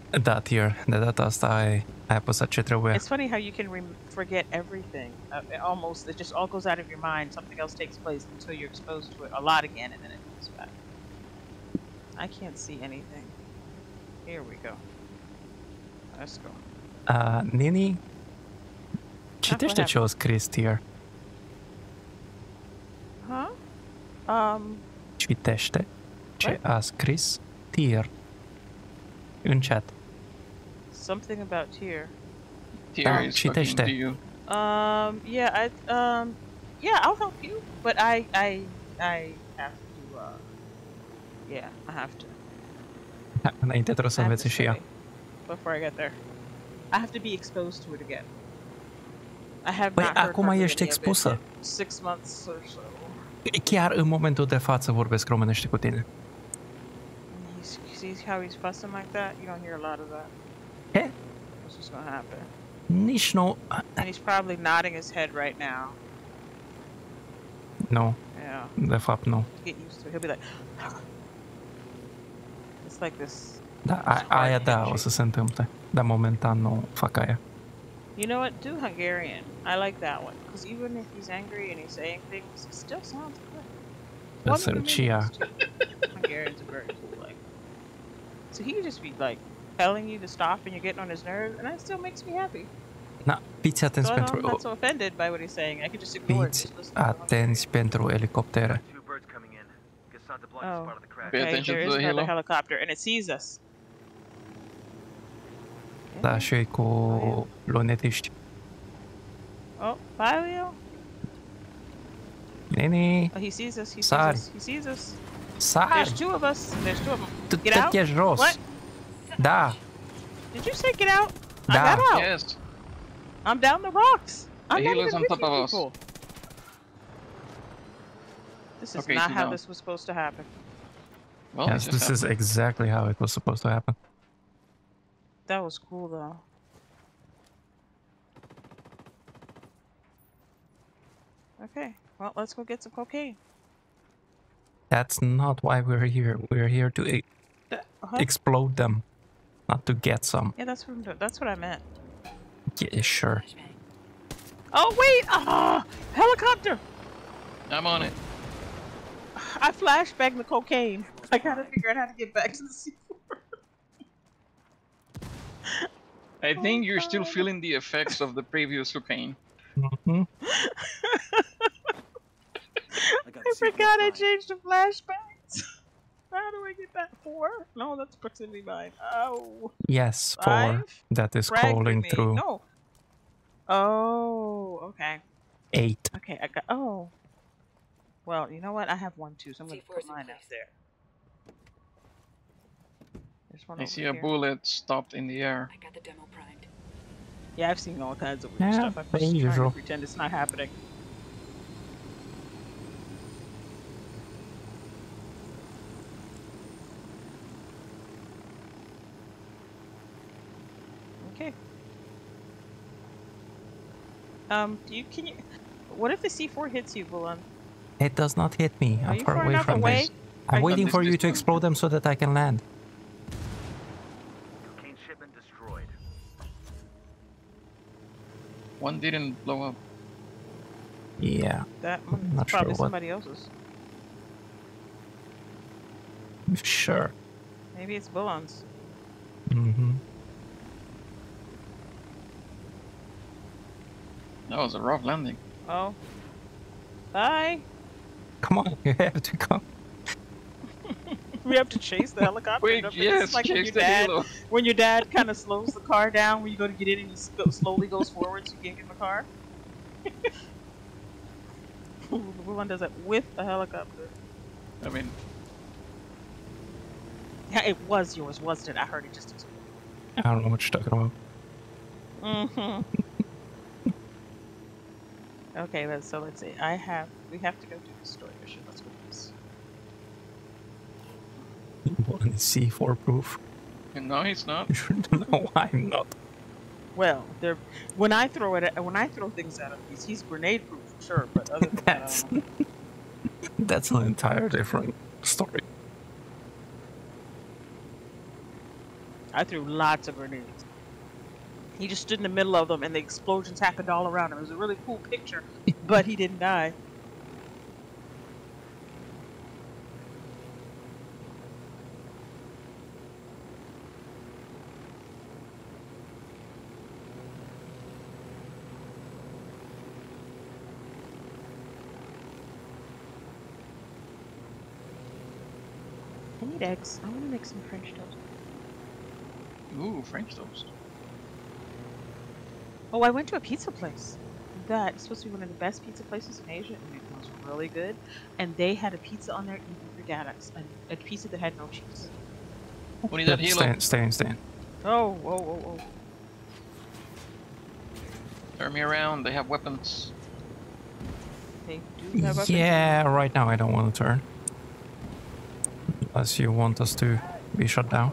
Da, tier. De data asta ai, ai apăsat ce trebuie. It's funny how you can forget everything. Uh, it almost, it just all goes out of your mind. Something else takes place until you're exposed to it a lot again, and then it comes back. I can't see anything. Here we go. Let's go. Uh, Nini, citește ce o scris tier. Huh? Um, Citește ce a scris tier. În chat. Something about tier. Tier Ah, is citește. fucking you. Um, yeah, I, um, yeah, I'll help you, but I, I, I have to, uh, yeah, I have to. Ha, Înainte trebuie să I have învețe to și ea. study Before I get there. I have to be exposed to it again. I have Păi not heard acum hardly ești any of it expusă. in Six months or so. Chiar în momentul de față vorbesc românește cu tine. He's, see how he's fussing like that? You don't hear a lot of that. Eh? What's just gonna happen? Nici nu... And he's probably nodding his head right now. No. Yeah. De fapt, nu. Get used to it. He'll be like, *gasps* it's like this. Da, a, aia da, o să se întâmple. Dar momentan nu fac aia. You know what? Do Hungarian. I like that one because even if he's angry and he's saying things, it still sounds good. Pe One of the sărăcia. Hungarians are very cool. Like, so he could just be like telling you to stop and you're getting on his nerves, and that still makes me happy. Na, fiți So atenți I don't, I'm pentru... not so offended by what he's saying. I could just ignore it. and Fiți just listen to atenți pentru elicoptere. Two birds coming in. Gassan DeBlanc Oh, spotted the crash. Pay okay. attention There to is the another helicopter, and it sees us. Da, și ei cu lunetiști. Oh, bye, Leo. Nini, Oh, he sees us. He Sar. sees us. He sees us. sar! There's two of us. There's two of them. Tu Get te out. ești jos. What? Da, Did you say get out? I Da. got out. Yes. I'm down the rocks. I'm The not even on top you of us. people. This is Okay, not how now- this was supposed to happen. Well, yes, it just this is exactly how it was supposed to happen. That was cool though. Okay, well, let's go get some cocaine. That's not why we're here. We're here to e- Uh-huh. explode them, not to get some. Yeah, that's what I'm doing. That's what I meant. Yeah, sure. Oh wait! Ah, helicopter! I'm on it. I flashbanged the cocaine. I gotta figure out how to get back to the sea. I think you're still feeling the effects of the previous cocaine. Mm-hmm. *laughs* I forgot I changed the flashbangs. How do I get that? Four? No, that's proximity mine. Oh. Yes, for Five? that is Frag crawling grenade. through No. Oh, okay. eight. Okay, I got. Oh. Well, you know what? I have one too, so I'm gonna put mine up there. There's one I over see a bullet stopped in the air. I got the demo primed. Yeah, I've seen all kinds of weird Yeah, stuff. I'm the just trying to pretend it's not happening. Okay. Um, do you can you? What if the C4 hits you, Bulan? It does not hit me. Are I'm far far away from away? this. I'm Are you- waiting This for you to explode them so that I can land. Shipment destroyed. One didn't blow up. Yeah, That one's Not sure probably what- somebody else's. sure. Maybe it's Bulan's. Mm-hmm. That was a rough landing. Oh. Bye. Come on, *laughs* you have to come. We have to chase the helicopter. Wait, Don't yes, It's like when chase your the dad, helo. when your dad kind of slows the car down when you go to get in, and he slowly goes forward so you can't get in the car. *laughs* the one does it with a helicopter. I mean, Yeah, it was yours, wasn't it? I heard it just. I don't know what you're talking about. Mm-hmm. Okay, let's so let's see. I have we have to go do the story mission. Let's go do this. One is C4 proof. No, he's not. *laughs* no, I'm not. Well, they're when I throw it at, when I throw things at him, he's, he's grenade proof for sure. But other than That's don't *laughs* that's an entire different story. I threw lots of grenades. He just stood in the middle of them, and the explosions happened all around him. It was a really cool picture, but he didn't die. I need eggs. I want to make some French toast. Ooh, French toast. Oh, I went to a pizza place. That is supposed to be one of the best pizza places in Asia, and it was really good. And they had a pizza on there, even for Gaddux, a, a pizza that had no cheese. What is that, Stay Halo? in, stay in, stay in. Oh, whoa, whoa, whoa! Turn me around. They have weapons. They do have weapons. Yeah, right now I don't want to turn. Unless you want us to be shut down.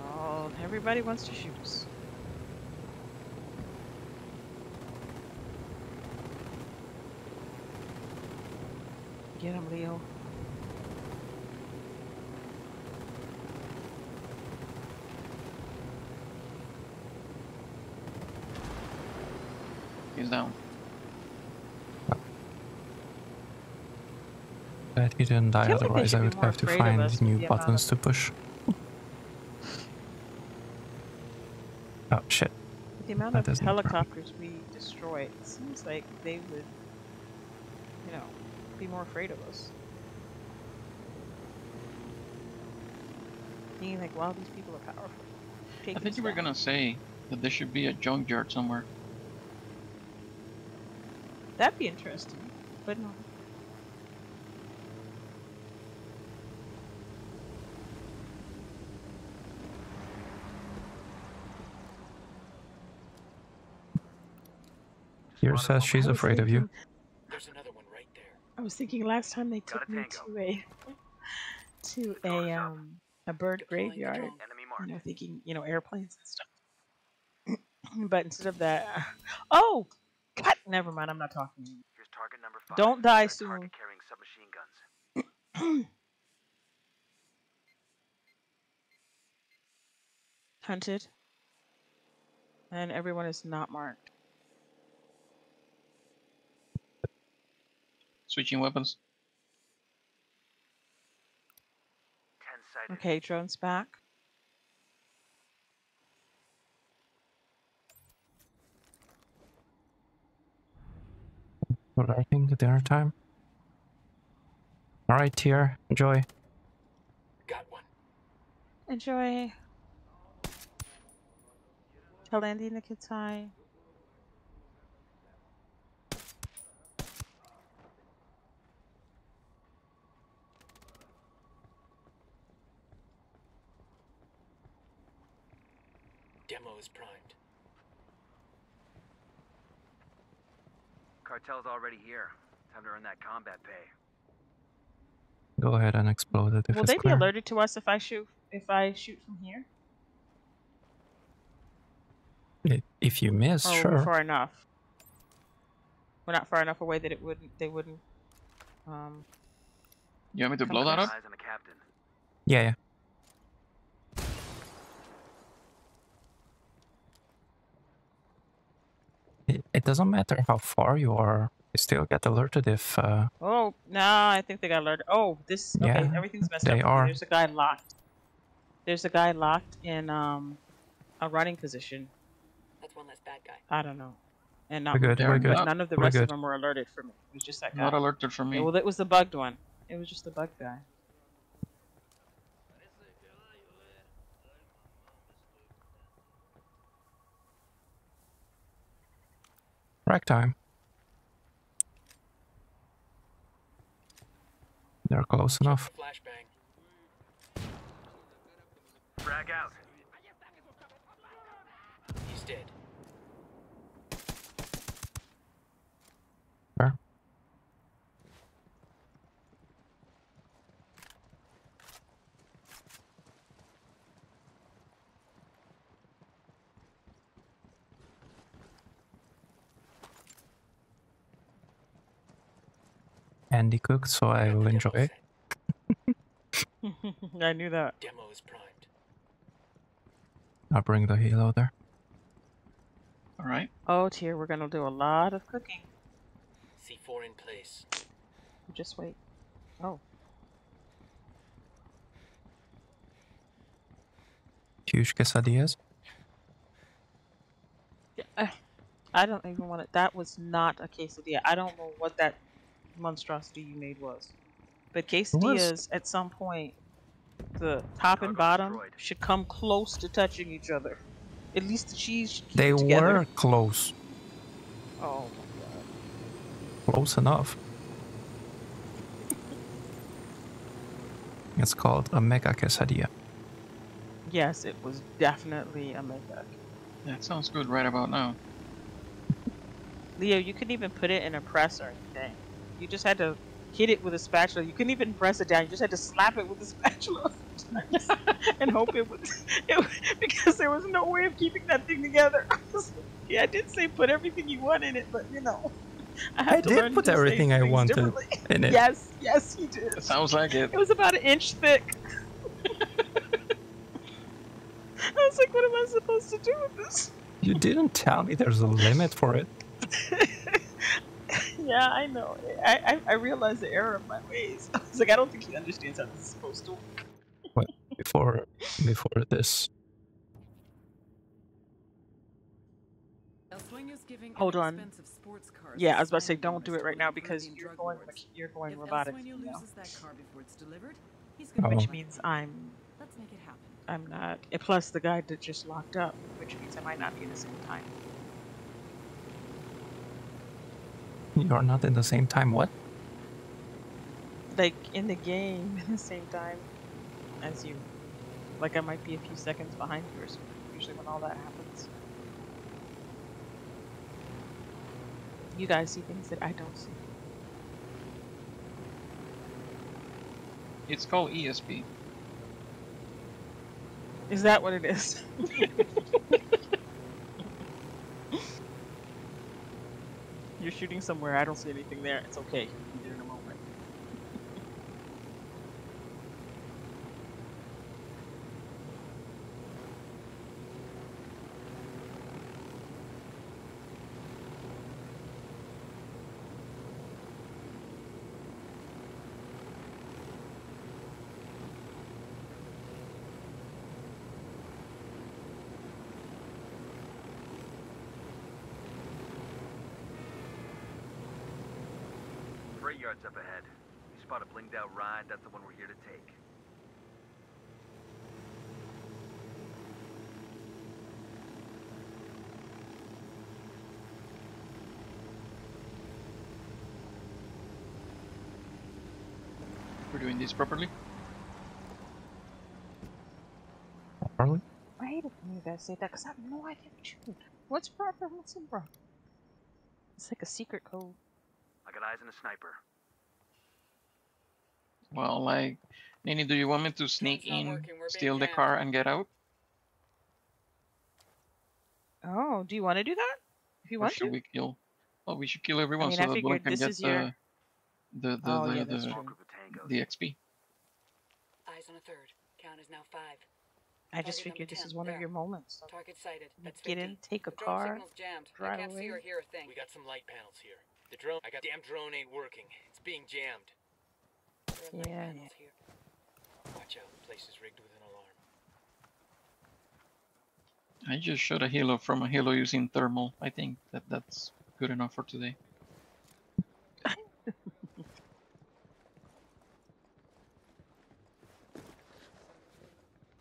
Oh, everybody wants to shoot us. Get him, Leo. He's down. Glad he didn't die, Feels like otherwise I would have to find new with the amount buttons to push. Oh shit. With the amount That of is not right. helicopters we destroy, it seems like they would, you know, be more afraid of us. Being like, wow, these people are powerful. I think this you were gonna say that there should be a junkyard somewhere. That'd be interesting, but no. Here says she's I was afraid of you. thinking- I was thinking last time they took me to a to *laughs* a um a bird graveyard. You know, thinking you know airplanes and stuff. *clears throat* but instead of that, oh, God, never mind. I'm not talking. Here's target number five. Don't die Suspect target soon. carrying submachine guns. *clears throat* Hunted, and everyone is not marked. Switching weapons. Okay, drone's back. What I think at dinner time. Alright, Tier, enjoy. Got one. Enjoy. Tell Andy and the kids hi. Is primed. Cartel's already here. Time to earn that combat pay. Go ahead and explode it if Will it's they clear. be alerted to us if I shoot if I shoot from here? If you miss, Or sure. far enough? We're not far enough away that it wouldn't they wouldn't um You want me to blow that up? Eyes on the captain. Yeah, yeah. It, it doesn't matter how far you are, you still get alerted if uh, Oh no, I think they got alerted. Oh, this okay, Yeah, everything's messed they up. are. There's a guy locked. There's a guy locked in um a running position. That's one less bad guy. I don't know. And not We're good, we're good, none of the we're rest of them were alerted for me. It was just that guy. Not alerted for me. Yeah, well, it was the bugged one. It was just the bugged guy. Rack time. They're close enough. Flashbang. Frag out. He's dead. Handy cook, so I will enjoy it. *laughs* I knew that. Demo is primed. I'll bring the halo there. All right. Oh, dear, we're gonna do a lot of cooking. C4 in place. Just wait. Oh, Huge quesadillas. yeah, uh, I don't even want it. That was not a quesadilla. I don't know what that monstrosity you made was. But quesadillas, at some point, the top and bottom should come close to touching each other. At least the cheese should keep They together. were close. Oh my god. Close enough. It's called a mega quesadilla. Yes, it was definitely a mega. That sounds good right about now. Leo, you couldn't even put it in a press or anything. You just had to hit it with a spatula. You couldn't even press it down. You just had to slap it with a spatula *laughs* and hope it would, *laughs* it because there was no way of keeping that thing together. *laughs* yeah, I did say put everything you want in it, but you know, I, I did put everything I wanted in it. Yes, yes, you did. It Sounds like it. It was about an inch thick. I was like, what am I supposed to do with this? You didn't tell me there's a limit for it. Yeah, I know. I, I, I realized the error of my ways. *laughs* I was like, I don't think he understands how this is supposed to work. What before before this? El Sueño's giving an Hold on. expensive sports car Yeah, I was about to say, don't do it right now because you're going lords. you're going robotic. El Sueño now. that car before it's delivered, Oh. Which means I'm Let's make it happen. I'm not. And plus the guy that just locked up, which means I might not be in the same time. You're not in the same time. What? Like in the game *laughs* in the same time as you. Like I might be a few seconds behind you or something. Usually when all that happens. You guys see things that I don't see. It's called ESP. Is that what it is? *laughs* *laughs* You're shooting somewhere. I don't see anything there. It's okay. You can get in a moment. Freight yard's up ahead. You spot a blinged out ride, that's the one we're here to take. We're doing this properly. Probably. I hate it when you guys say that because I have no idea what you mean. What's proper? What's improper? It's like a secret code. I got eyes on a sniper. Well, like, Nini, do you want me to sneak in, working, we're being steal the jammed. car, and get out? Oh, do you want to do that? If you Or want should to. we kill? Well, we should kill everyone mean, so I that one can get is your- the, the, the, Oh, the, yeah, the, the XP. Eyes on a third. Count is now five. I just Target number figured this 10, is one there. of your moments. So Target sighted. you That's get 50. in, take a The car, signal's jammed. I drive can't see or away. hear a thing. We got some light panels here. The drone, I got damn drone ain't working. It's being jammed. There are light Yeah, panels here. Watch out, the place is rigged with an alarm. I just shot a halo from a halo using thermal. I think that that's good enough for today. *laughs*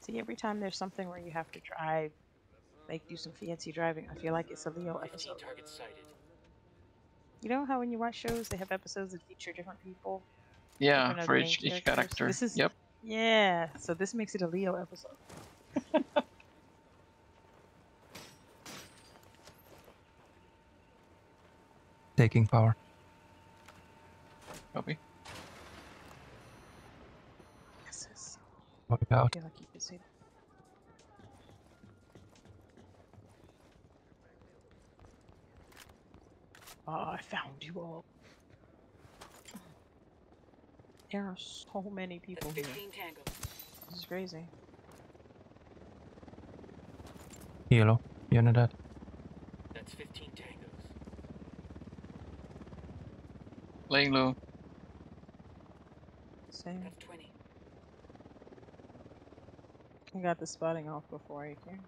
See, every time there's something where you have to drive, like do some fancy driving, I feel like it's a Leo 15 episode. targets sighted. You know how when you watch shows, they have episodes that feature different people? Yeah, for each, each character. This is Yep. yeah. So this makes it a Leo episode. *laughs* Taking power. Copy. This is. What I about? feel like you could say that. Oh, I found you all. There are so many people here. tango. This is crazy. Hilo, Unidad. That's 15 tangos. Laying low. Same. That's 20. I got the spotting off before I came.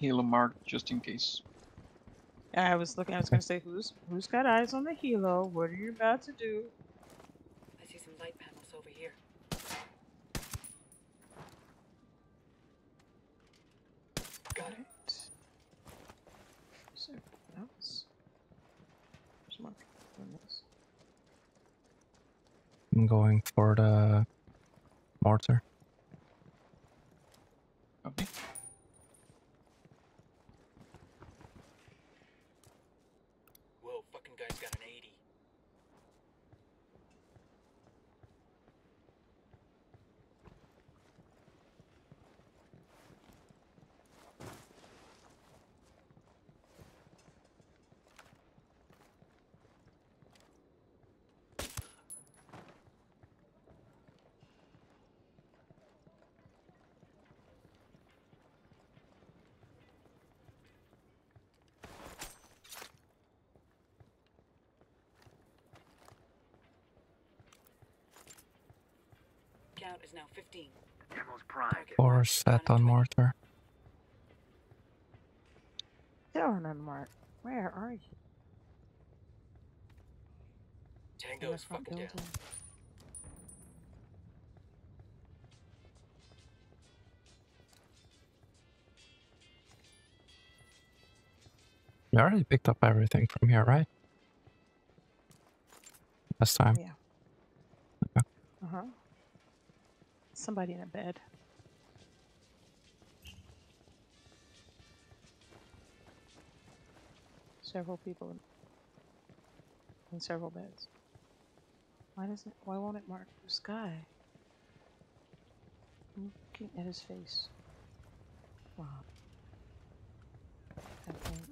Helo mark just in case. I was looking. I was gonna say, who's who's got eyes on the helo? What are you about to do? I see some light panels over here. Got it. Is there else? There's more people. I'm going for the mortar. Copy. Whoa, fucking guy's got an 80. Count is now 15. Ammo's prime. Target set on at 20. mortar. Dylan and Mark, where are you? In the Tango's front fucking down. building. We already picked up everything from here, right? Last time. Yeah. Uh huh. Somebody in a bed. Several people in, several beds. Why doesn't? Why won't it mark the sky? I'm looking at his face. Wow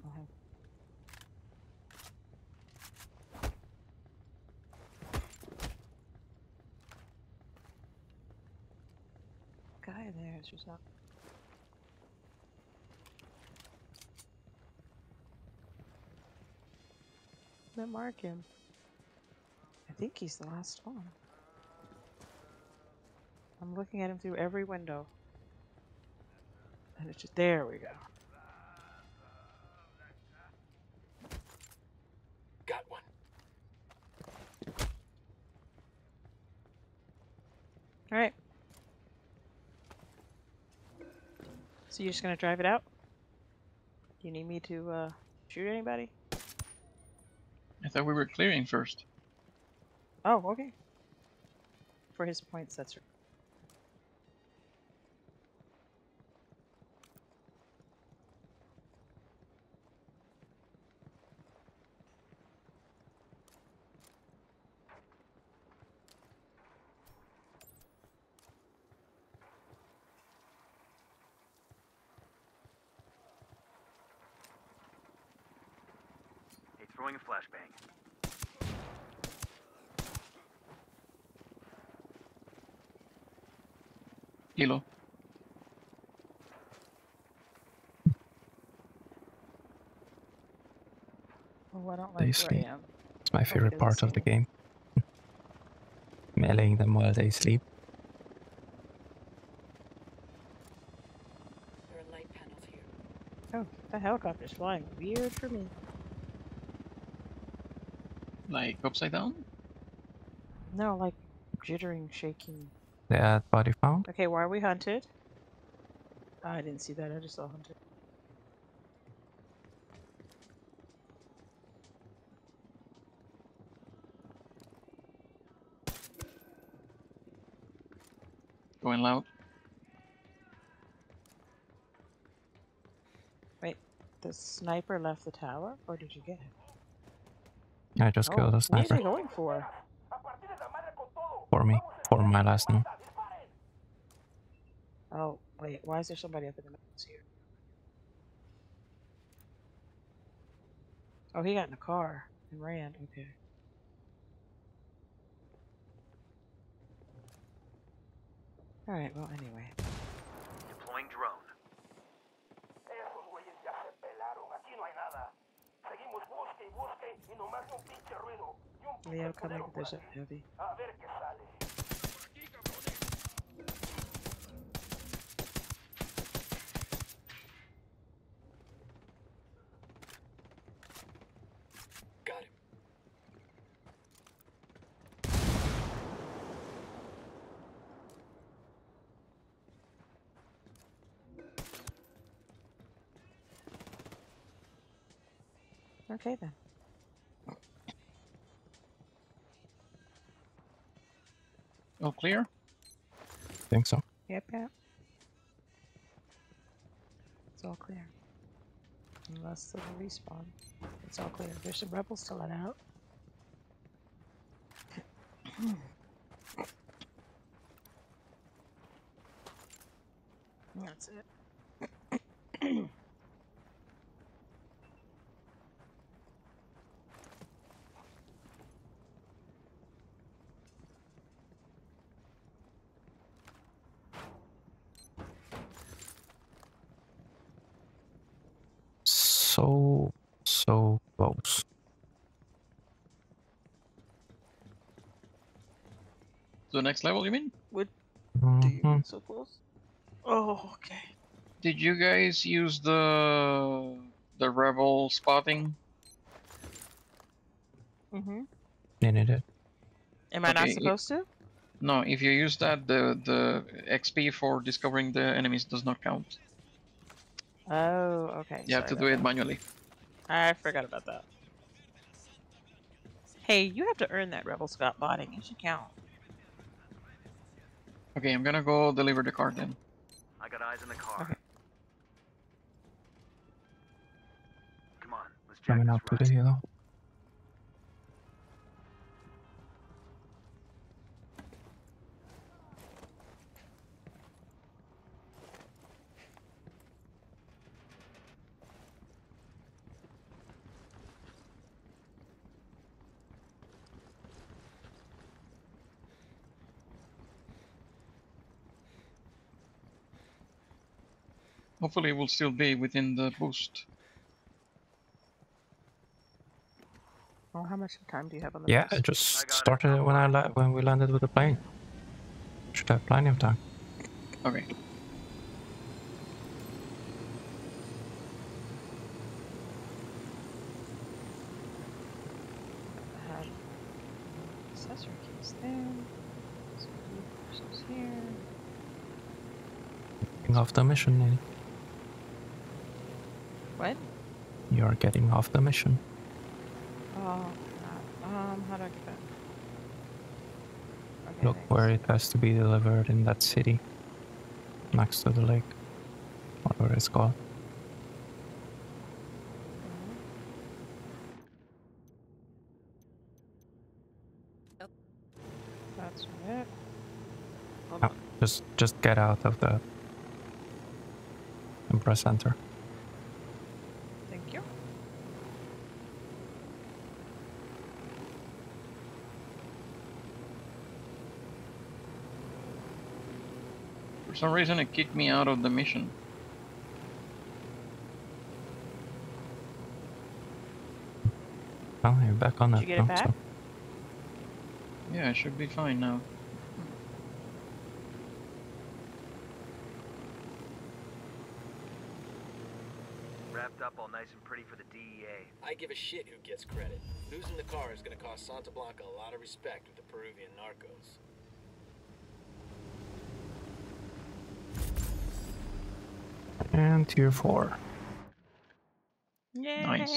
will have guy there is just not. Mark him. I think he's the last one. I'm looking at him through every window. And it's just there we go. Got one. Alright. So you're just gonna drive it out? Do you need me to uh, shoot anybody? I thought we were clearing first. Oh, okay. For his points, that's I don't They like where sleep. I am. It's my favorite part see of the game. *laughs* Meleeing them while they sleep. There are light panels here. Oh, the helicopter's flying. Weird for me. Like upside down? No, like jittering, shaking. That body found. Okay, why are we hunted? I didn't see that. I just saw hunted. going loud. Wait, the sniper left the tower, or did you get him? I just oh, killed the sniper. What are going for? For me. For my last name. Oh, wait, why is there somebody up in the mountains here? Oh, he got in a car and ran. Okay. All right. Well, anyway. Deploying drone. Esos güeyes ya se pelaron. Aquí no hay nada. Seguimos busque y busque y nomás un pinche ruido. Y un Leo pinche coming. putero por There's a heavy. A ver qué sale. Okay then. All clear? think so. Yep. Yep. It's all clear. Unless the respawn. It's all clear. There's some rebels to let out. *clears throat* That's it. So, so close. The next level, you mean? Would Mhm. so close? Oh, okay. Did you guys use the the rebel spotting? Mm-hmm. Yeah, it is. Am I not Okay, i- supposed to? No, if you use that, the the XP for discovering the enemies does not count. Oh, okay. You have to do about it manually. I forgot about that. Hey, you have to earn that Rebel Scott botting. It should count. Okay, I'm gonna go deliver the card then. I got eyes in the car. Okay. Come on, let's check Coming this out to ride. the hill. Hopefully, we'll still be within the boost. Oh, how much time do you have on the Yeah, bus? I just started it when I la- when we landed with the plane. Should have plenty of time. Okay. I accessory case there. Some here. Off the mission, Nanny. What? You're getting off the mission. Oh, Um, how do I get that? Okay, Look thanks. where it has to be delivered in that city. Next to the lake. Whatever it's called. That's it. Hold on. just just get out of the and press enter. Thank you. For some reason, it kicked me out of the mission. Oh, you're back on that. Did that you get it now, so- back? Yeah, I should be fine now. Wrapped up all nice and pretty for the DEA. I give a shit who gets credit. Losing the car is gonna cost Santa Blanca a lot of respect with the Peruvian narcos. And tier four. Yay! Nice.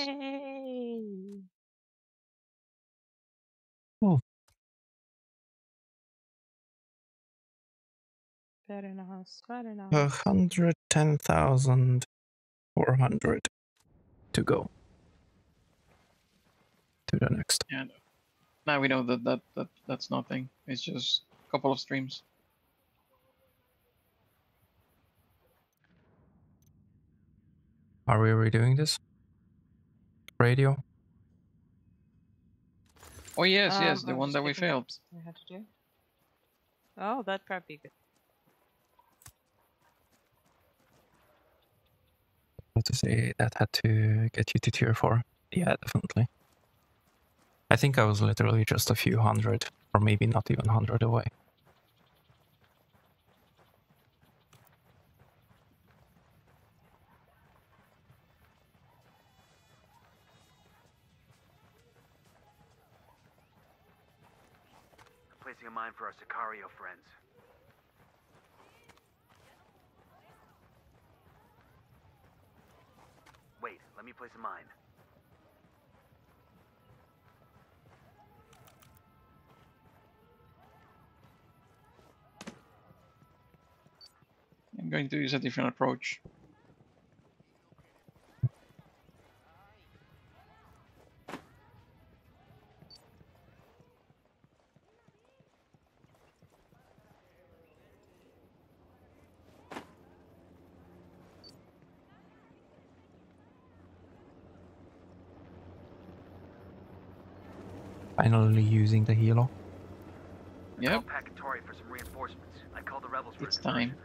Oh, Very nice. Very nice. a hundred ten thousand four hundred to go. To the next. Yeah. Now we know that, that that that's nothing. It's just a couple of streams. Are we redoing this? Radio? Oh yes, Um, yes, the I was one that we picking up failed. something I had to do. Oh, that'd probably be good. What to say that had to get you to tier four? Yeah, definitely. I think I was literally just a few hundred, or maybe not even hundred away. Mine for our Sicario friends. Wait, let me place a mine. I'm going to use a different approach. Finally using the helo. Yep. Pack a *laughs* Tory for some reinforcements. I called the rebels for It's a time.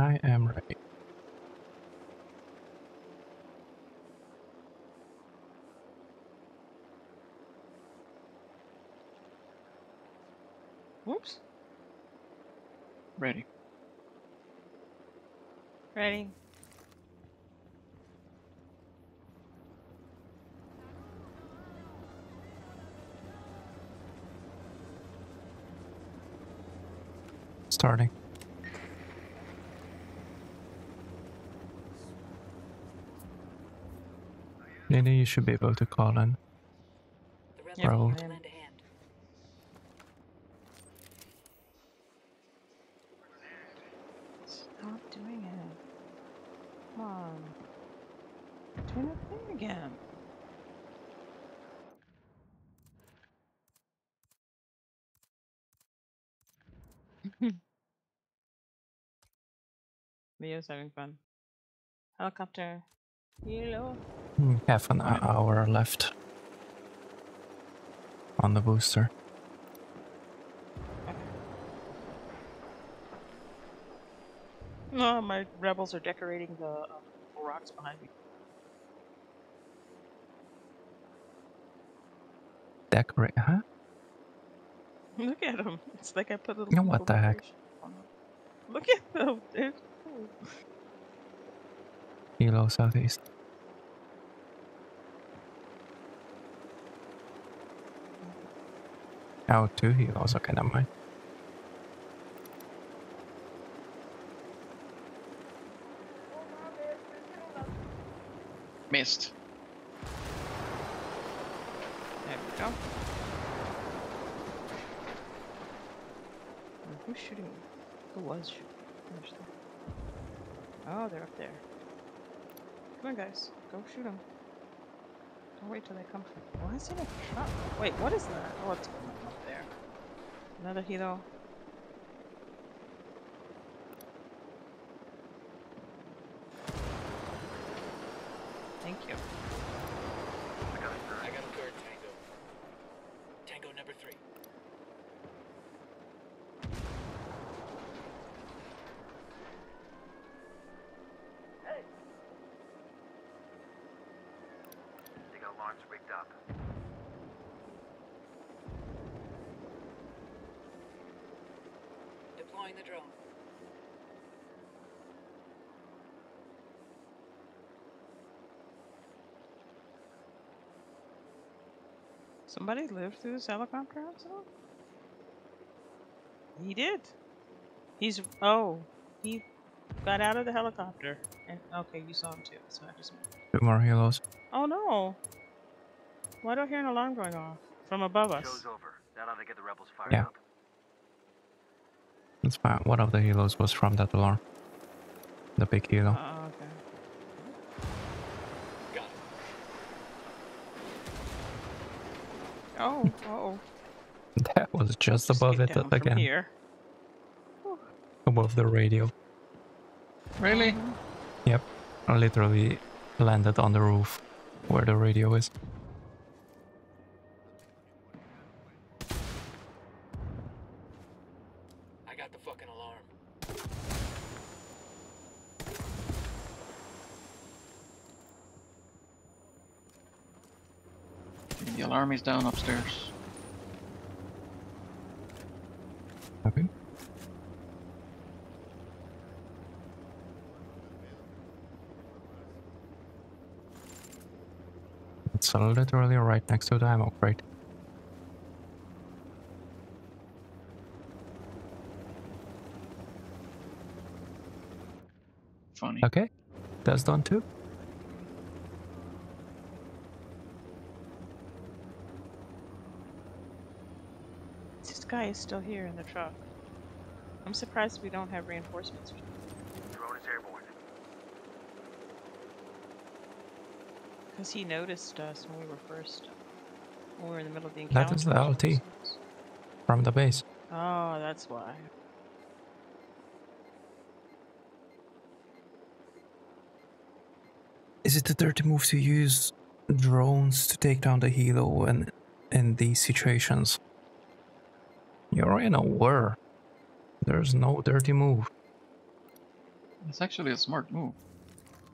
I am ready. Whoops. Ready. Starting. Nina, you should be able to call in. Bro. rebels will lend a hand. Stop doing it. Come on. Turn the thing again. Leo's having fun. Helicopter. Hello. Hmm, Half an hour left on the booster. No, my rebels are decorating the um, rocks behind me. Decorate, huh? Look at them. It's like I put a little what the heck? Look at them. They're cool. Helo southeast. Oh, two helos. Okay, never mind. Missed. There we go. Who's shooting? Who was shooting? Oh, they're up there. Come on, guys. Go shoot them. Don't wait till they come. Why is it a truck? Wait, what is that? Oh, it's up there. Another hero. Thank you. I got a third tango. Tango number three. They got alarms rigged up. Deploying the drone. Somebody lived through this helicopter accident? He did. He's oh, he got out of the helicopter. And okay, you saw him too. So I just Two more helos. Oh no! Why do I hear an alarm going off from above us? Show's over. That ought to get the rebels fired Yeah. up. That's fine. One of the helos was from that alarm. The big helo. Oh, okay. Oh, oh. *laughs* That was just above it again. here. Above the radio. Really? Yep. I literally landed on the roof where the radio is. I got the fucking alarm. The down upstairs. Copy. It's literally right next to the ammo crate. Funny. Okay, that's done too. This guy is still here in the truck. I'm surprised we don't have reinforcements. Drone is airborne. Because he noticed us when we were first. When we were in the middle of the encounter. That is the LT from the base. Oh, that's why. Is it a dirty move to use drones to take down the helo in, in these situations? You're in a war. There's no dirty move. It's actually a smart move.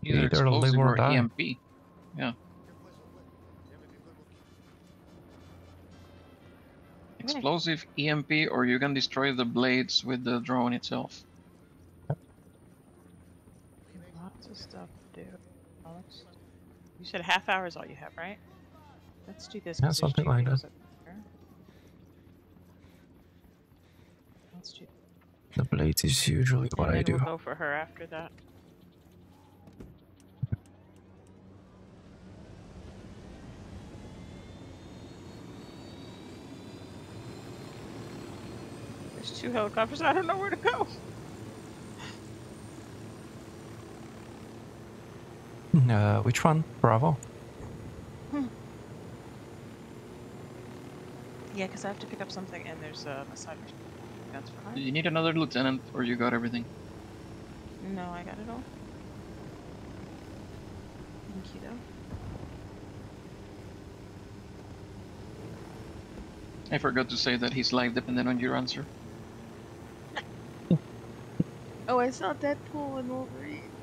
Either, Either explosive or or, die. EMP. Yeah. Explosive, EMP, or you can destroy the blades with the drone itself. Lots of stuff to do. Alex. You said half hour is all you have, right? Let's do this. Yeah, 'cause there's something like videos that. Up there. The blades is usually what I do. We'll go for her after that. There's two helicopters. I don't know where to go. *laughs* Uh, which one? Bravo. Yeah, because I have to pick up something, and there's uh, a side mission. That's Do fine. you need another lieutenant, or you got everything? No, I got it all. Thank you, though. I forgot to say that his life depended on your answer. *laughs* Oh, I saw Deadpool and Wolverine.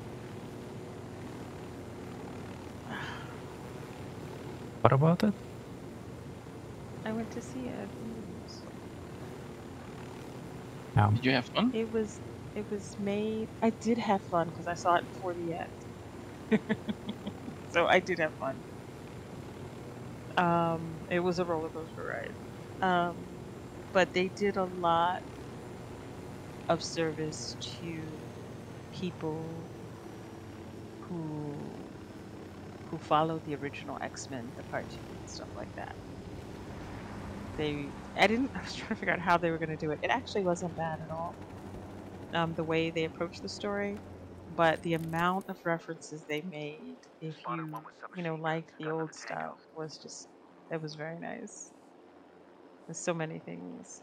*sighs* What about it? I went to see it. Yeah. Did you have fun? It was, it was made. I did have fun because I saw it before the end. *laughs* so I did have fun. Um, it was a roller coaster ride. Um, but they did a lot of service to people who who followed the original X-Men, the cartoon and stuff like that. They, I didn't. *laughs* I was trying to figure out how they were going to do it. It actually wasn't bad at all. Um, the way they approached the story, but the amount of references they made, if you you know like the old stuff, was just it was very nice. There's so many things.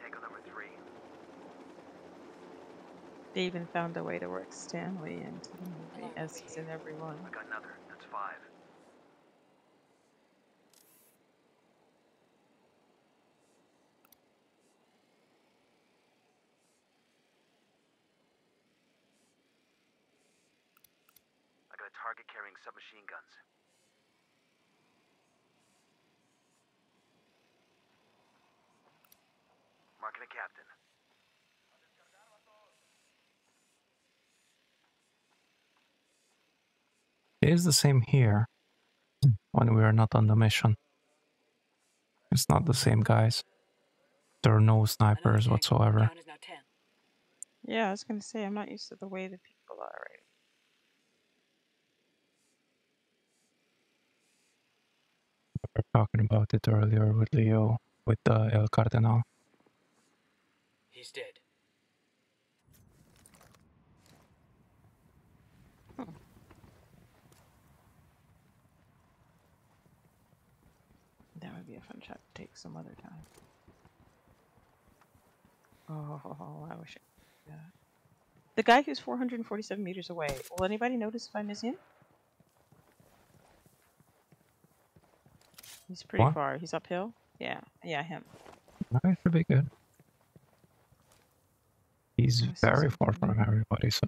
Tango number three. They even found a way to work Stan Lee into the movie, as he's in everyone. I got another. That's five. I got a target carrying submachine guns. Marking a captain. It is the same here when we are not on the mission. It's not the same guys. There are no snipers whatsoever. Yeah, I was gonna say I'm not used to the way the people are right. We were talking about it earlier with Leo with uh, El Cardenal. He's dead. That would be a fun shot to take some other time. Oh, I wish I yeah. The guy who's 447 meters away. Will anybody notice if I miss him? He's pretty What? far. He's uphill. Yeah, yeah, him. That should be good. He's I very far from everybody, so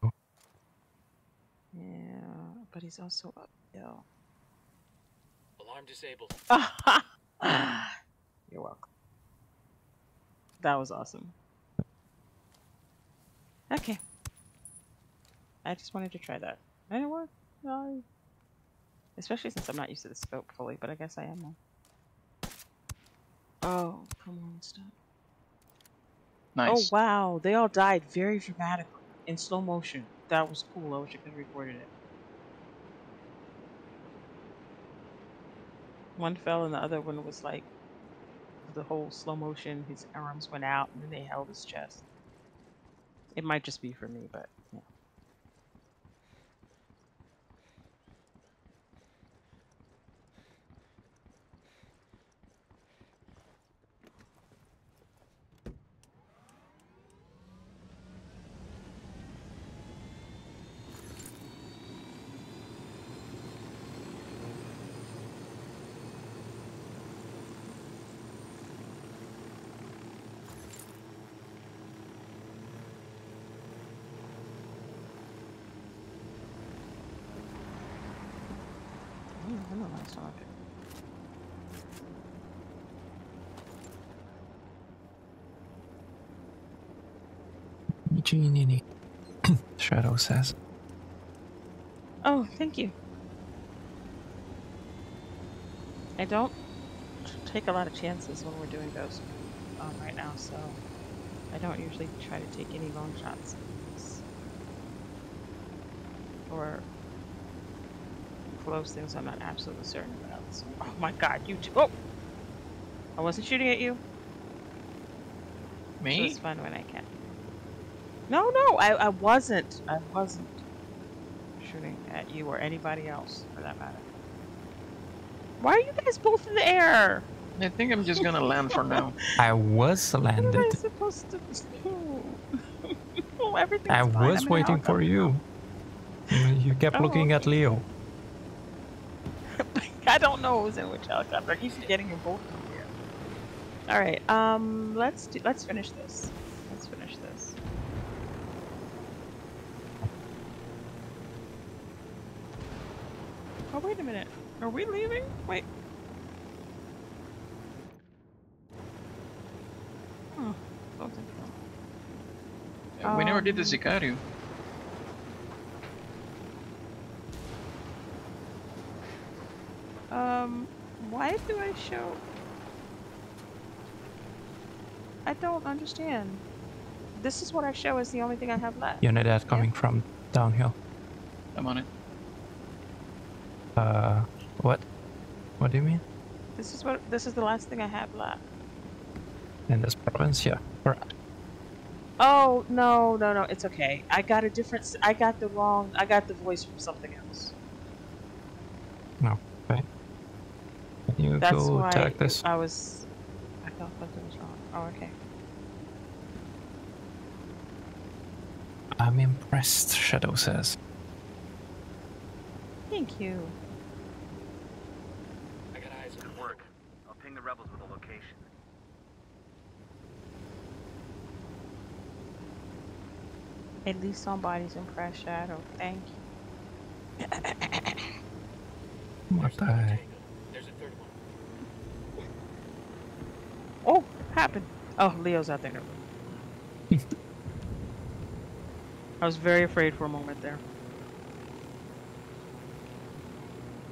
Yeah, but he's also uphill. Alarm disabled. *laughs* You're welcome. That was awesome. Okay. I just wanted to try that. And it worked. I- Especially since I'm not used to the scope fully, but I guess I am now. Oh, come on, stop. Nice. Oh, wow. They all died very dramatically in slow motion. That was cool. I wish I could have recorded it. One fell and the other one was like the whole slow motion. His arms went out and then they held his chest. It might just be for me, but yeah. Oh, I know that's not good. Genie. *coughs* Shadow says. Oh, thank you. I don't take a lot of chances when we're doing those um, right now, so I don't usually try to take any long shots. Or close things I'm not absolutely certain about. So, *laughs* oh my god, you too. Oh! I wasn't shooting at you. So Me? it's fun when I can. No, no, I, I wasn't. I wasn't shooting at you or anybody else for that matter. Why are you guys both in the air? I think I'm just gonna land for now. *laughs* I was What am I landed. supposed to do? *laughs* oh, everything's I fine. was I'm waiting for you. You kept Oh, looking at Leo. *laughs* I don't know who's in which helicopter. He's getting you both in here. All right. Um. Let's do. Let's finish this. Let's finish this. Oh wait a minute. Are we leaving? Wait. Oh, something. we never did the Um, Sicario. Um, why do I show? I don't understand. This is what I show is the only thing I have left. Unidad coming from downhill. I'm on it. Uh, what? What do you mean? This is what. This is the last thing I have left. In this province? Yeah. Correct. Oh no, no, no! It's okay. I got a different. I got the wrong. I got the voice from something else. No. Okay. Can you That's go tag this? I was. I thought something was wrong. Oh, okay. I'm impressed, Shadow says. Thank you. I got eyes on Good work. I'll ping the rebels with a location. At least somebody's impressed, Shadow. Thank you. What the heck? There's a third one. Oh, happened. Oh, Leo's out there. *laughs* I was very afraid for a moment there.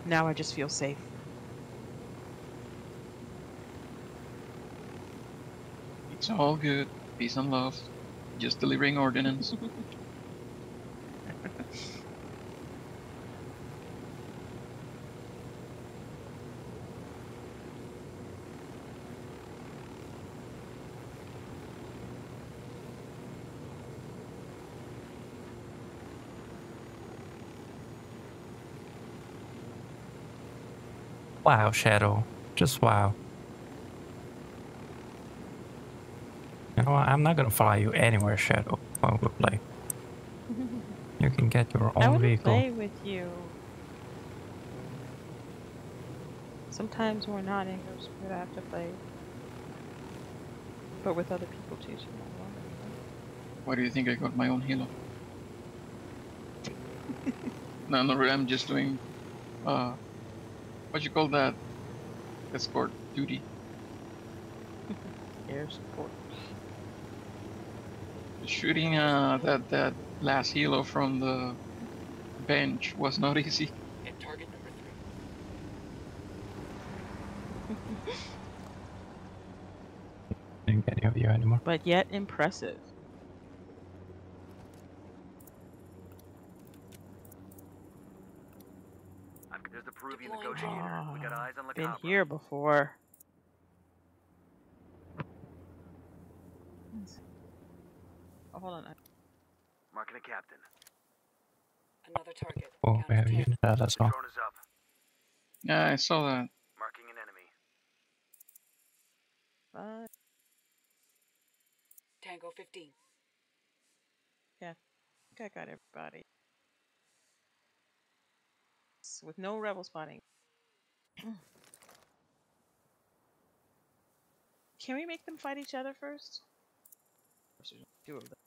Now I just feel safe. It's all good. Peace and love. Just delivering ordnance. *laughs* wow, Shadow. Just wow. You know what? I'm not gonna follow you anywhere, Shadow, while we play. You can get your own want to vehicle. play with you. Sometimes we're not in groups, but I have to play. But with other people too. So Why do you think I got my own helo? no, no, really, I'm just doing, uh, what you call that? Escort duty. *laughs* Air support. Shooting uh, that that last helo from the bench was not *laughs* easy. At target number three. Didn't get any of you anymore. But yet impressive. I've, there's the Peruvian negotiator. we got eyes on La Been Cabra. here before. Oh, hold on. Marking a captain. Another target. Oh, we have a unit out as well. Drone is up. Yeah, I saw that. Marking an enemy. Bye. Tango 15. Yeah, I think I got everybody. S- With no rebel spotting. Can we make them fight each other first? Of course, there's Two of them.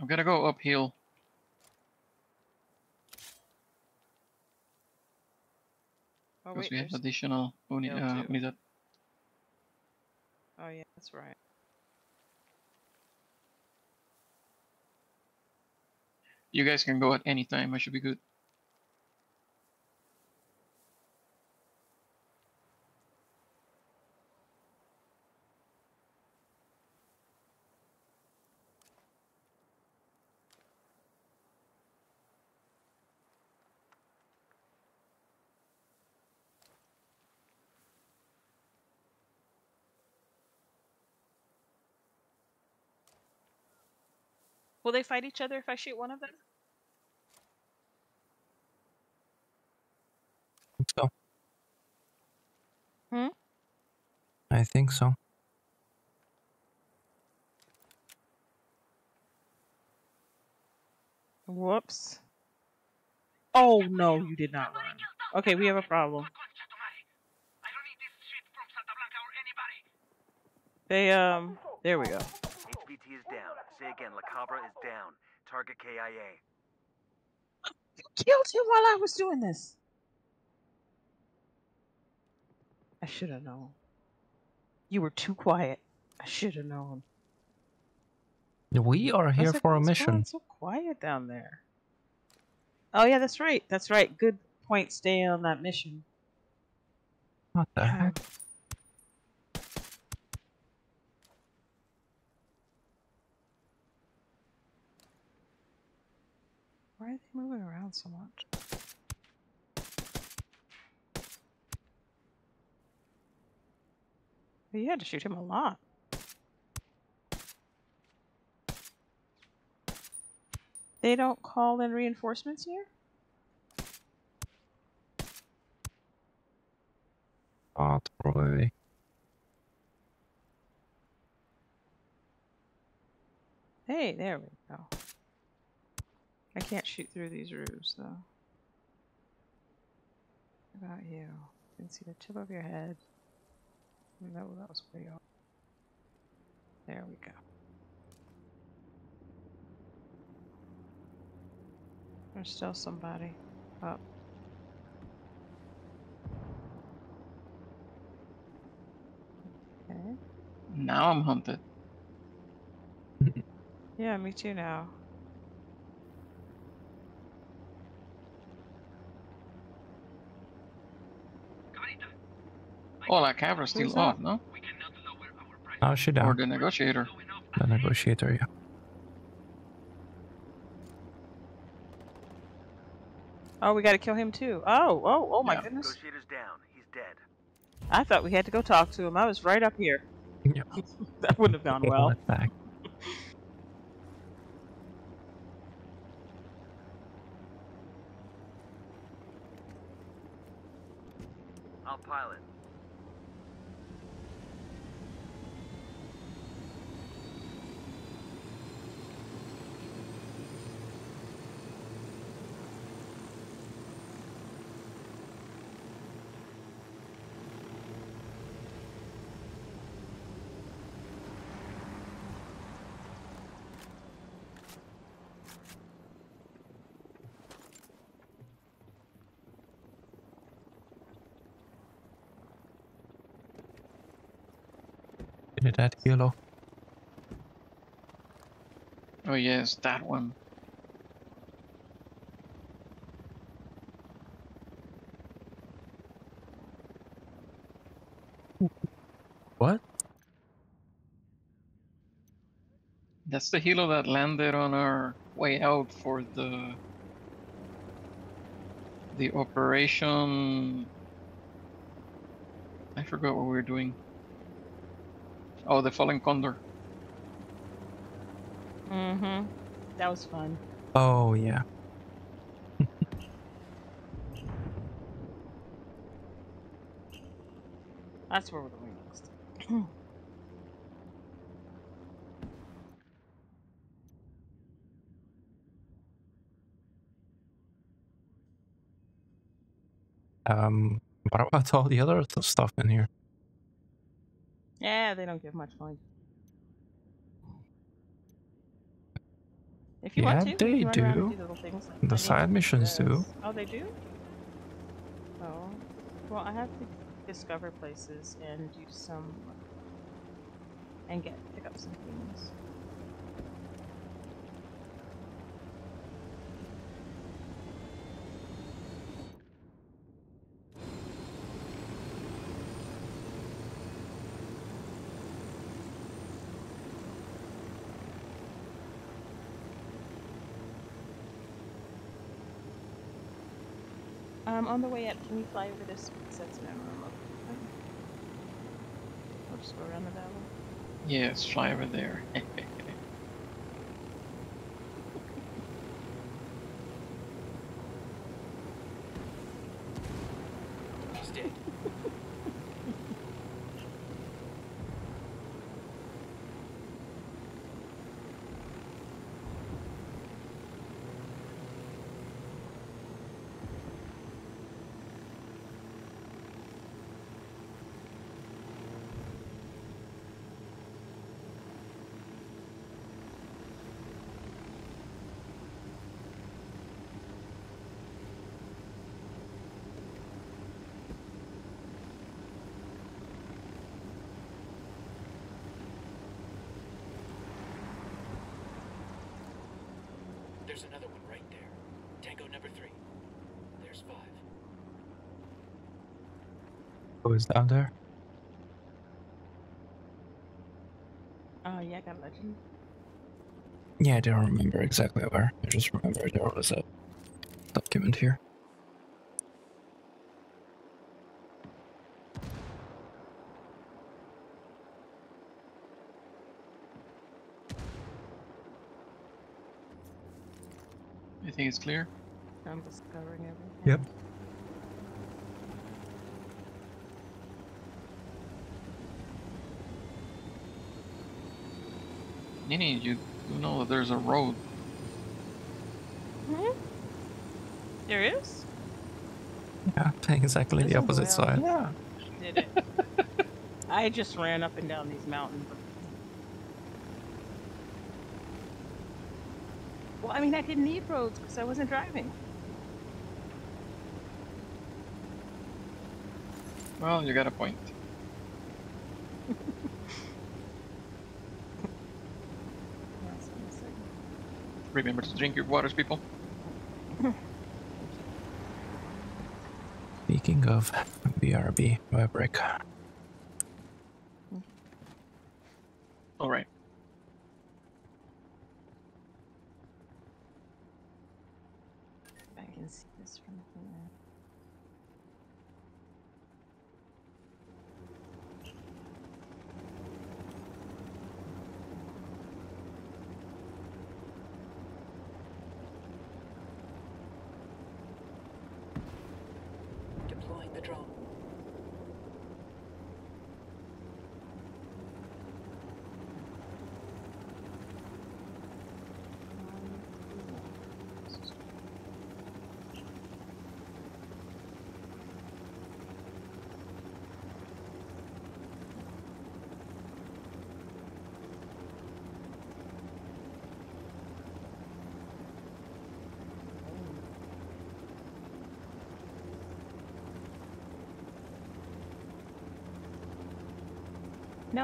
I'm gonna go uphill. Oh because wait, we have additional uni uh, unidad. Oh yeah, that's right. You guys can go at any time. I should be good. Will they fight each other if I shoot one of them? think so. Hmm? I think so. Whoops. Oh no, you did not run. Okay, we have a problem. They um, there we go. HVT is down. Say again, La Cabra is down. Target KIA. You killed him while I was doing this. I should have known. You were too quiet. I should have known. We are here like, for a "What's going mission. So quiet down there. Oh yeah, that's right. That's right. Good point. Stay on that mission. What the heck? Why are they moving around so much? You had to shoot him a lot. They don't call in reinforcements here? Oh, probably. Hey, there we go. I can't shoot through these roofs, though. What about you? I can see the tip of your head. Mm, no, that was way off. There we go. There's still somebody up. Okay. Now I'm hunted. Yeah, me too now. Oh, La Cabra's Who's still that? off, no? Now ah, she down. Or down. the negotiator. The negotiator, yeah. Oh, we gotta kill him too. Oh, oh, oh my Yeah. goodness. Negotiator's down. He's dead. I thought we had to go talk to him. I was right up here. Yeah. *laughs* that wouldn't have gone well. back. Did that yellow? Oh yes, that one. What? That's the helo that landed on our way out for the the operation. I forgot what we were doing. Oh, the fallen condor. Mm-hmm. That was fun. Oh yeah. *laughs* That's where we're going next. *clears throat* Um, what about all the other stuff in here? Yeah, they don't give much point. If you want Yeah, to, they you can run around and do. do little things like The side missions do. Oh, they do. Oh, well, I have to discover places and do some and get pick up some things. Um, on the way up, can you fly over this? Because that's an room. We'll just go around the valley. Yes, fly over there. *laughs* He's dead. There's another one right there. Tango number three. There's five. Who is down there? Oh yeah, I got legend. Yeah, I don't remember exactly where. I just remember there was a document here. You think it's clear? I'm discovering everything. Yep. Nini, you do know that there's a road. Hmm? There is? Yeah, exactly the opposite side. Yeah. Did it? *laughs* I just ran up and down these mountains. Well, I mean, I didn't need roads because I wasn't driving. Well, you got a point. *laughs* Remember to drink your waters, people. Speaking of BRB, Fabric.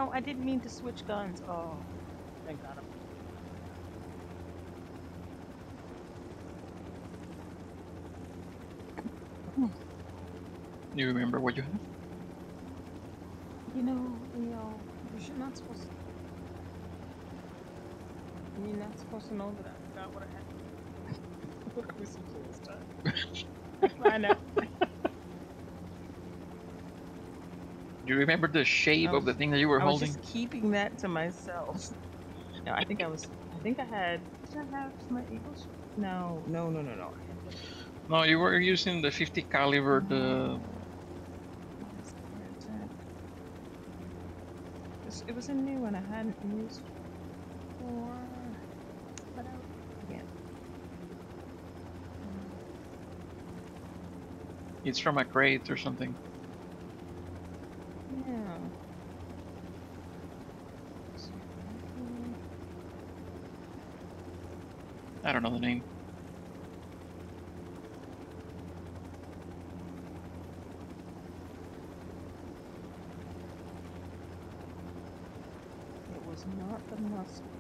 No, I didn't mean to switch guns. Oh, thank God. You remember what you have? You know, you know, you're not supposed to. You're not supposed to know that I forgot what I had. what are we supposed to? I know. Do you remember the shape I of the um, thing that you were I was holding? just keeping that to myself. No, I think I was. I think I had. Did I have my Eagle? No, no, no, no, no. No, you were using the 50 caliber. Um, the It was a new one I hadn't used before. I, it's from a crate or something. Yeah. I don't know the name. It was not the muscle.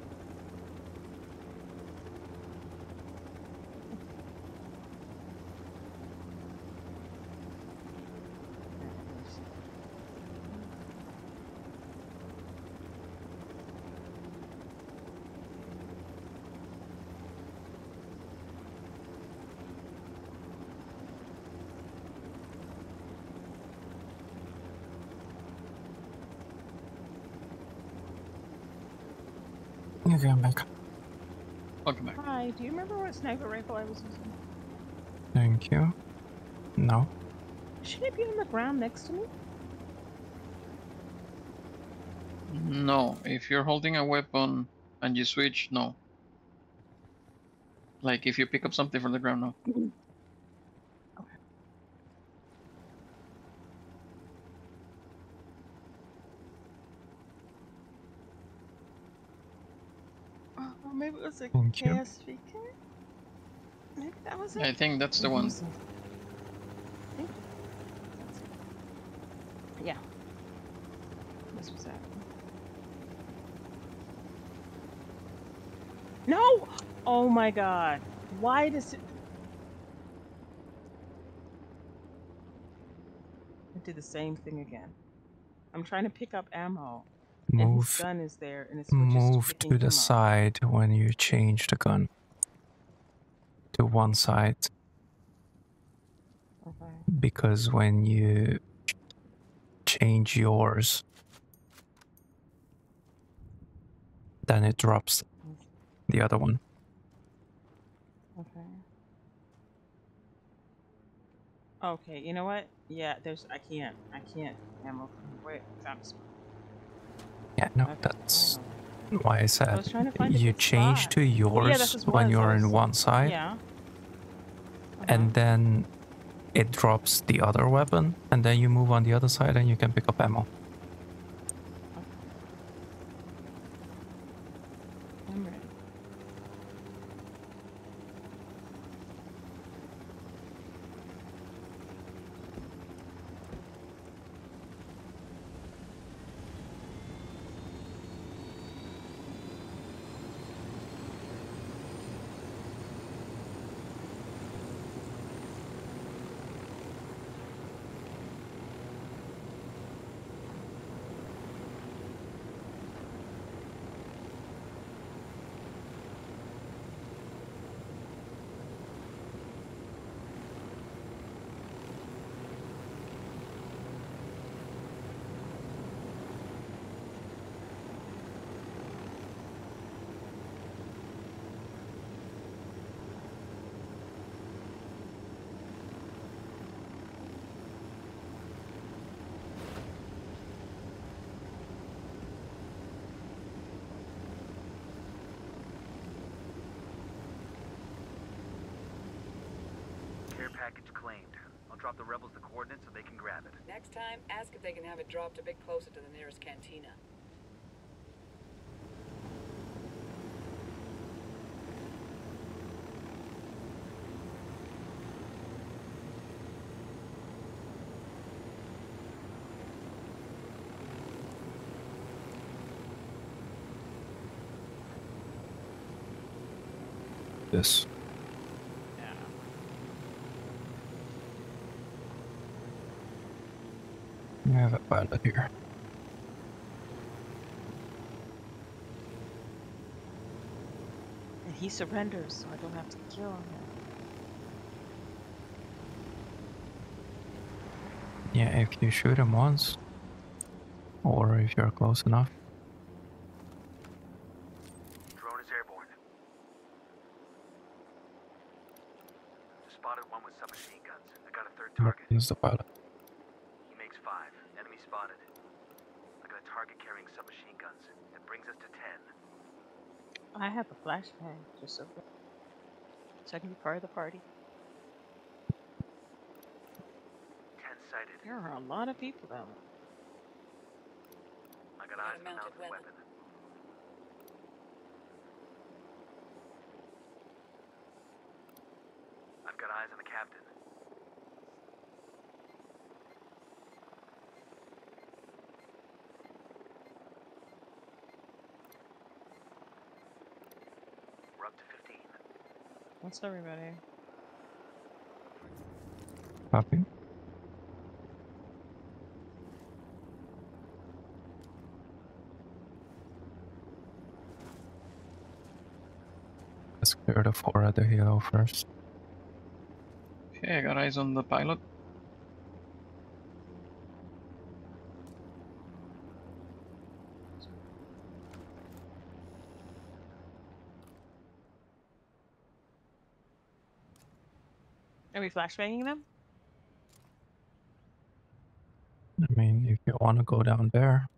Okay, I'm back. Welcome back. Hi, do you remember what sniper rifle I was using? Thank you. No. Should it be on the ground next to me? No, if you're holding a weapon and you switch, no. Like if you pick up something from the ground, no. Oh, maybe it was a Thank you. KSVK? Maybe that was it? I think that's the one. Yeah. This was that. No! Oh my god. Why does it. I did the same thing again. I'm trying to pick up ammo. Move. gun is there Move picking to the side when you change the gun. To one side. Okay. Because when you change yours, then it drops the other one. Okay. Okay, you know what? Yeah, there's. I can't. I can't ammo wait. I'm s- Yeah, no, Okay, that's oh. why I said was trying to find you change spot. to Well, yeah, yours when you're in one side, Yeah. and uh-huh. then it drops the other weapon, and then you move on the other side and you can pick up ammo. a bit closer to the nearest cantina. Yes. I have a pilot here. And he surrenders, so I don't have to kill him. Yeah, if you shoot him once, or if you're close enough. Drone is airborne. Spotted one with submachine guns. I got a third target. Use the pilot. He makes five. Enemy spotted. I got a target carrying submachine guns. That brings us to ten. I have a flashbang, just so so I can be part of the party. Ten sighted. There are a lot of people down there. I got eyes on a mounted weapon. I've got eyes on the captain. We're up to 15. What's everybody? Copy. Let's clear the four at the helo first. Okay, I got eyes on the pilot. We flashbanging them? I mean, if you want to go down there.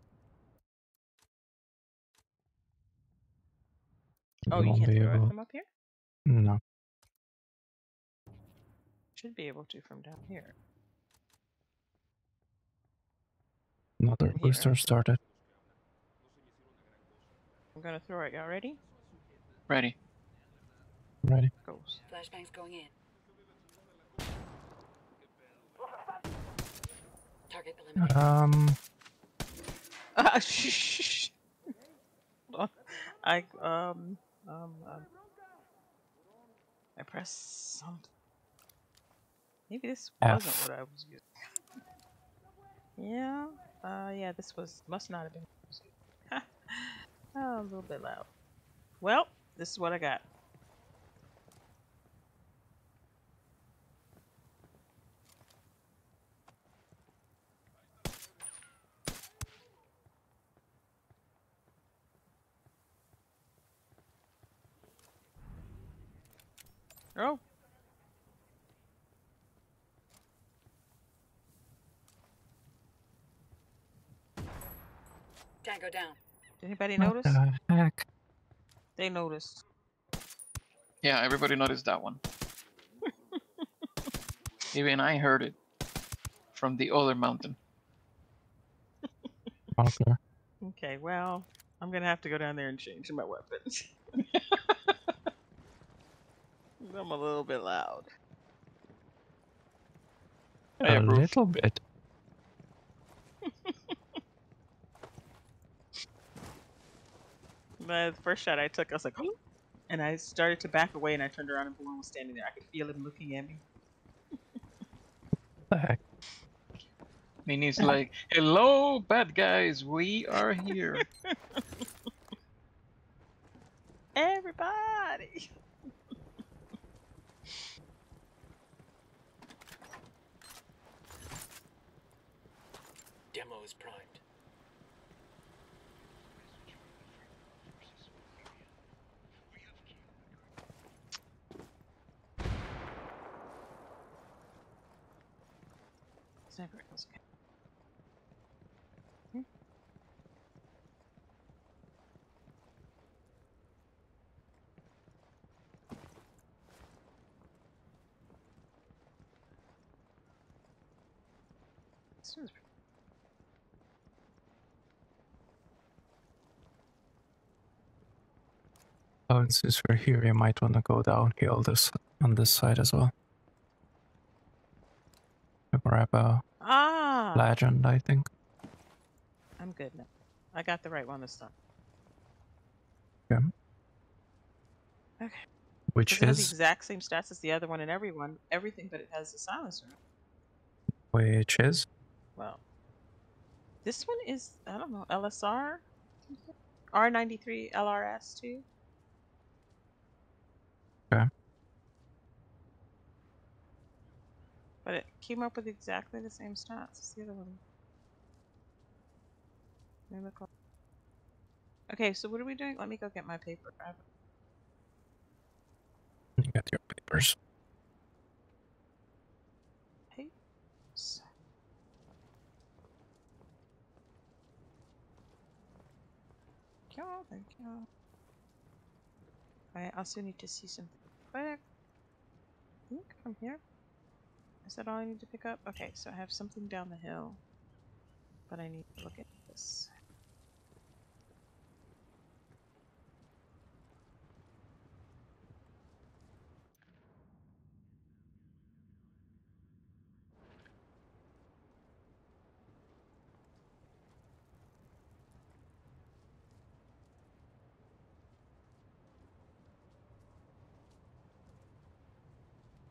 Oh, you can't be throw it able- from up here? No. Should be able to from down here. Another Here. booster started. I'm gonna throw it. Y'all ready? Ready. Ready. Goes. Flashbang's going in. Target eliminated. Um, *laughs* Ah, shh. Hold on. I um um um. I press something. Maybe this wasn't what I was using. *laughs* yeah. Uh. Yeah. This was must not have been. *laughs* oh, a little bit loud. Well, this is what I got. Oh. Tango down. Did anybody what notice? the heck? They noticed. Yeah, everybody noticed that one. *laughs* Even I heard it from the other mountain. All. Okay, well, I'm gonna have to go down there and change my weapons. *laughs* I'm a little bit loud. I a approve. little bit. *laughs* The first shot I took, I was like, oh, and I started to back away, and I turned around, and Bulan was standing there. I could feel him looking at me. What the heck? And he's *laughs* like, "Hello, bad guys, we are here." *laughs* Everybody. Demo is primed. Hmm. This one's Oh, and since we're here, you might want to go downhill this on this side as well. Grab a Ah! legend, I think. I'm good now. I got the right one this time. Okay. Okay. Which Does the is exact same stats as the other one and everyone, everything, but it has the silencer. which is Well, this one is I don't know LSR, R93 LRS too. Okay. But it came up with exactly the same stats as the other one. Okay, so what are we doing? Let me go get my paper. You got your papers. Papers. Thank you, thank you. I also need to see something quick. I think from here. Is that all I need to pick up? Okay, so I have something down the hill. But I need to look at this.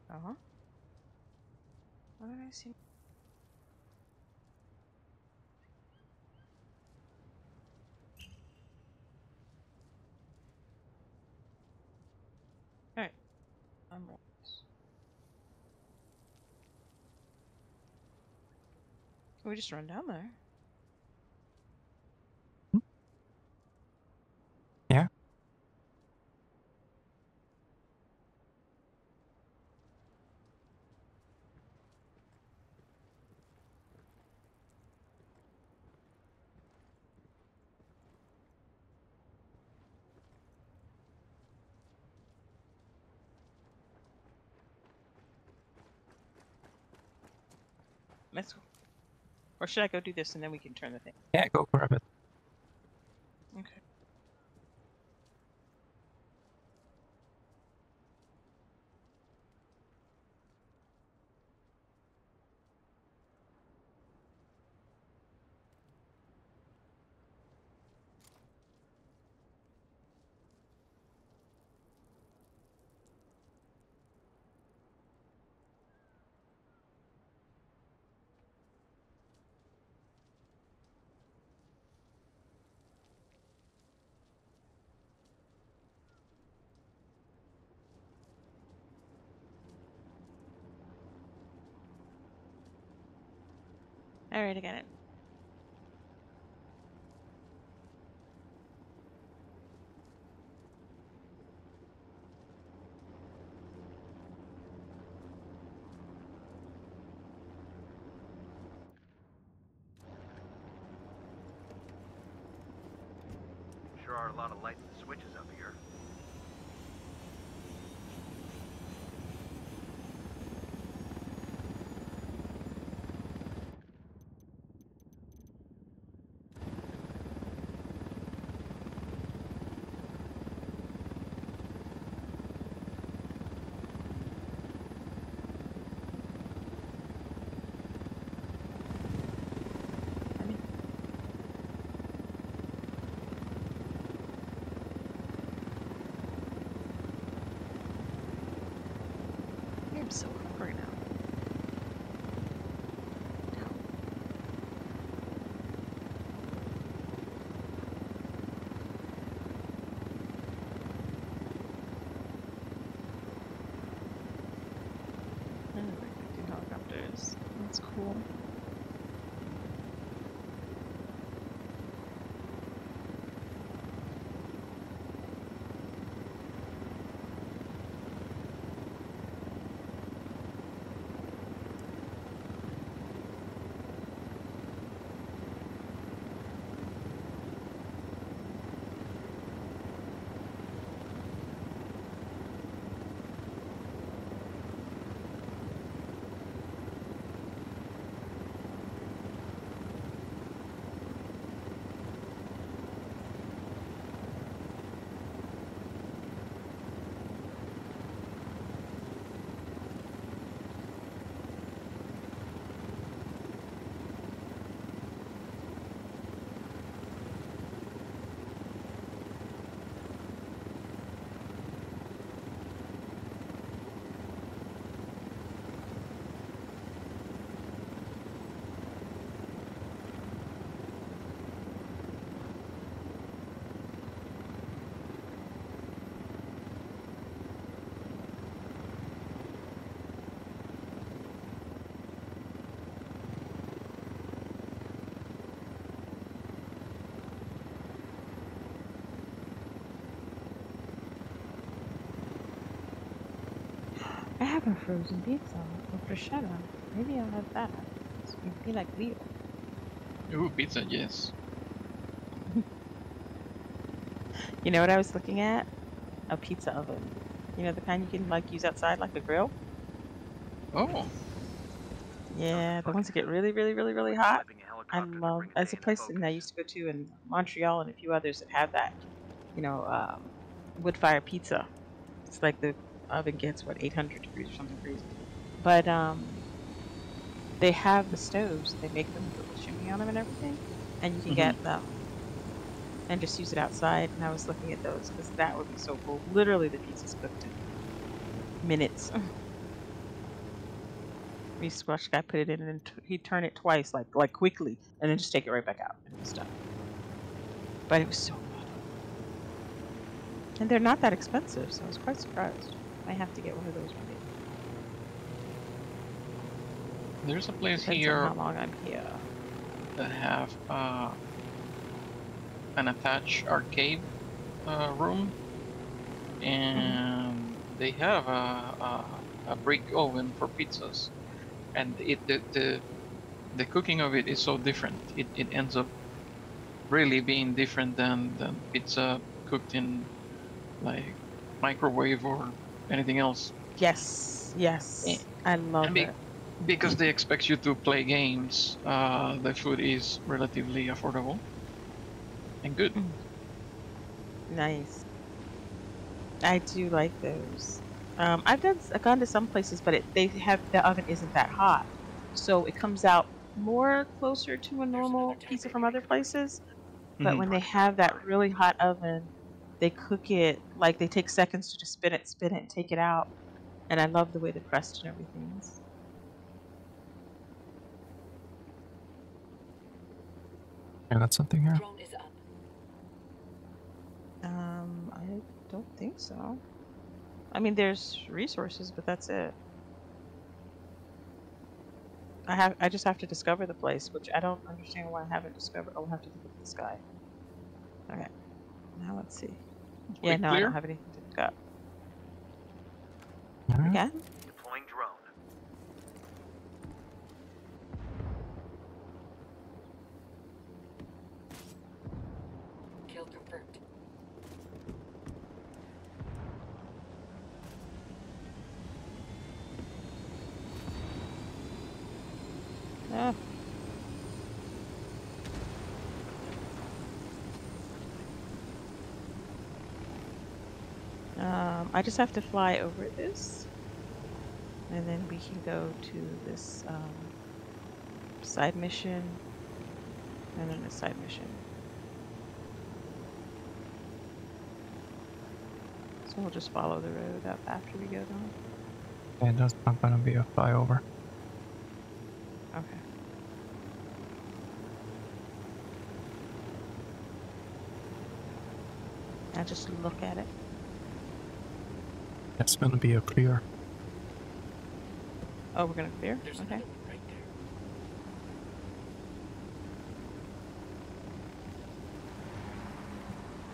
Uh huh. Alright. I'm. Can we just run down there? Yeah. Let's. Or should I go do this and then we can turn the thing? Yeah, go grab it. Okay. Alright, I got it. Sure are a lot of lights have a frozen pizza with prosciutto. Maybe I'll have that. It's gonna be like Leo. Ooh, pizza, yes. *laughs* You know what I was looking at? A pizza oven. You know the kind you can like use outside, like a grill. Oh, Yeah, the ones that get really, really, really, really hot. I love. There's a place that I used to go to in Montreal and a few others that have that. You know, um, wood fire pizza. It's like the oven gets what 800 degrees or something crazy. But um, they have the stoves. They make them with the chimney on them and everything, and you can Mhm. get them and just use it outside. And I was looking at those because that would be so cool. Literally, the pizza's cooked in minutes. We used to watch the guy put it in and t- he'd turn it twice, like like quickly, and then just take it right back out and it was done. But it was so good. And they're not that expensive, so I was quite surprised. I have to get one of those one day. there's a place Depends here how long I'm here. that have uh, an attached arcade uh, room, and they have a, a, a brick oven for pizzas, and it the, the the cooking of it is so different. It, it ends up really being different than than pizza cooked in like microwave or anything else. Yes, yes. Eh, I love be- it. because they expect you to play games, uh, the food is relatively affordable and good. Nice. I do like those. Um, I've done I've gone to some places, but it, they have the oven isn't that hot, so it comes out more closer to a normal pizza from other places. But Mhm. when they have that really hot oven, they cook it like they take seconds to just spin it, spin it, and take it out. And I love the way the crust and everything is. Yeah, that's something here. Drone is up. Um, I don't think so. I mean, there's resources, but that's it. I have. I just have to discover the place, which I don't understand why I haven't discovered. I'll have to look at this guy. Okay. Now let's see. Yeah, we no, I don't have anything to look up. Alright. Again? Deploying drone. Kill confirmed. Ah. Um, I just have to fly over this, and then we can go to this um, side mission, and then a side mission. So we'll just follow the road up after we go down. Yeah, that's not gonna be a flyover. Okay. Now just look at it. It's gonna be a clear. Oh, we're gonna clear? There's Okay. right there.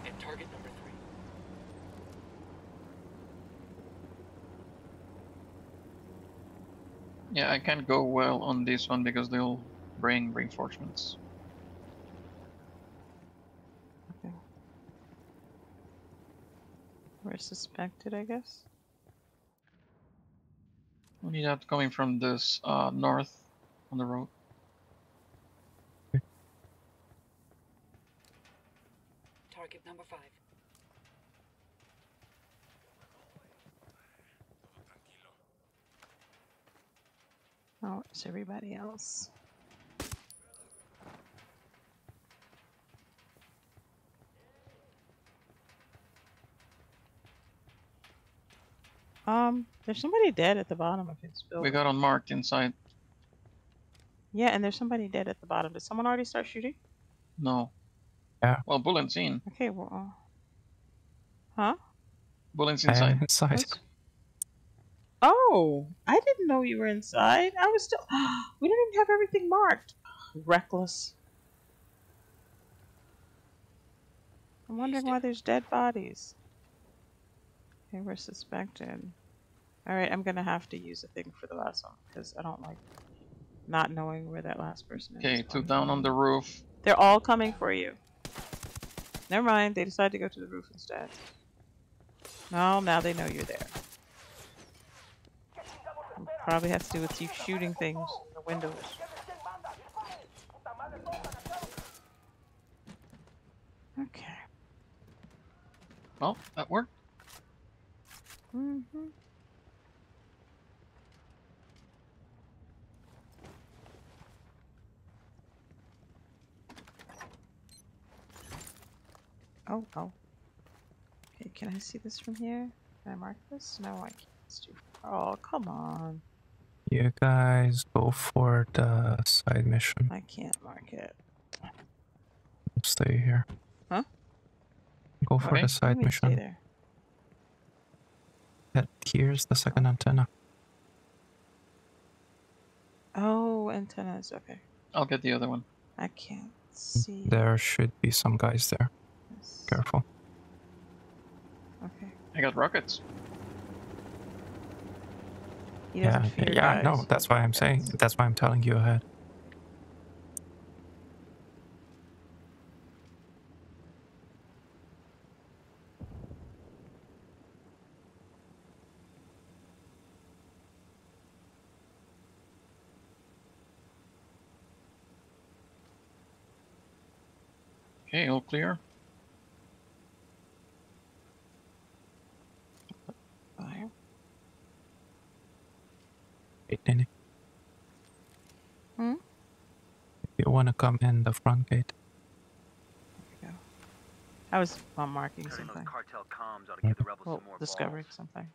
And target number three. Yeah, I can't go well on this one because they'll bring reinforcements. Okay. We're suspected, I guess. We need that coming from this uh, north on the road. Target number five. Oh, it's everybody else. Um, there's somebody dead at the bottom of his We building. got unmarked inside. Yeah, and there's somebody dead at the bottom. Did someone already start shooting? No. Yeah. Well, Bullet's in. Okay, well. Huh? Bullet's I am inside. inside. What? Oh, I didn't know you were inside. I was still. *gasps* We didn't even have everything marked. *gasps* Reckless. I'm wondering why there's dead bodies. Okay, we're suspected. All right, I'm gonna have to use a thing for the last one because I don't like not knowing where that last person is. Okay, two down on the roof. They're all coming for you. Never mind, they decided to go to the roof instead. No, now they know you're there. Probably has to do with you shooting things in the windows. Okay. Well, that worked. Hmm Oh, oh. Okay, can I see this from here? Can I mark this? No, I can't. It's too far. Oh, come on. You guys go for the side mission. I can't mark it. Stay here. Huh? Go for Okay. the What do you side mean stay mission. There? That- Here's the second antenna. Oh, antennas. Okay. I'll get the other one. I can't mm, see. There should be some guys there. Careful. Okay. I got rockets. He Yeah, doesn't fear yeah, no, that's why I'm saying. That's why I'm telling you ahead. Okay, all clear. Fire. Wait, Nini. Hmm? If you want to come in the front gate, There we go. I was marking Turning those something. cartel comms ought to give the rebels Well, some more discovering balls. something.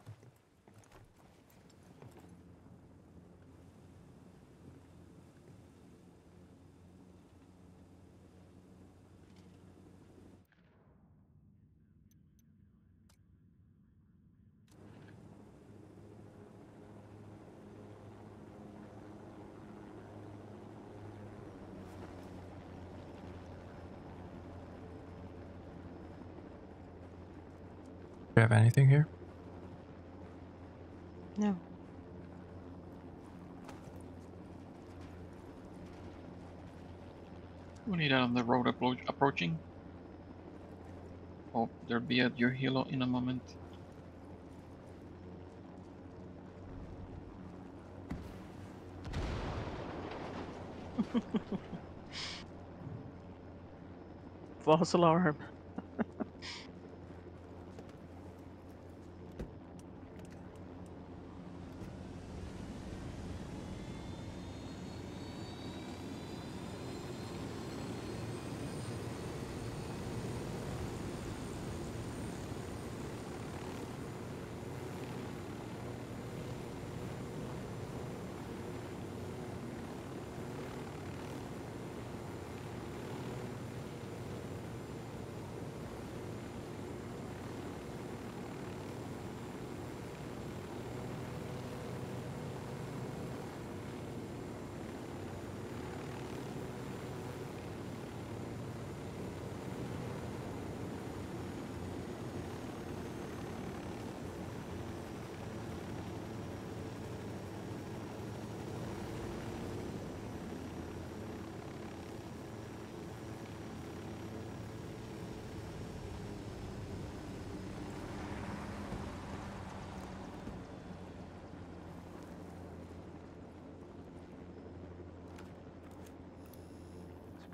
Do you have anything here? No. We need on the road appro- approaching. Oh, there'll be at your helo in a moment. *laughs* False alarm.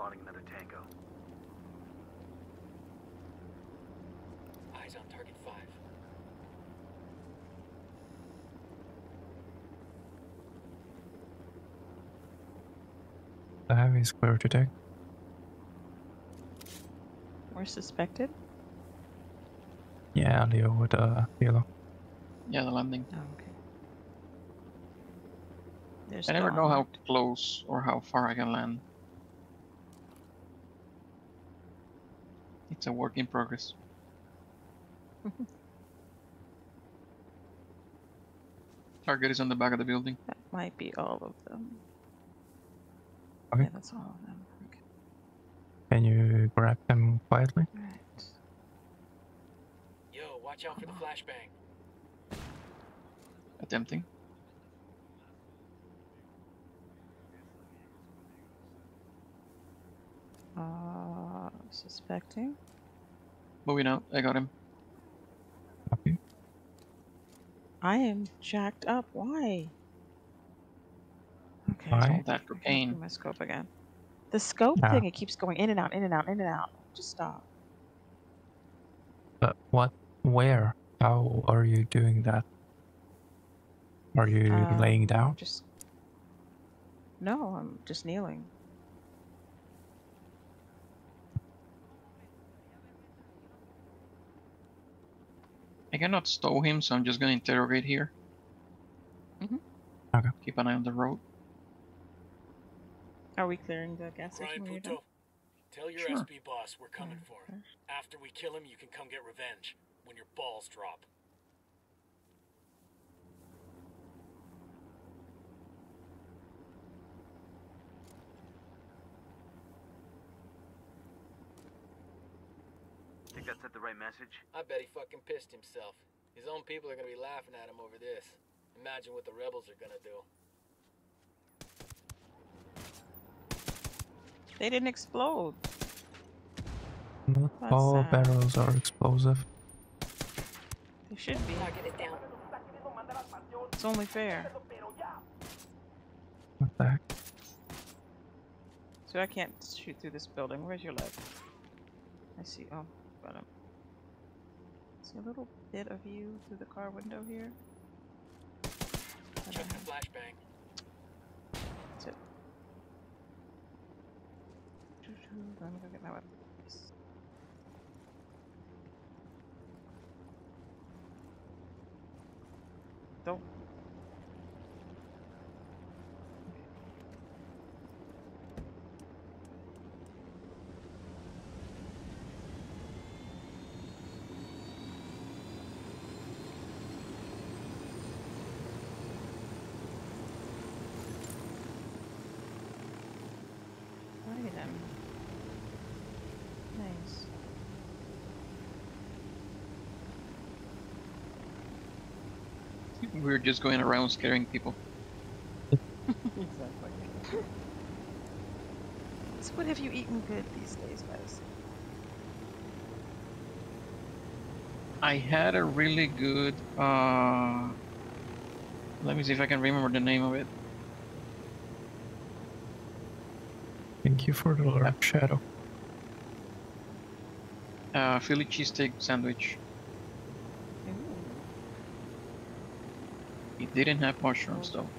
Spotting another tango. Eyes on target five. The heavy is clear to take. We're suspected. Yeah, Leo with the helo. Yeah, the landing. Oh, okay. There's I never know how close or how far I can land. It's a work in progress. *laughs* Target is on the back of the building. That might be all of them. Okay. Yeah, that's all of them. Okay. Can you grab him quietly? Yo, watch out for the flashbang. attempting. Uh, suspecting. Moving out. I got him. I am jacked up. Why? Okay. Why? All that cocaine. Open my scope again. The scope thing, it keeps going in and out, in and out, in and out. Just stop. But what? Where? How are you doing that? Are you Uh, laying down? Just. No, I'm just kneeling. I cannot stow him, so I'm just gonna interrogate here. Mhm. Okay. Keep an eye on the road. Are we clearing the gas station Ryan when you're? Puto, tell your Sure. SB boss we're coming mm, for him. After we kill him, you can come get revenge when your balls drop. Think that sent the right message? I bet he fucking pissed himself. His own people are gonna be laughing at him over this. Imagine what the rebels are gonna do. They didn't explode. Not That's all sad. barrels are explosive. They should be. Target is down. It's only fair. What the heck? So I can't shoot through this building. Where's your leg? I see. Oh, got him. See a little bit of you through the car window here. Check the flashbang. That's it. Let me go get my weapon. Don't. Look at them. Nice. We're just going around scaring people. exactly. *laughs* so what have you eaten good these days, guys? I had a really good. Uh, let me see if I can remember the name of it. Thank you for the alert, Shadow. Uh, Philly cheesesteak sandwich. It didn't have mushrooms though,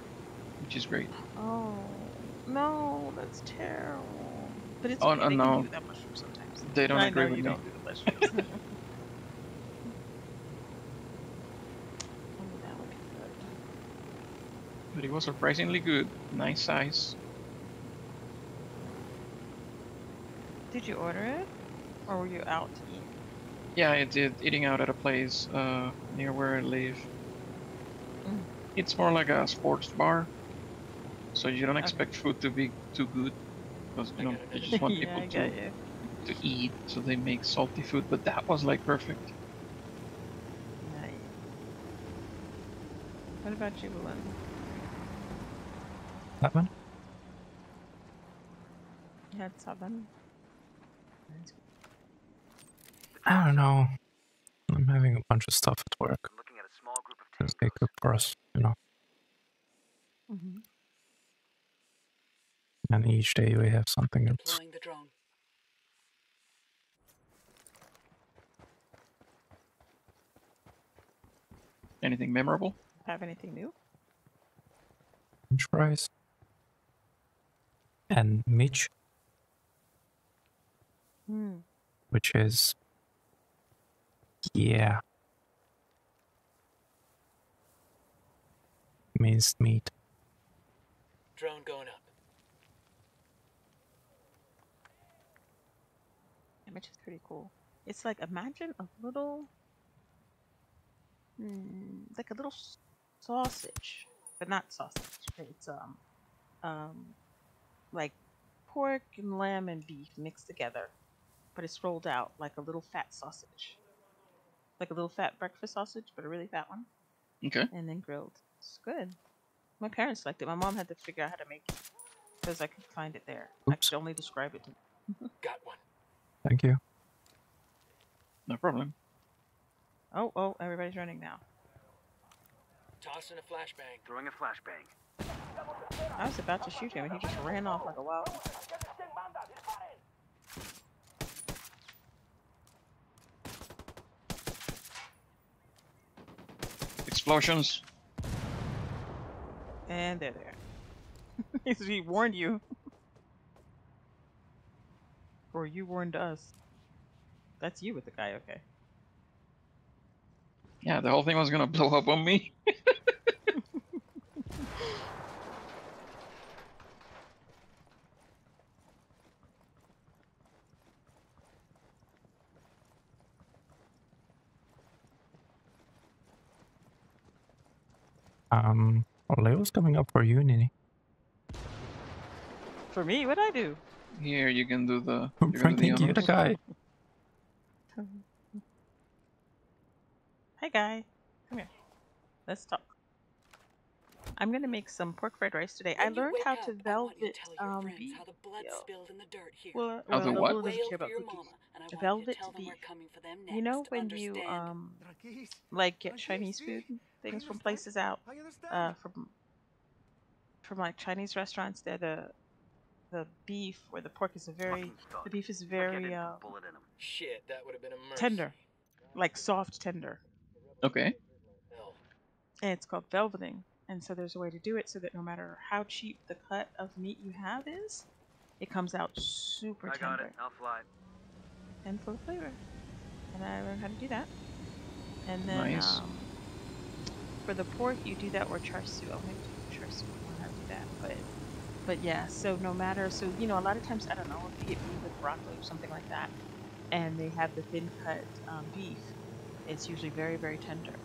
which is great. Oh no, that's terrible. But it's Oh, okay, no, they no. do that mushroom sometimes. They don't I agree know with you me. don't do the mushrooms. *laughs* Only that would be good. But it was surprisingly good. Nice size. Did you order it, or were you out to eat? Yeah, I did eating out at a place uh, near where I live. It's more like a sports bar, so you don't expect food to be too good, because you know they just want *laughs* people I to to eat, so they make salty food. But that was like perfect. Nice. What about you, Bulan? Seven? You had seven. I don't know. I'm having a bunch of stuff at work. Looking at a small group of Because they cook for us, you know. Mm-hmm. And each day we have something else. Deploying. Anything memorable? Have anything new? French fries. And Mitch, Hmm. which is. Yeah. Minced meat. Drone going up. Image is pretty cool. It's like imagine a little, hmm, like a little sausage, but not sausage. It's um, um, like pork and lamb and beef mixed together, but it's rolled out like a little fat sausage, like a little fat breakfast sausage, but a really fat one, Okay. and then grilled. It's good. My parents liked it. My mom had to figure out how to make it because I could find it there. I could only describe it to *laughs* Got one. Thank you. No problem. Oh, oh, everybody's running now. Tossing a flashbang. Throwing a flashbang. I was about to shoot him and he just ran off like a wild. Explosions. And they're there. *laughs* he warned you. *laughs* or you warned us. That's you with the guy, okay. Yeah, the whole thing was gonna blow up on me. *laughs* Um, Leo's coming up for you, Nini. For me, what'd I do? Here, you can do the. you can do Frankie, you're the guy. Hi, guy. Come here. Let's talk. I'm gonna make some pork fried rice today. I When you learned how up, to I want you velvet to tell your um beef. how the blood spilled in the dirt here. Well, How the what? Doesn't Wail care about your cookies. mama, and I want you to Velvet beef. we're coming for them You know when you um like get Chinese food things from places out uh from from like Chinese restaurants, they're the the beef or the pork is a very the beef is very uh, Shit, that would have been a mercy. tender, like soft tender, Okay. and it's called velveting. And so there's a way to do it so that no matter how cheap the cut of meat you have is, it comes out super I got tender it. I'll fly. and full of flavor. And I learned how to do that. And then Nice. um, for the pork, you do that or char siu. I'll make char siu. I learn how do that, but but yeah. So no matter, so you know, a lot of times I don't know if you get meat with broccoli or something like that, and they have the thin cut um, beef. It's usually very very tender,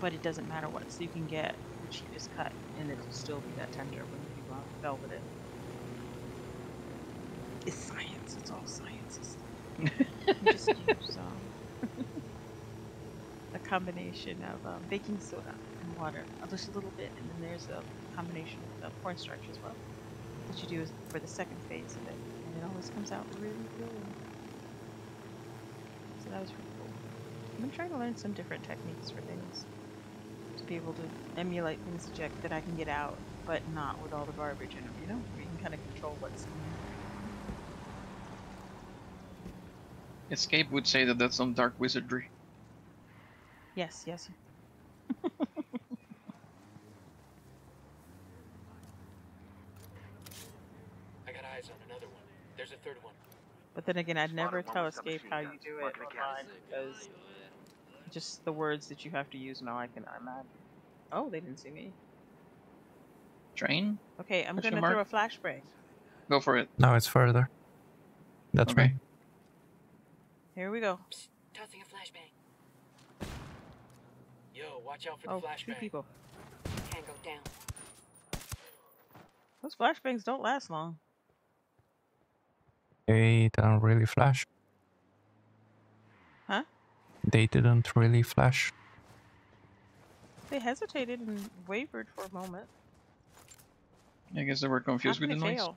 but it doesn't matter what. So you can get the cheapest cut, and it will still be that tender when you uh, velvet it. It's science. It's all science. *laughs* It's just use um, combination of um, baking soda and water, just a little bit, and then there's a combination of cornstarch as well. What you do is for the second phase of it, and it always comes out really good. So that was pretty cool. I've been trying to learn some different techniques for things to be able to emulate things that I can get out, but not with all the garbage in them. You know, where you can kind of control what's in there. Escape would say that that's some dark wizardry. Yes, yes. *laughs* I got eyes on another one. There's a third one. But then again, I'd never one tell Escape how you do it online because just the words that you have to use now I can imagine. Oh, they didn't see me. Train? Okay, I'm Question gonna throw a mark? flashbang. Go for it. No, it's further. That's Okay. me. Here we go. Tossing a flashbang. Yo, watch out for the Oh, two flashbang. people. Tango down. Those flashbangs don't last long. They didn't really flash. Huh? They didn't really flash. They hesitated and wavered for a moment. I guess they were confused How with the they noise. fail?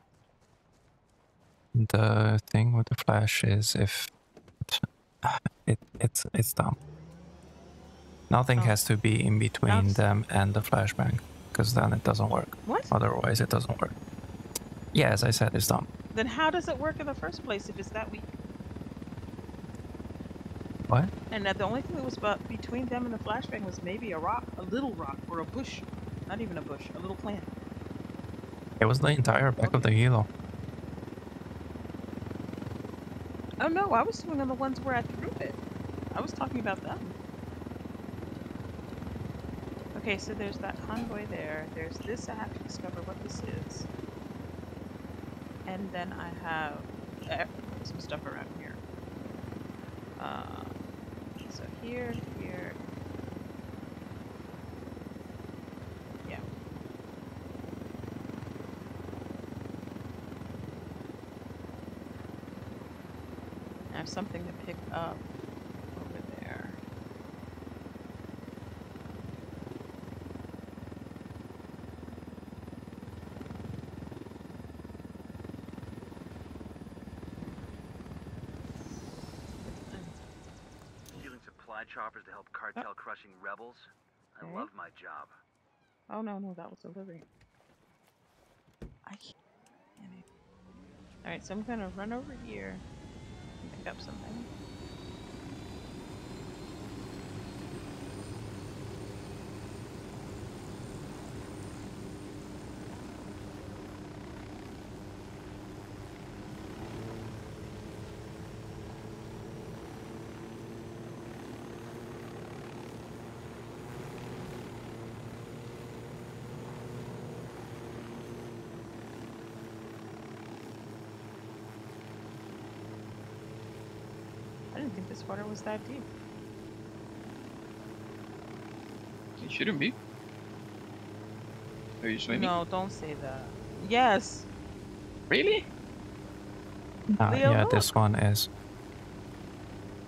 The thing with the flash is if it it's it's dumb. Nothing Oh. has to be in between them and the flashbang, because then it doesn't work. What? Otherwise, it doesn't work. Yeah, as I said, it's dumb. Then how does it work in the first place if it's that weak? What? And that the only thing that was between them and the flashbang was maybe a rock, a little rock, or a bush. Not even a bush, a little plant. It was the entire back of the helo. Oh no, I was doing on the ones where I threw it. I was talking about them. Okay, so there's that convoy there. There's this. I have to discover what this is. And then I have some stuff around here. Uh, so here, here. Yeah. I have something to pick up over there. my choppers to help cartel uh. crushing rebels. I Okay. love my job. Oh no, no, that was delivery. I can't. Alright, so I'm gonna run over here and pick up something. I didn't think this water was that deep. It shouldn't be. Are you swimming? No, don't say that. Yes. Really? Ah, Leo, yeah, look. this one is.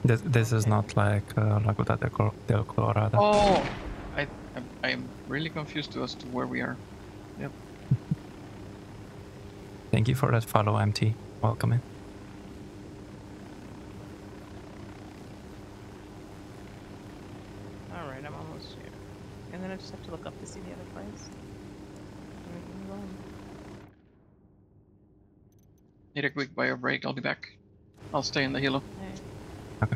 This this is not like uh, Lagoda del, del Colorado. Oh, I, I'm, I'm really confused as to where we are. Yep. *laughs* Thank you for that follow, MT. Welcome in. Alright, I'm almost here. And then I just have to look up to see the other place. And we can move on. Need a quick bio break. I'll be back. I'll stay in the helo. Okay.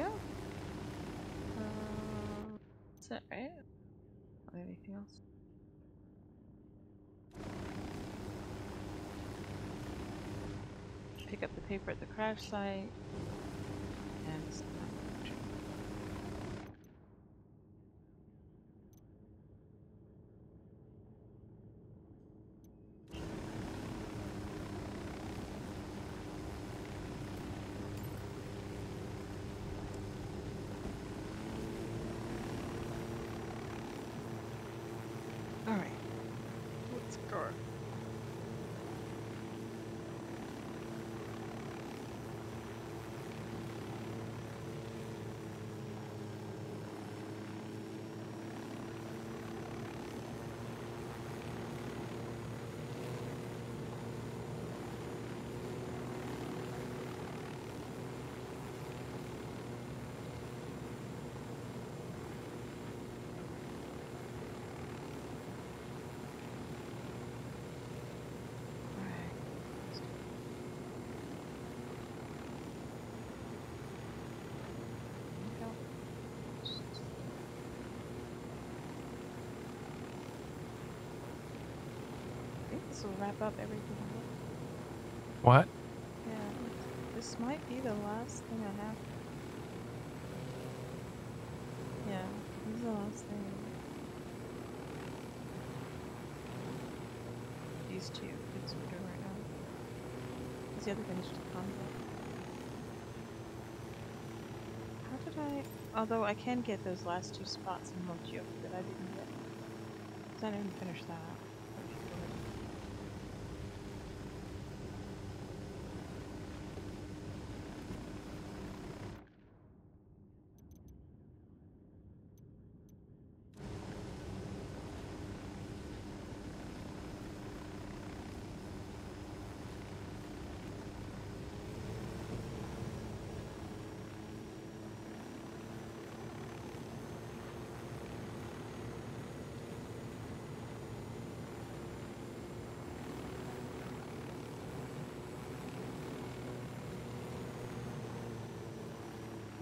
Yeah. Uh, that's it, right? Anything else? Pick up the paper at the crash site. And s- Alright. Let's go. I think this will wrap up everything. What? Yeah, this might be the last thing I have. Yeah, this is the last thing. These two things we're doing right now. 'Cause the other thing is just concept. How did I? Although I can get those last two spots in Mochio that I didn't get. 'Cause I didn't finish that.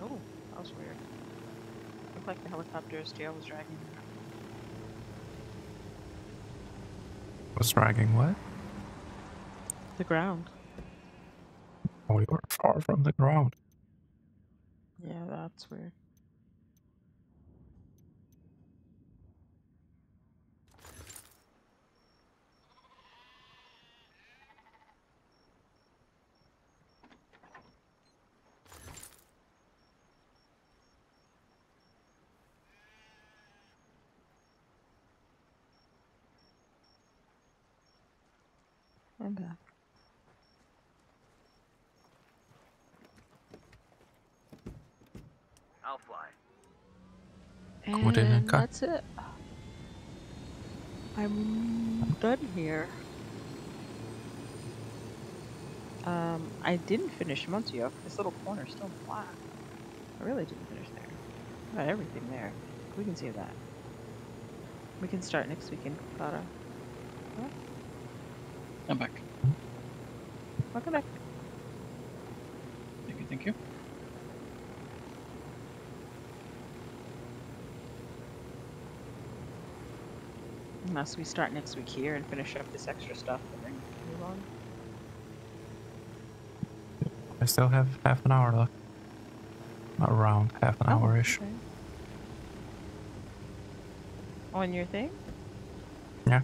Oh, that was weird. Looked like the helicopter's tail was dragging. Was dragging what? The ground. Oh, you're far from the ground. Yeah, that's weird. And Kai. that's it. I'm done here. Um, I didn't finish Montuyoc. This little corner's still black. I really didn't finish there. Got everything there. We can see that. We can start next weekend, Clara. Huh? I'm back. Welcome back. Thank you, thank you. Unless we start next week here and finish up this extra stuff and then move on. I still have half an hour left. Around half an Oh, hour ish. okay. On your thing? Yeah.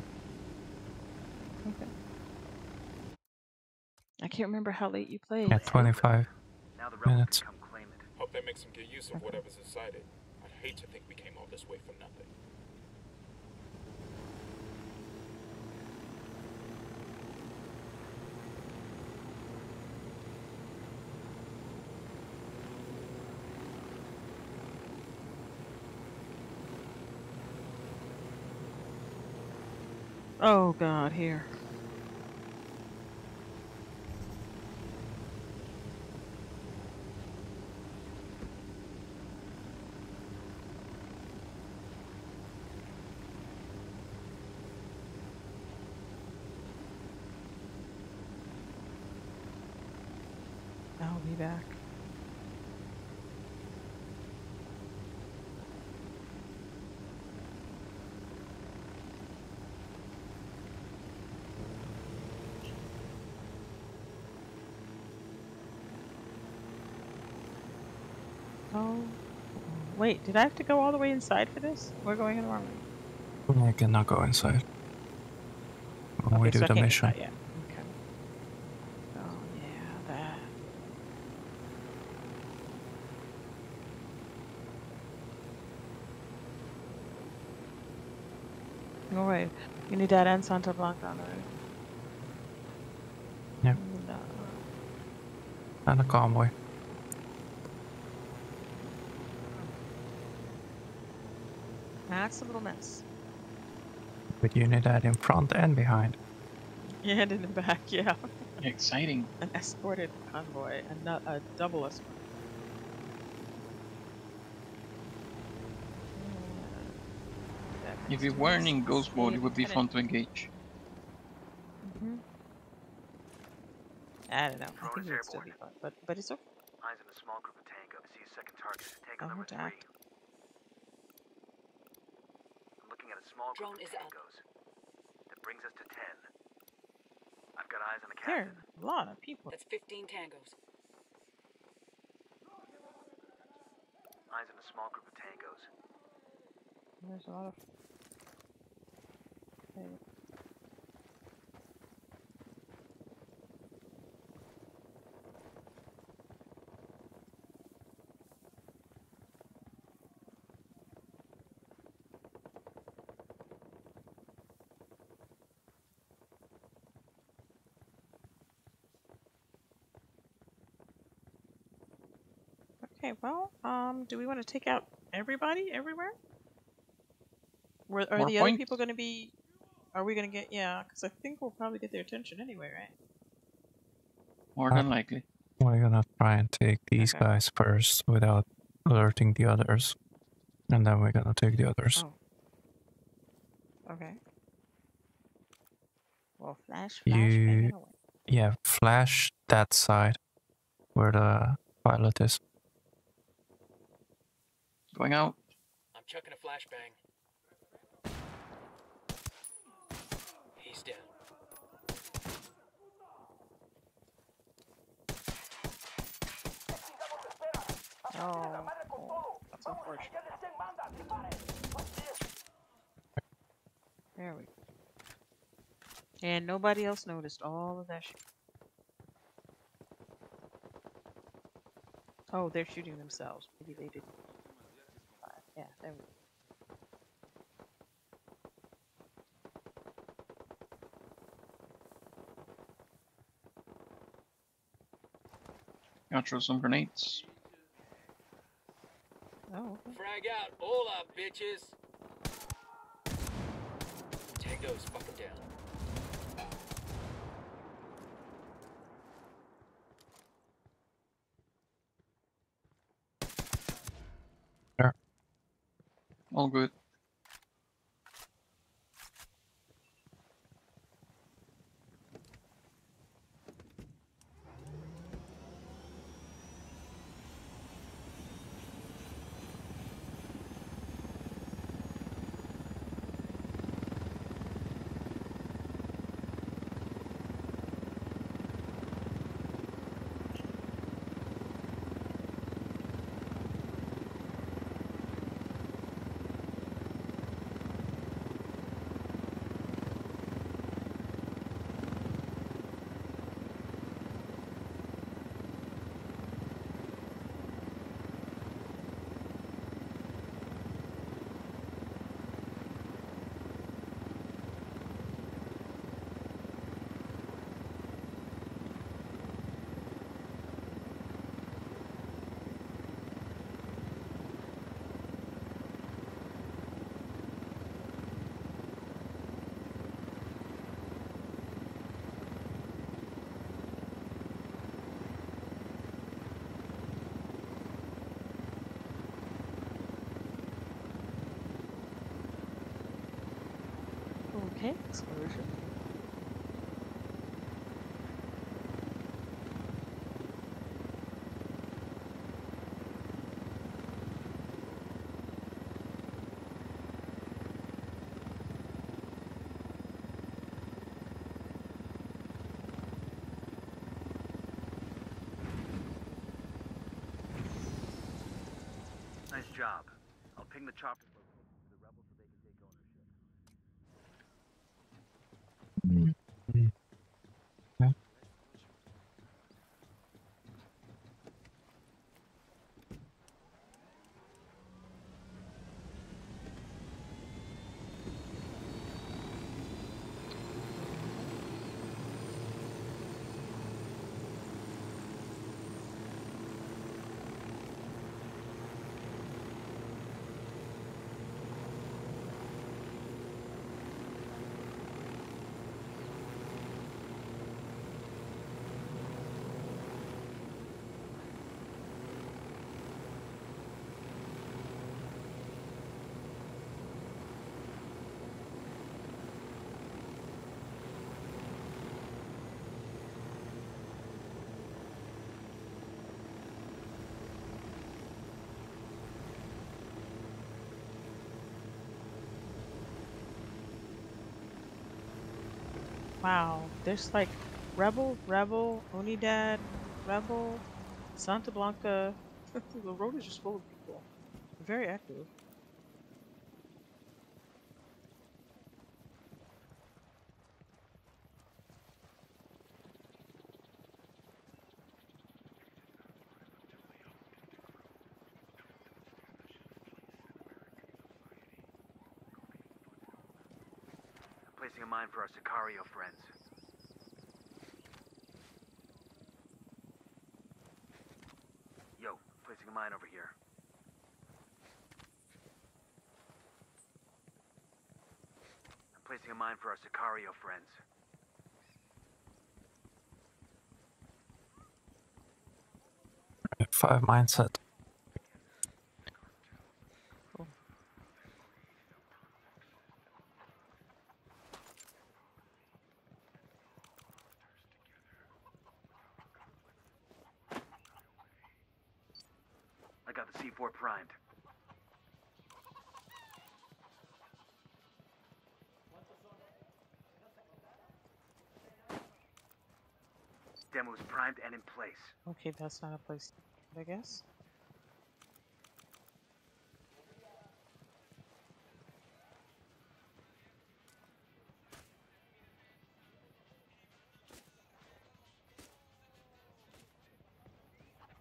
Okay. I can't remember how late you played. Yeah, 25 minutes. Hope they make some good use of whatever's inside it. I'd hate to think we came all this way for nothing. Oh god, here. I'll be back. Oh. Wait, did I have to go all the way inside for this? We're going in the wrong way. I cannot go inside. When we do so the mission. Okay. Oh yeah, that. Oh wait, Unidad and Santa Blanca on the road. Yeah. No. And a convoy. That's a little mess. With Unidad in front and behind. Yeah, *laughs* and in the back, yeah. Exciting. An escorted convoy, a, nu- a double escort. If we weren't in ghost mode, it would be fun to engage. hmm I don't know. I think it would still be fun, but but it's okay. Eyes in a small group of tango. See a second target. Tango Oh, number Jack. three. I'm looking at a small Drone is up. That brings us to ten. I've got eyes on a captain. are a lot of people. That's 15 tangos. Eyes on a small group of tangos. There's a lot of. Okay. Okay, well, um, do we want to take out everybody everywhere? Were, are More the other people going to be? Are we going to get? Yeah, because I think we'll probably get their attention anyway, right? More Uh, than likely. We're gonna try and take these Okay. guys first without alerting the others. And then we're gonna take the others. Oh. Okay. Well, flash, flash, you bang it away. yeah, flash that side where the pilot is. Going out. I'm chucking a flashbang. He's down. Oh, oh, that's unfortunate. There we go. And nobody else noticed all of that shit. Oh, they're shooting themselves. Maybe they didn't. Yeah, there we go. Gotcha, some grenades. Oh. Frag out hola, bitches. Tango's fucking down. All good. Wow, there's like Rebel, Rebel, Unidad, Rebel, Santa Blanca. *laughs* the road is just full of people. Very active. Placing a mine for our Sicario friends. Yo, placing a mine over here. Mine for our Sicario friends. Five mindset. I got the C4 primed. Demo's primed and in place. Okay, that's not a place, I guess.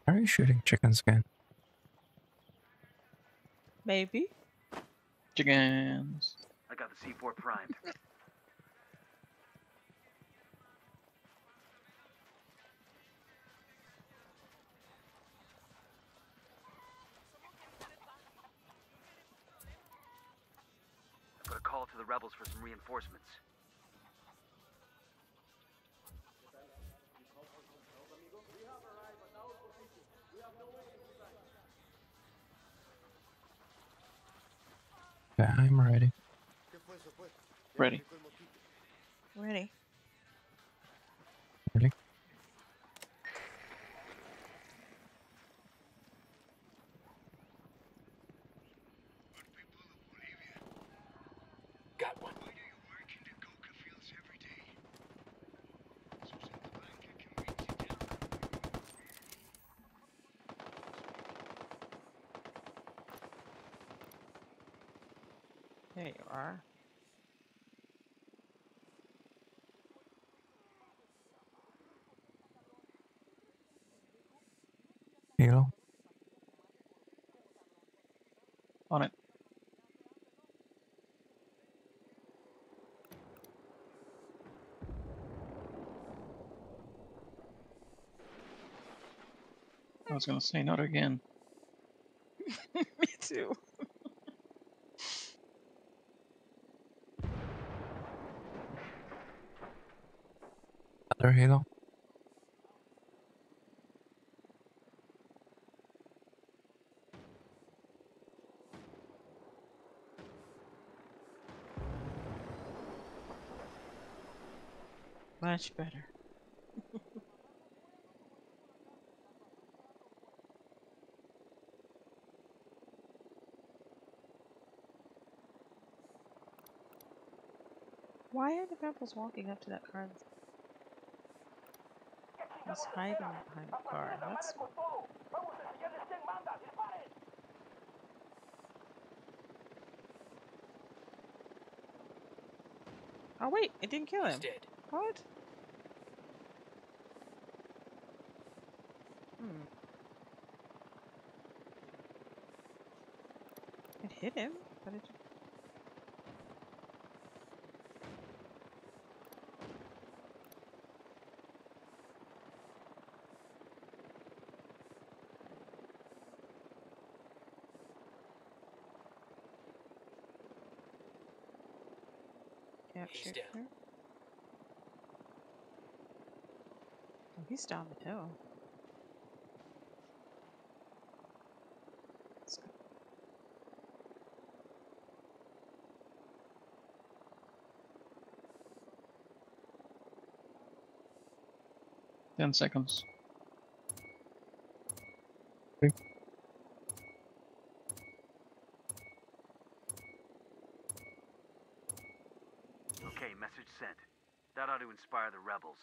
Are you shooting chickens again? Maybe. Chickens. I got the C4 primed. *laughs* rebels for some reinforcements. Okay, I'm ready. Ready. Ready. Ready? Got one. There you are. Halo. On it. I was gonna say not again. *laughs* Me too. Other Halo. Much better. Why are the rebels walking up to that car? He's hiding behind the car. That's Oh wait, it didn't kill him. dead. What? Hmm. It hit him, but it. He's Captured down. her. He's down the hill. Ten seconds. Okay, message sent. That ought to inspire the rebels.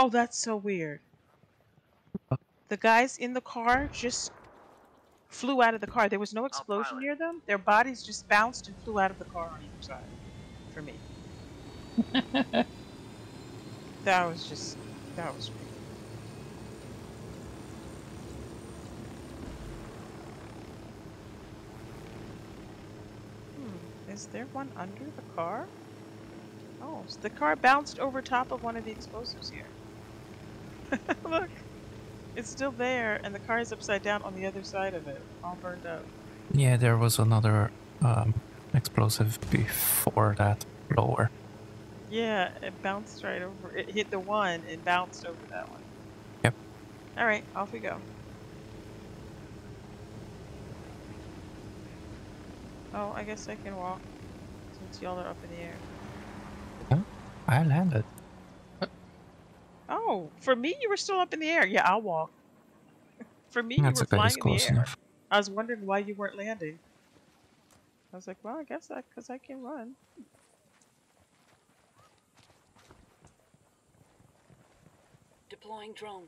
Oh, that's so weird. The guys in the car just flew out of the car. There was no explosion near them. Their bodies just bounced and flew out of the car on either side. For me. *laughs* that was just that was weird. Hmm. Is there one under the car? Oh, so the car bounced over top of one of the explosives here. *laughs* Look, it's still there, and the car is upside down on the other side of it, all burned up. Yeah, there was another um, explosive before that lower. Yeah, it bounced right over. It hit the one and bounced over that one. Yep. All right, off we go. Oh, I guess I can walk since y'all are up in the air. I landed. Oh, for me, you were still up in the air. Yeah, I'll walk. for me, That's you were okay, flying it's in the air. enough. I was wondering why you weren't landing. I was like, well, I guess that because I can run. Deploying drone.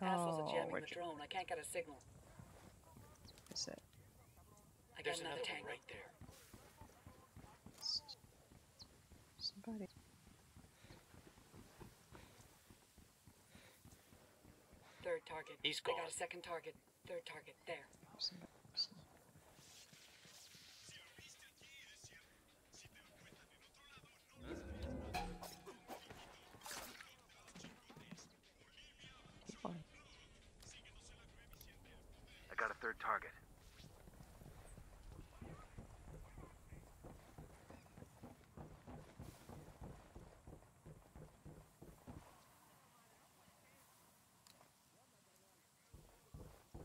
are oh, jamming where'd the drone. I can't get a signal. Is it? I got There's another another one tango. right there. Somebody. Third target. He's I got gone. a second target. Third target. There. Somebody. Keep going. I got a third target.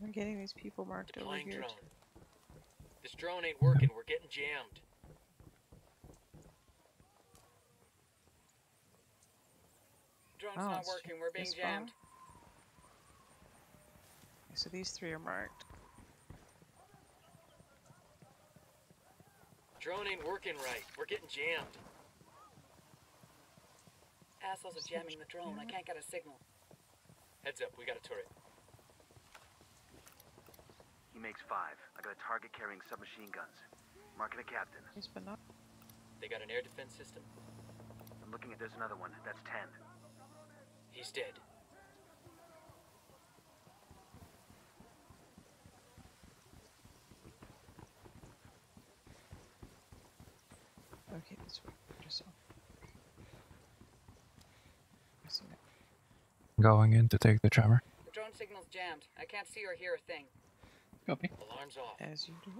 I'm getting these people marked over here. drone. This drone ain't working. We're getting jammed. Drone's Oh, not working. We're being jammed. So these three are marked. Drone ain't working right. We're getting jammed. Assholes are jamming the drone. I can't get a signal. Heads up, we got a turret. He makes five. I got a target carrying submachine guns. Marking a captain. He's been up. They got an air defense system. I'm looking at there's another one. That's ten. He's dead. Okay, this way. Just so. I. Going in to take the jammer. The drone signal's jammed. I can't see or hear a thing. Copy. Alarm's off. As you do.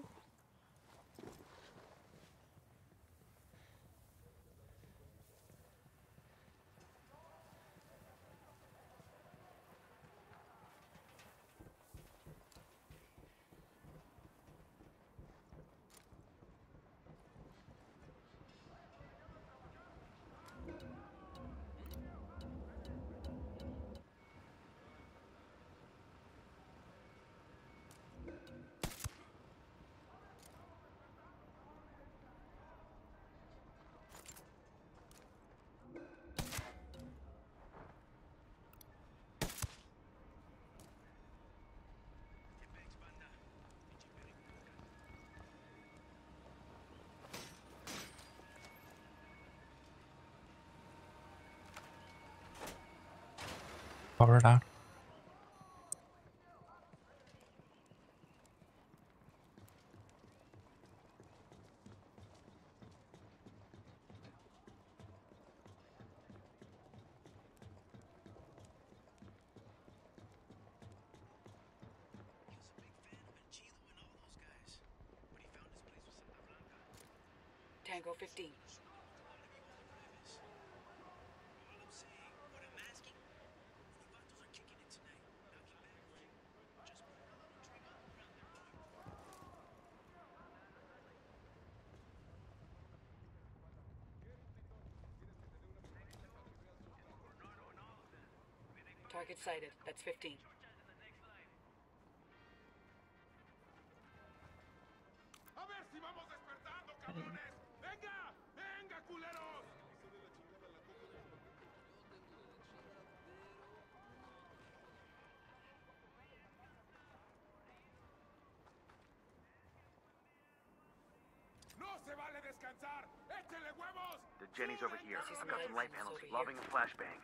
Power down. Tango 15. Target sighted. That's 15. A ver si vamos despertando, cabrones. Venga, venga, culeros. No se vale descansar. Échele huevos. The Jenny's over here. I've got some light panels. over here. Lobbing a flashbang.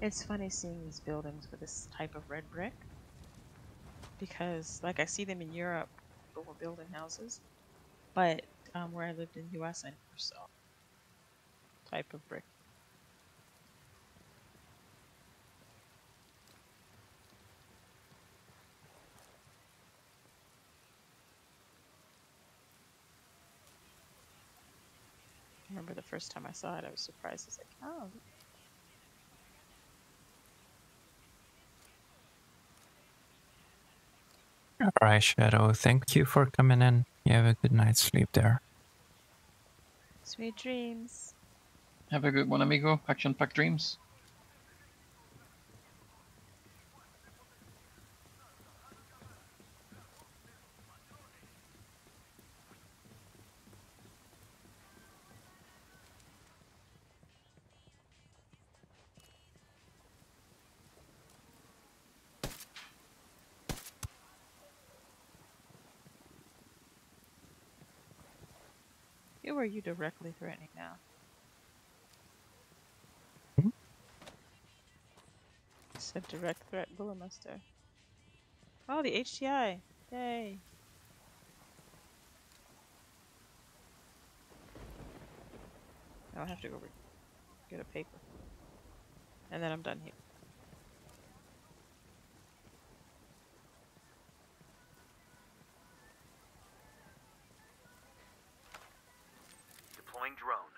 It's funny seeing these buildings with this type of red brick because, like, I see them in Europe, people were building houses, but um, where I lived in the U.S., I never saw type of brick. I remember the first time I saw it, I was surprised. I was like, oh, Alright, Shadow. Thank you for coming in. You have a good night's sleep there. sweet dreams. Have a good one, amigo. Action packed dreams. Who are you directly threatening now? Mm-hmm. Said direct threat, Bulanmaster. Oh, the HTI! Yay! Now I have to go get a paper. And then I'm done here. Deploying drone.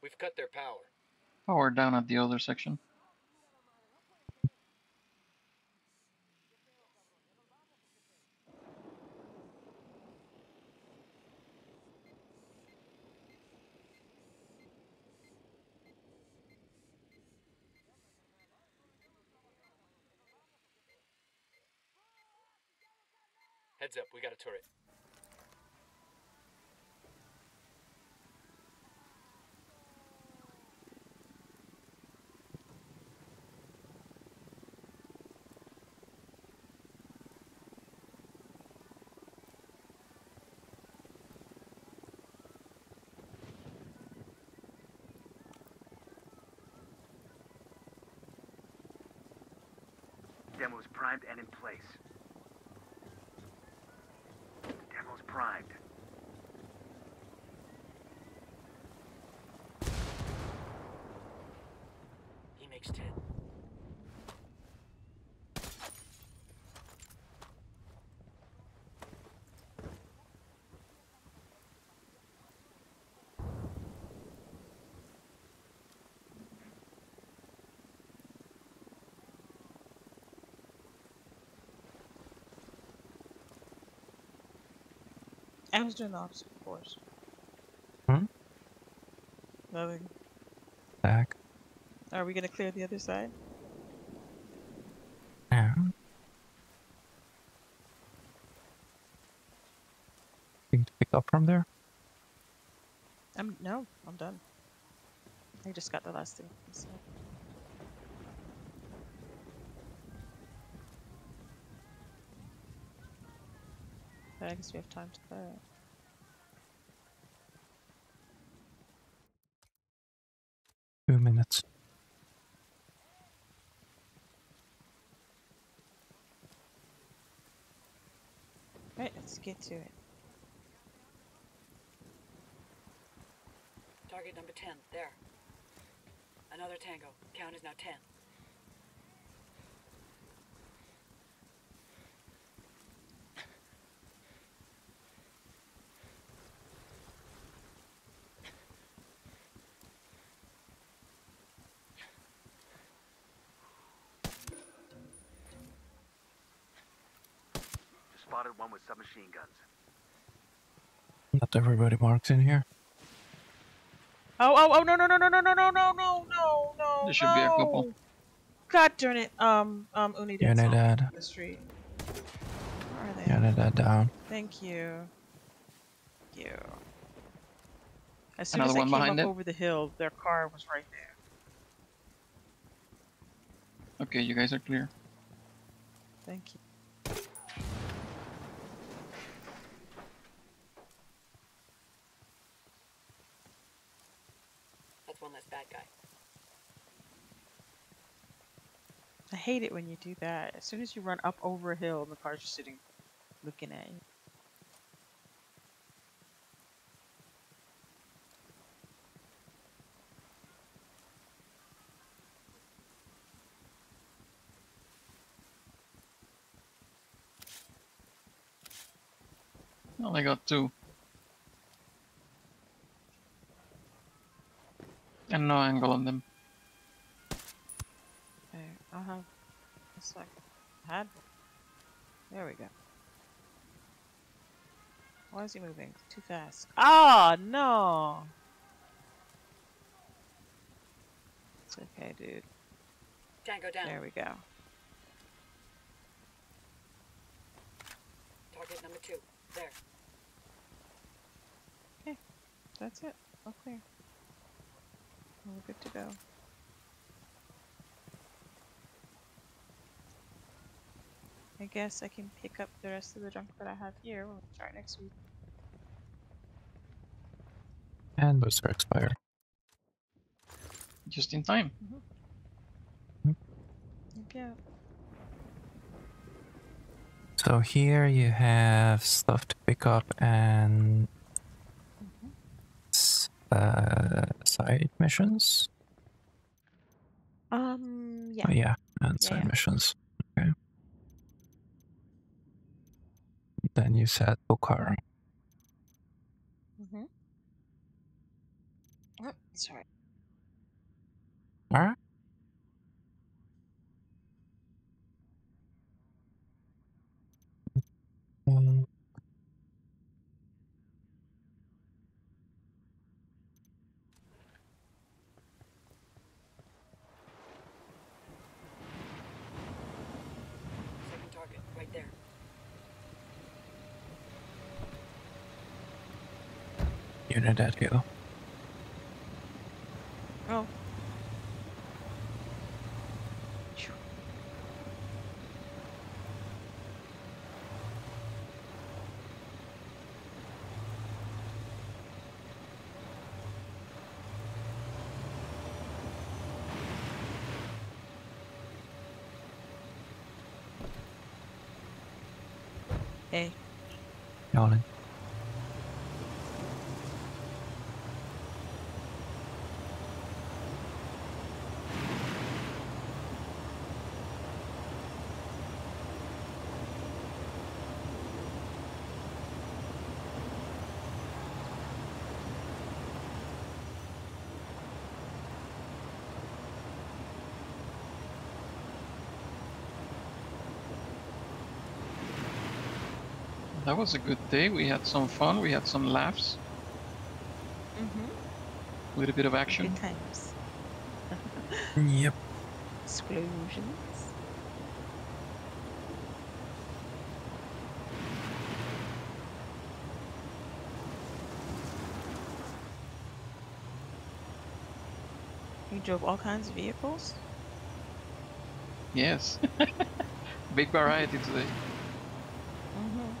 We've cut their power. Oh, power down at the other section. Heads up, we got a turret. Demo's primed and in place. Demo's primed. He makes 10. I was doing the opposite course. Hmm? Nothing. Back. Are we gonna clear the other side? Yeah. Thing to pick up from there? I'm no, I'm done. I just got the last thing. so- But I guess we have time to clear it. Two minutes. Right, let's get to it. Target number 10, there. Another tango. Count is now 10. Spotted one with submachine guns. Not everybody marks in here. Oh, oh, oh, no, no, no, no, no, no, no, no, no, no, no. There should be a couple. God darn it. Um, um, Uni did something Unidad. on the street. Where are they? Unidad down. Thank you. Thank you. As soon Another as I came up it? over the hill, their car was right there. Okay, you guys are clear. Thank you. hate it when you do that. As soon as you run up over a hill, the cars are sitting looking at you. Well, I got two. And no angle on them. Okay, I'll have a sec. Had. There we go. Why is he moving? Too fast. Oh no! It's okay, dude. Tango down. There we go. Target number two. There. Okay, that's it. All clear. We're good to go. I guess I can pick up the rest of the junk that I have here when we start next week. And booster expire. Just in time. Yeah. So here you have stuff to pick up and s- uh, side missions. Um. Yeah. Oh, yeah, and Yeah, side yeah. missions. Then you said Pucara. Mm-hmm. Oh, sorry. Alright. Um, at hill. Oh. Hey. Nolan. That was a good day. We had some fun. We had some laughs. Mm-hmm. A little bit of action. Good times. *laughs* Yep. Explosions. You drove all kinds of vehicles? Yes. *laughs* Big variety today. Mm-hmm.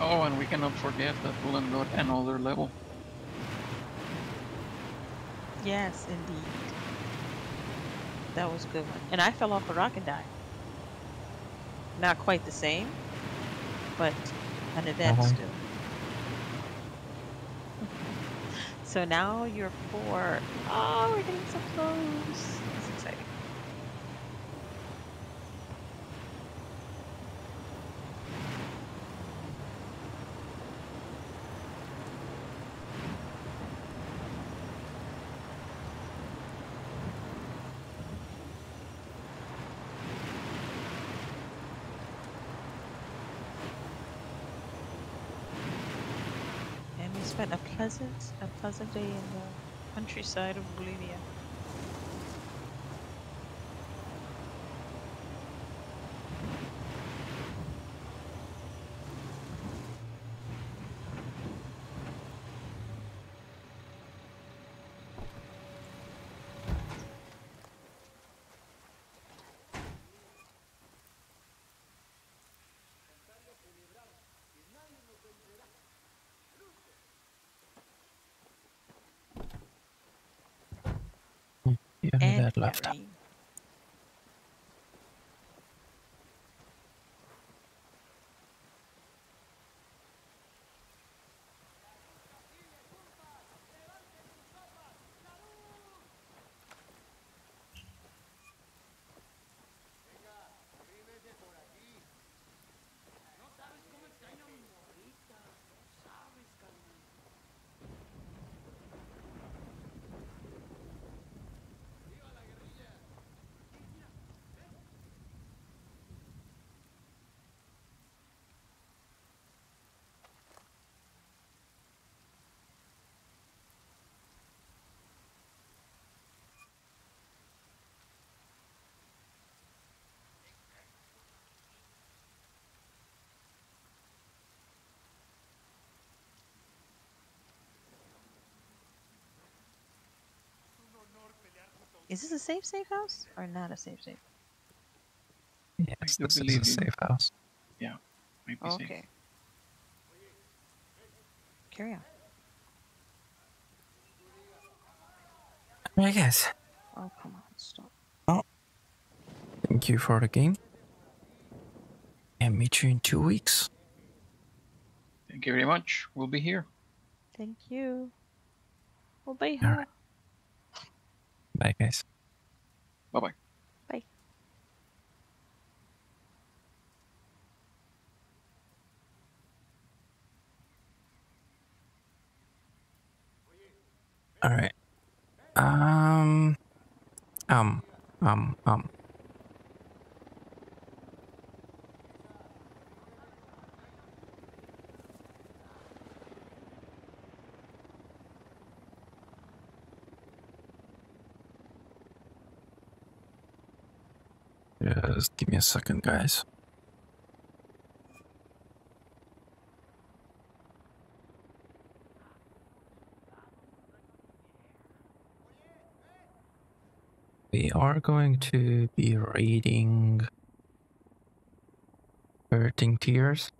Oh, and we cannot forget that Bulan got another level. Yes, indeed. That was a good one. And I fell off a rock and died. Not quite the same, but an event Uh-huh. still. *laughs* so now you're four. Oh, we're getting so close. It's exciting. And we a a pleasant day in the countryside of Bolivia. Left. Is this a safe safe house or not a safe safe? Yes, do this is believe a you. safe house. Yeah, might be safe. Okay. Carry on. I guess. Oh come on, stop. Oh, thank you for the game. And meet you in two weeks. Thank you very much. We'll be here. Thank you. Well, bye. Alright. Bye, guys. Bye bye. Bye. All right. Um. Um. Um. Um. Just give me a second, guys. We are going to be reading Hurting Tears.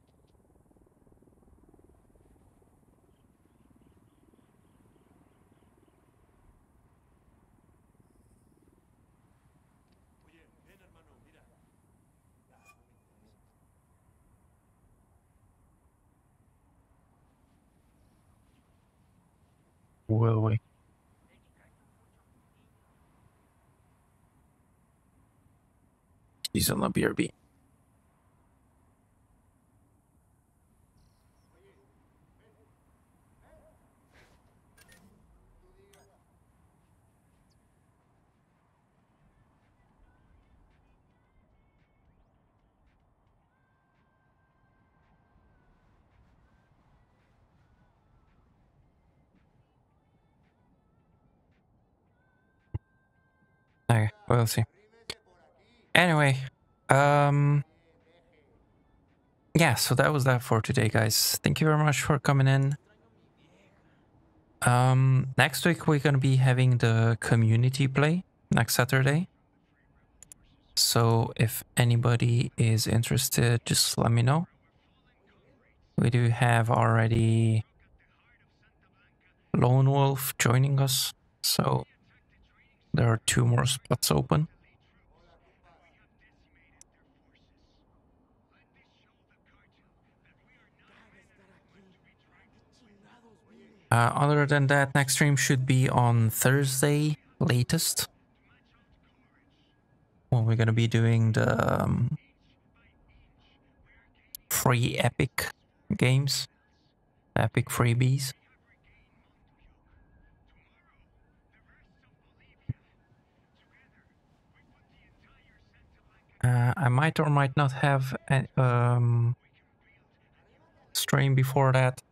Will we? He's on the BRB. Okay, we'll see. Anyway, um, yeah, so that was that for today, guys. Thank you very much for coming in. Um, next week we're gonna be having the community play next Saturday. So if anybody is interested, just let me know. We do have already Lone Wolf joining us, so there are two more spots open. Uh, other than that, next stream should be on Thursday latest. When we're gonna be doing the um, free Epic games, Epic freebies. Uh, I might or might not have a um, stream before that.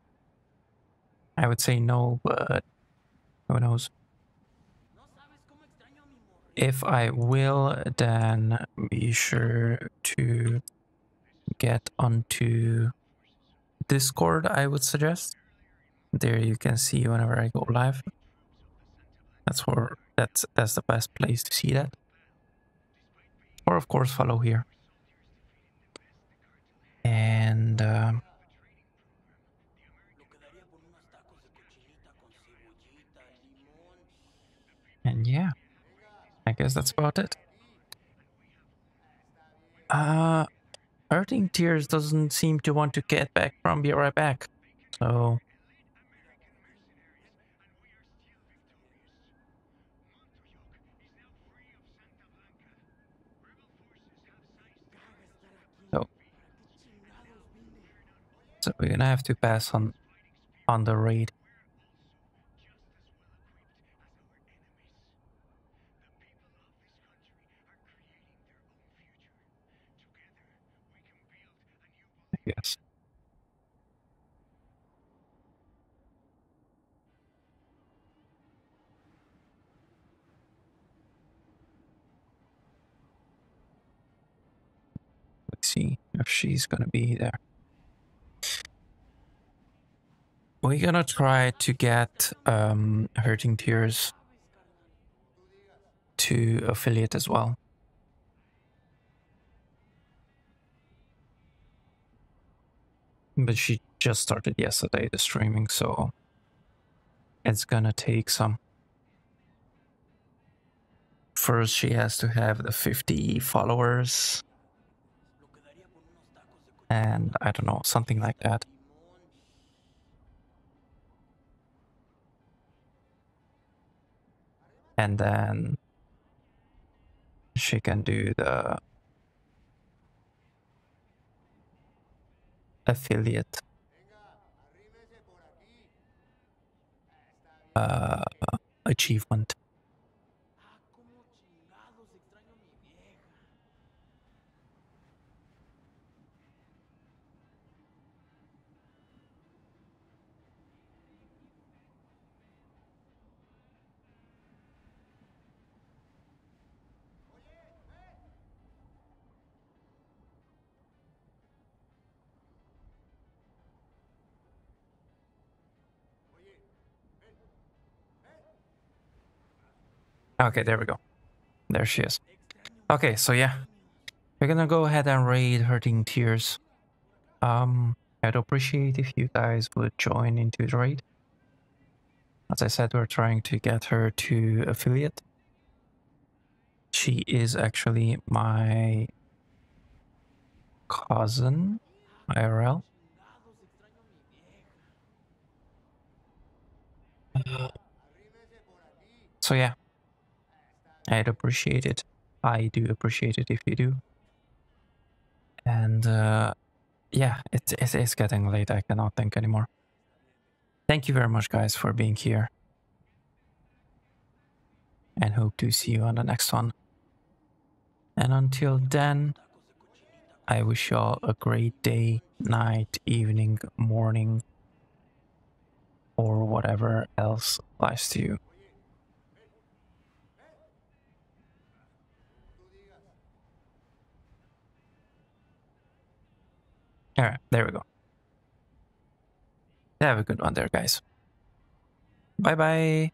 I would say no, but who knows? If I will, then be sure to get onto Discord, I would suggest. There you can see whenever I go live. That's where that's that's the best place to see that. Or of course follow here. And um, and yeah. I guess that's about it. Uh, Hurting Tears doesn't seem to want to get back from Be Right Back. So, so we're gonna have to pass on on the raid. Yes. Let's see if she's gonna be there. We're gonna try to get um, Hurting Tears to affiliate as well. But she just started yesterday the streaming, so it's gonna take some. First, she has to have the 50 followers, and I don't know, something like that. And then she can do the affiliate uh, achievement. Okay, there we go. There she is. Okay, so yeah. We're gonna go ahead and raid Hurting Tears. Um, I'd appreciate if you guys would join into the raid. As I said, we're trying to get her to affiliate. She is actually my cousin, IRL. So yeah, I'd appreciate it. I do appreciate it if you do. And uh, yeah, it, it is getting late. I cannot think anymore. Thank you very much, guys, for being here. And hope to see you on the next one. And until then, I wish you all a great day, night, evening, morning, or whatever else applies to you. All right, there we go. Have a good one there, guys. Bye bye.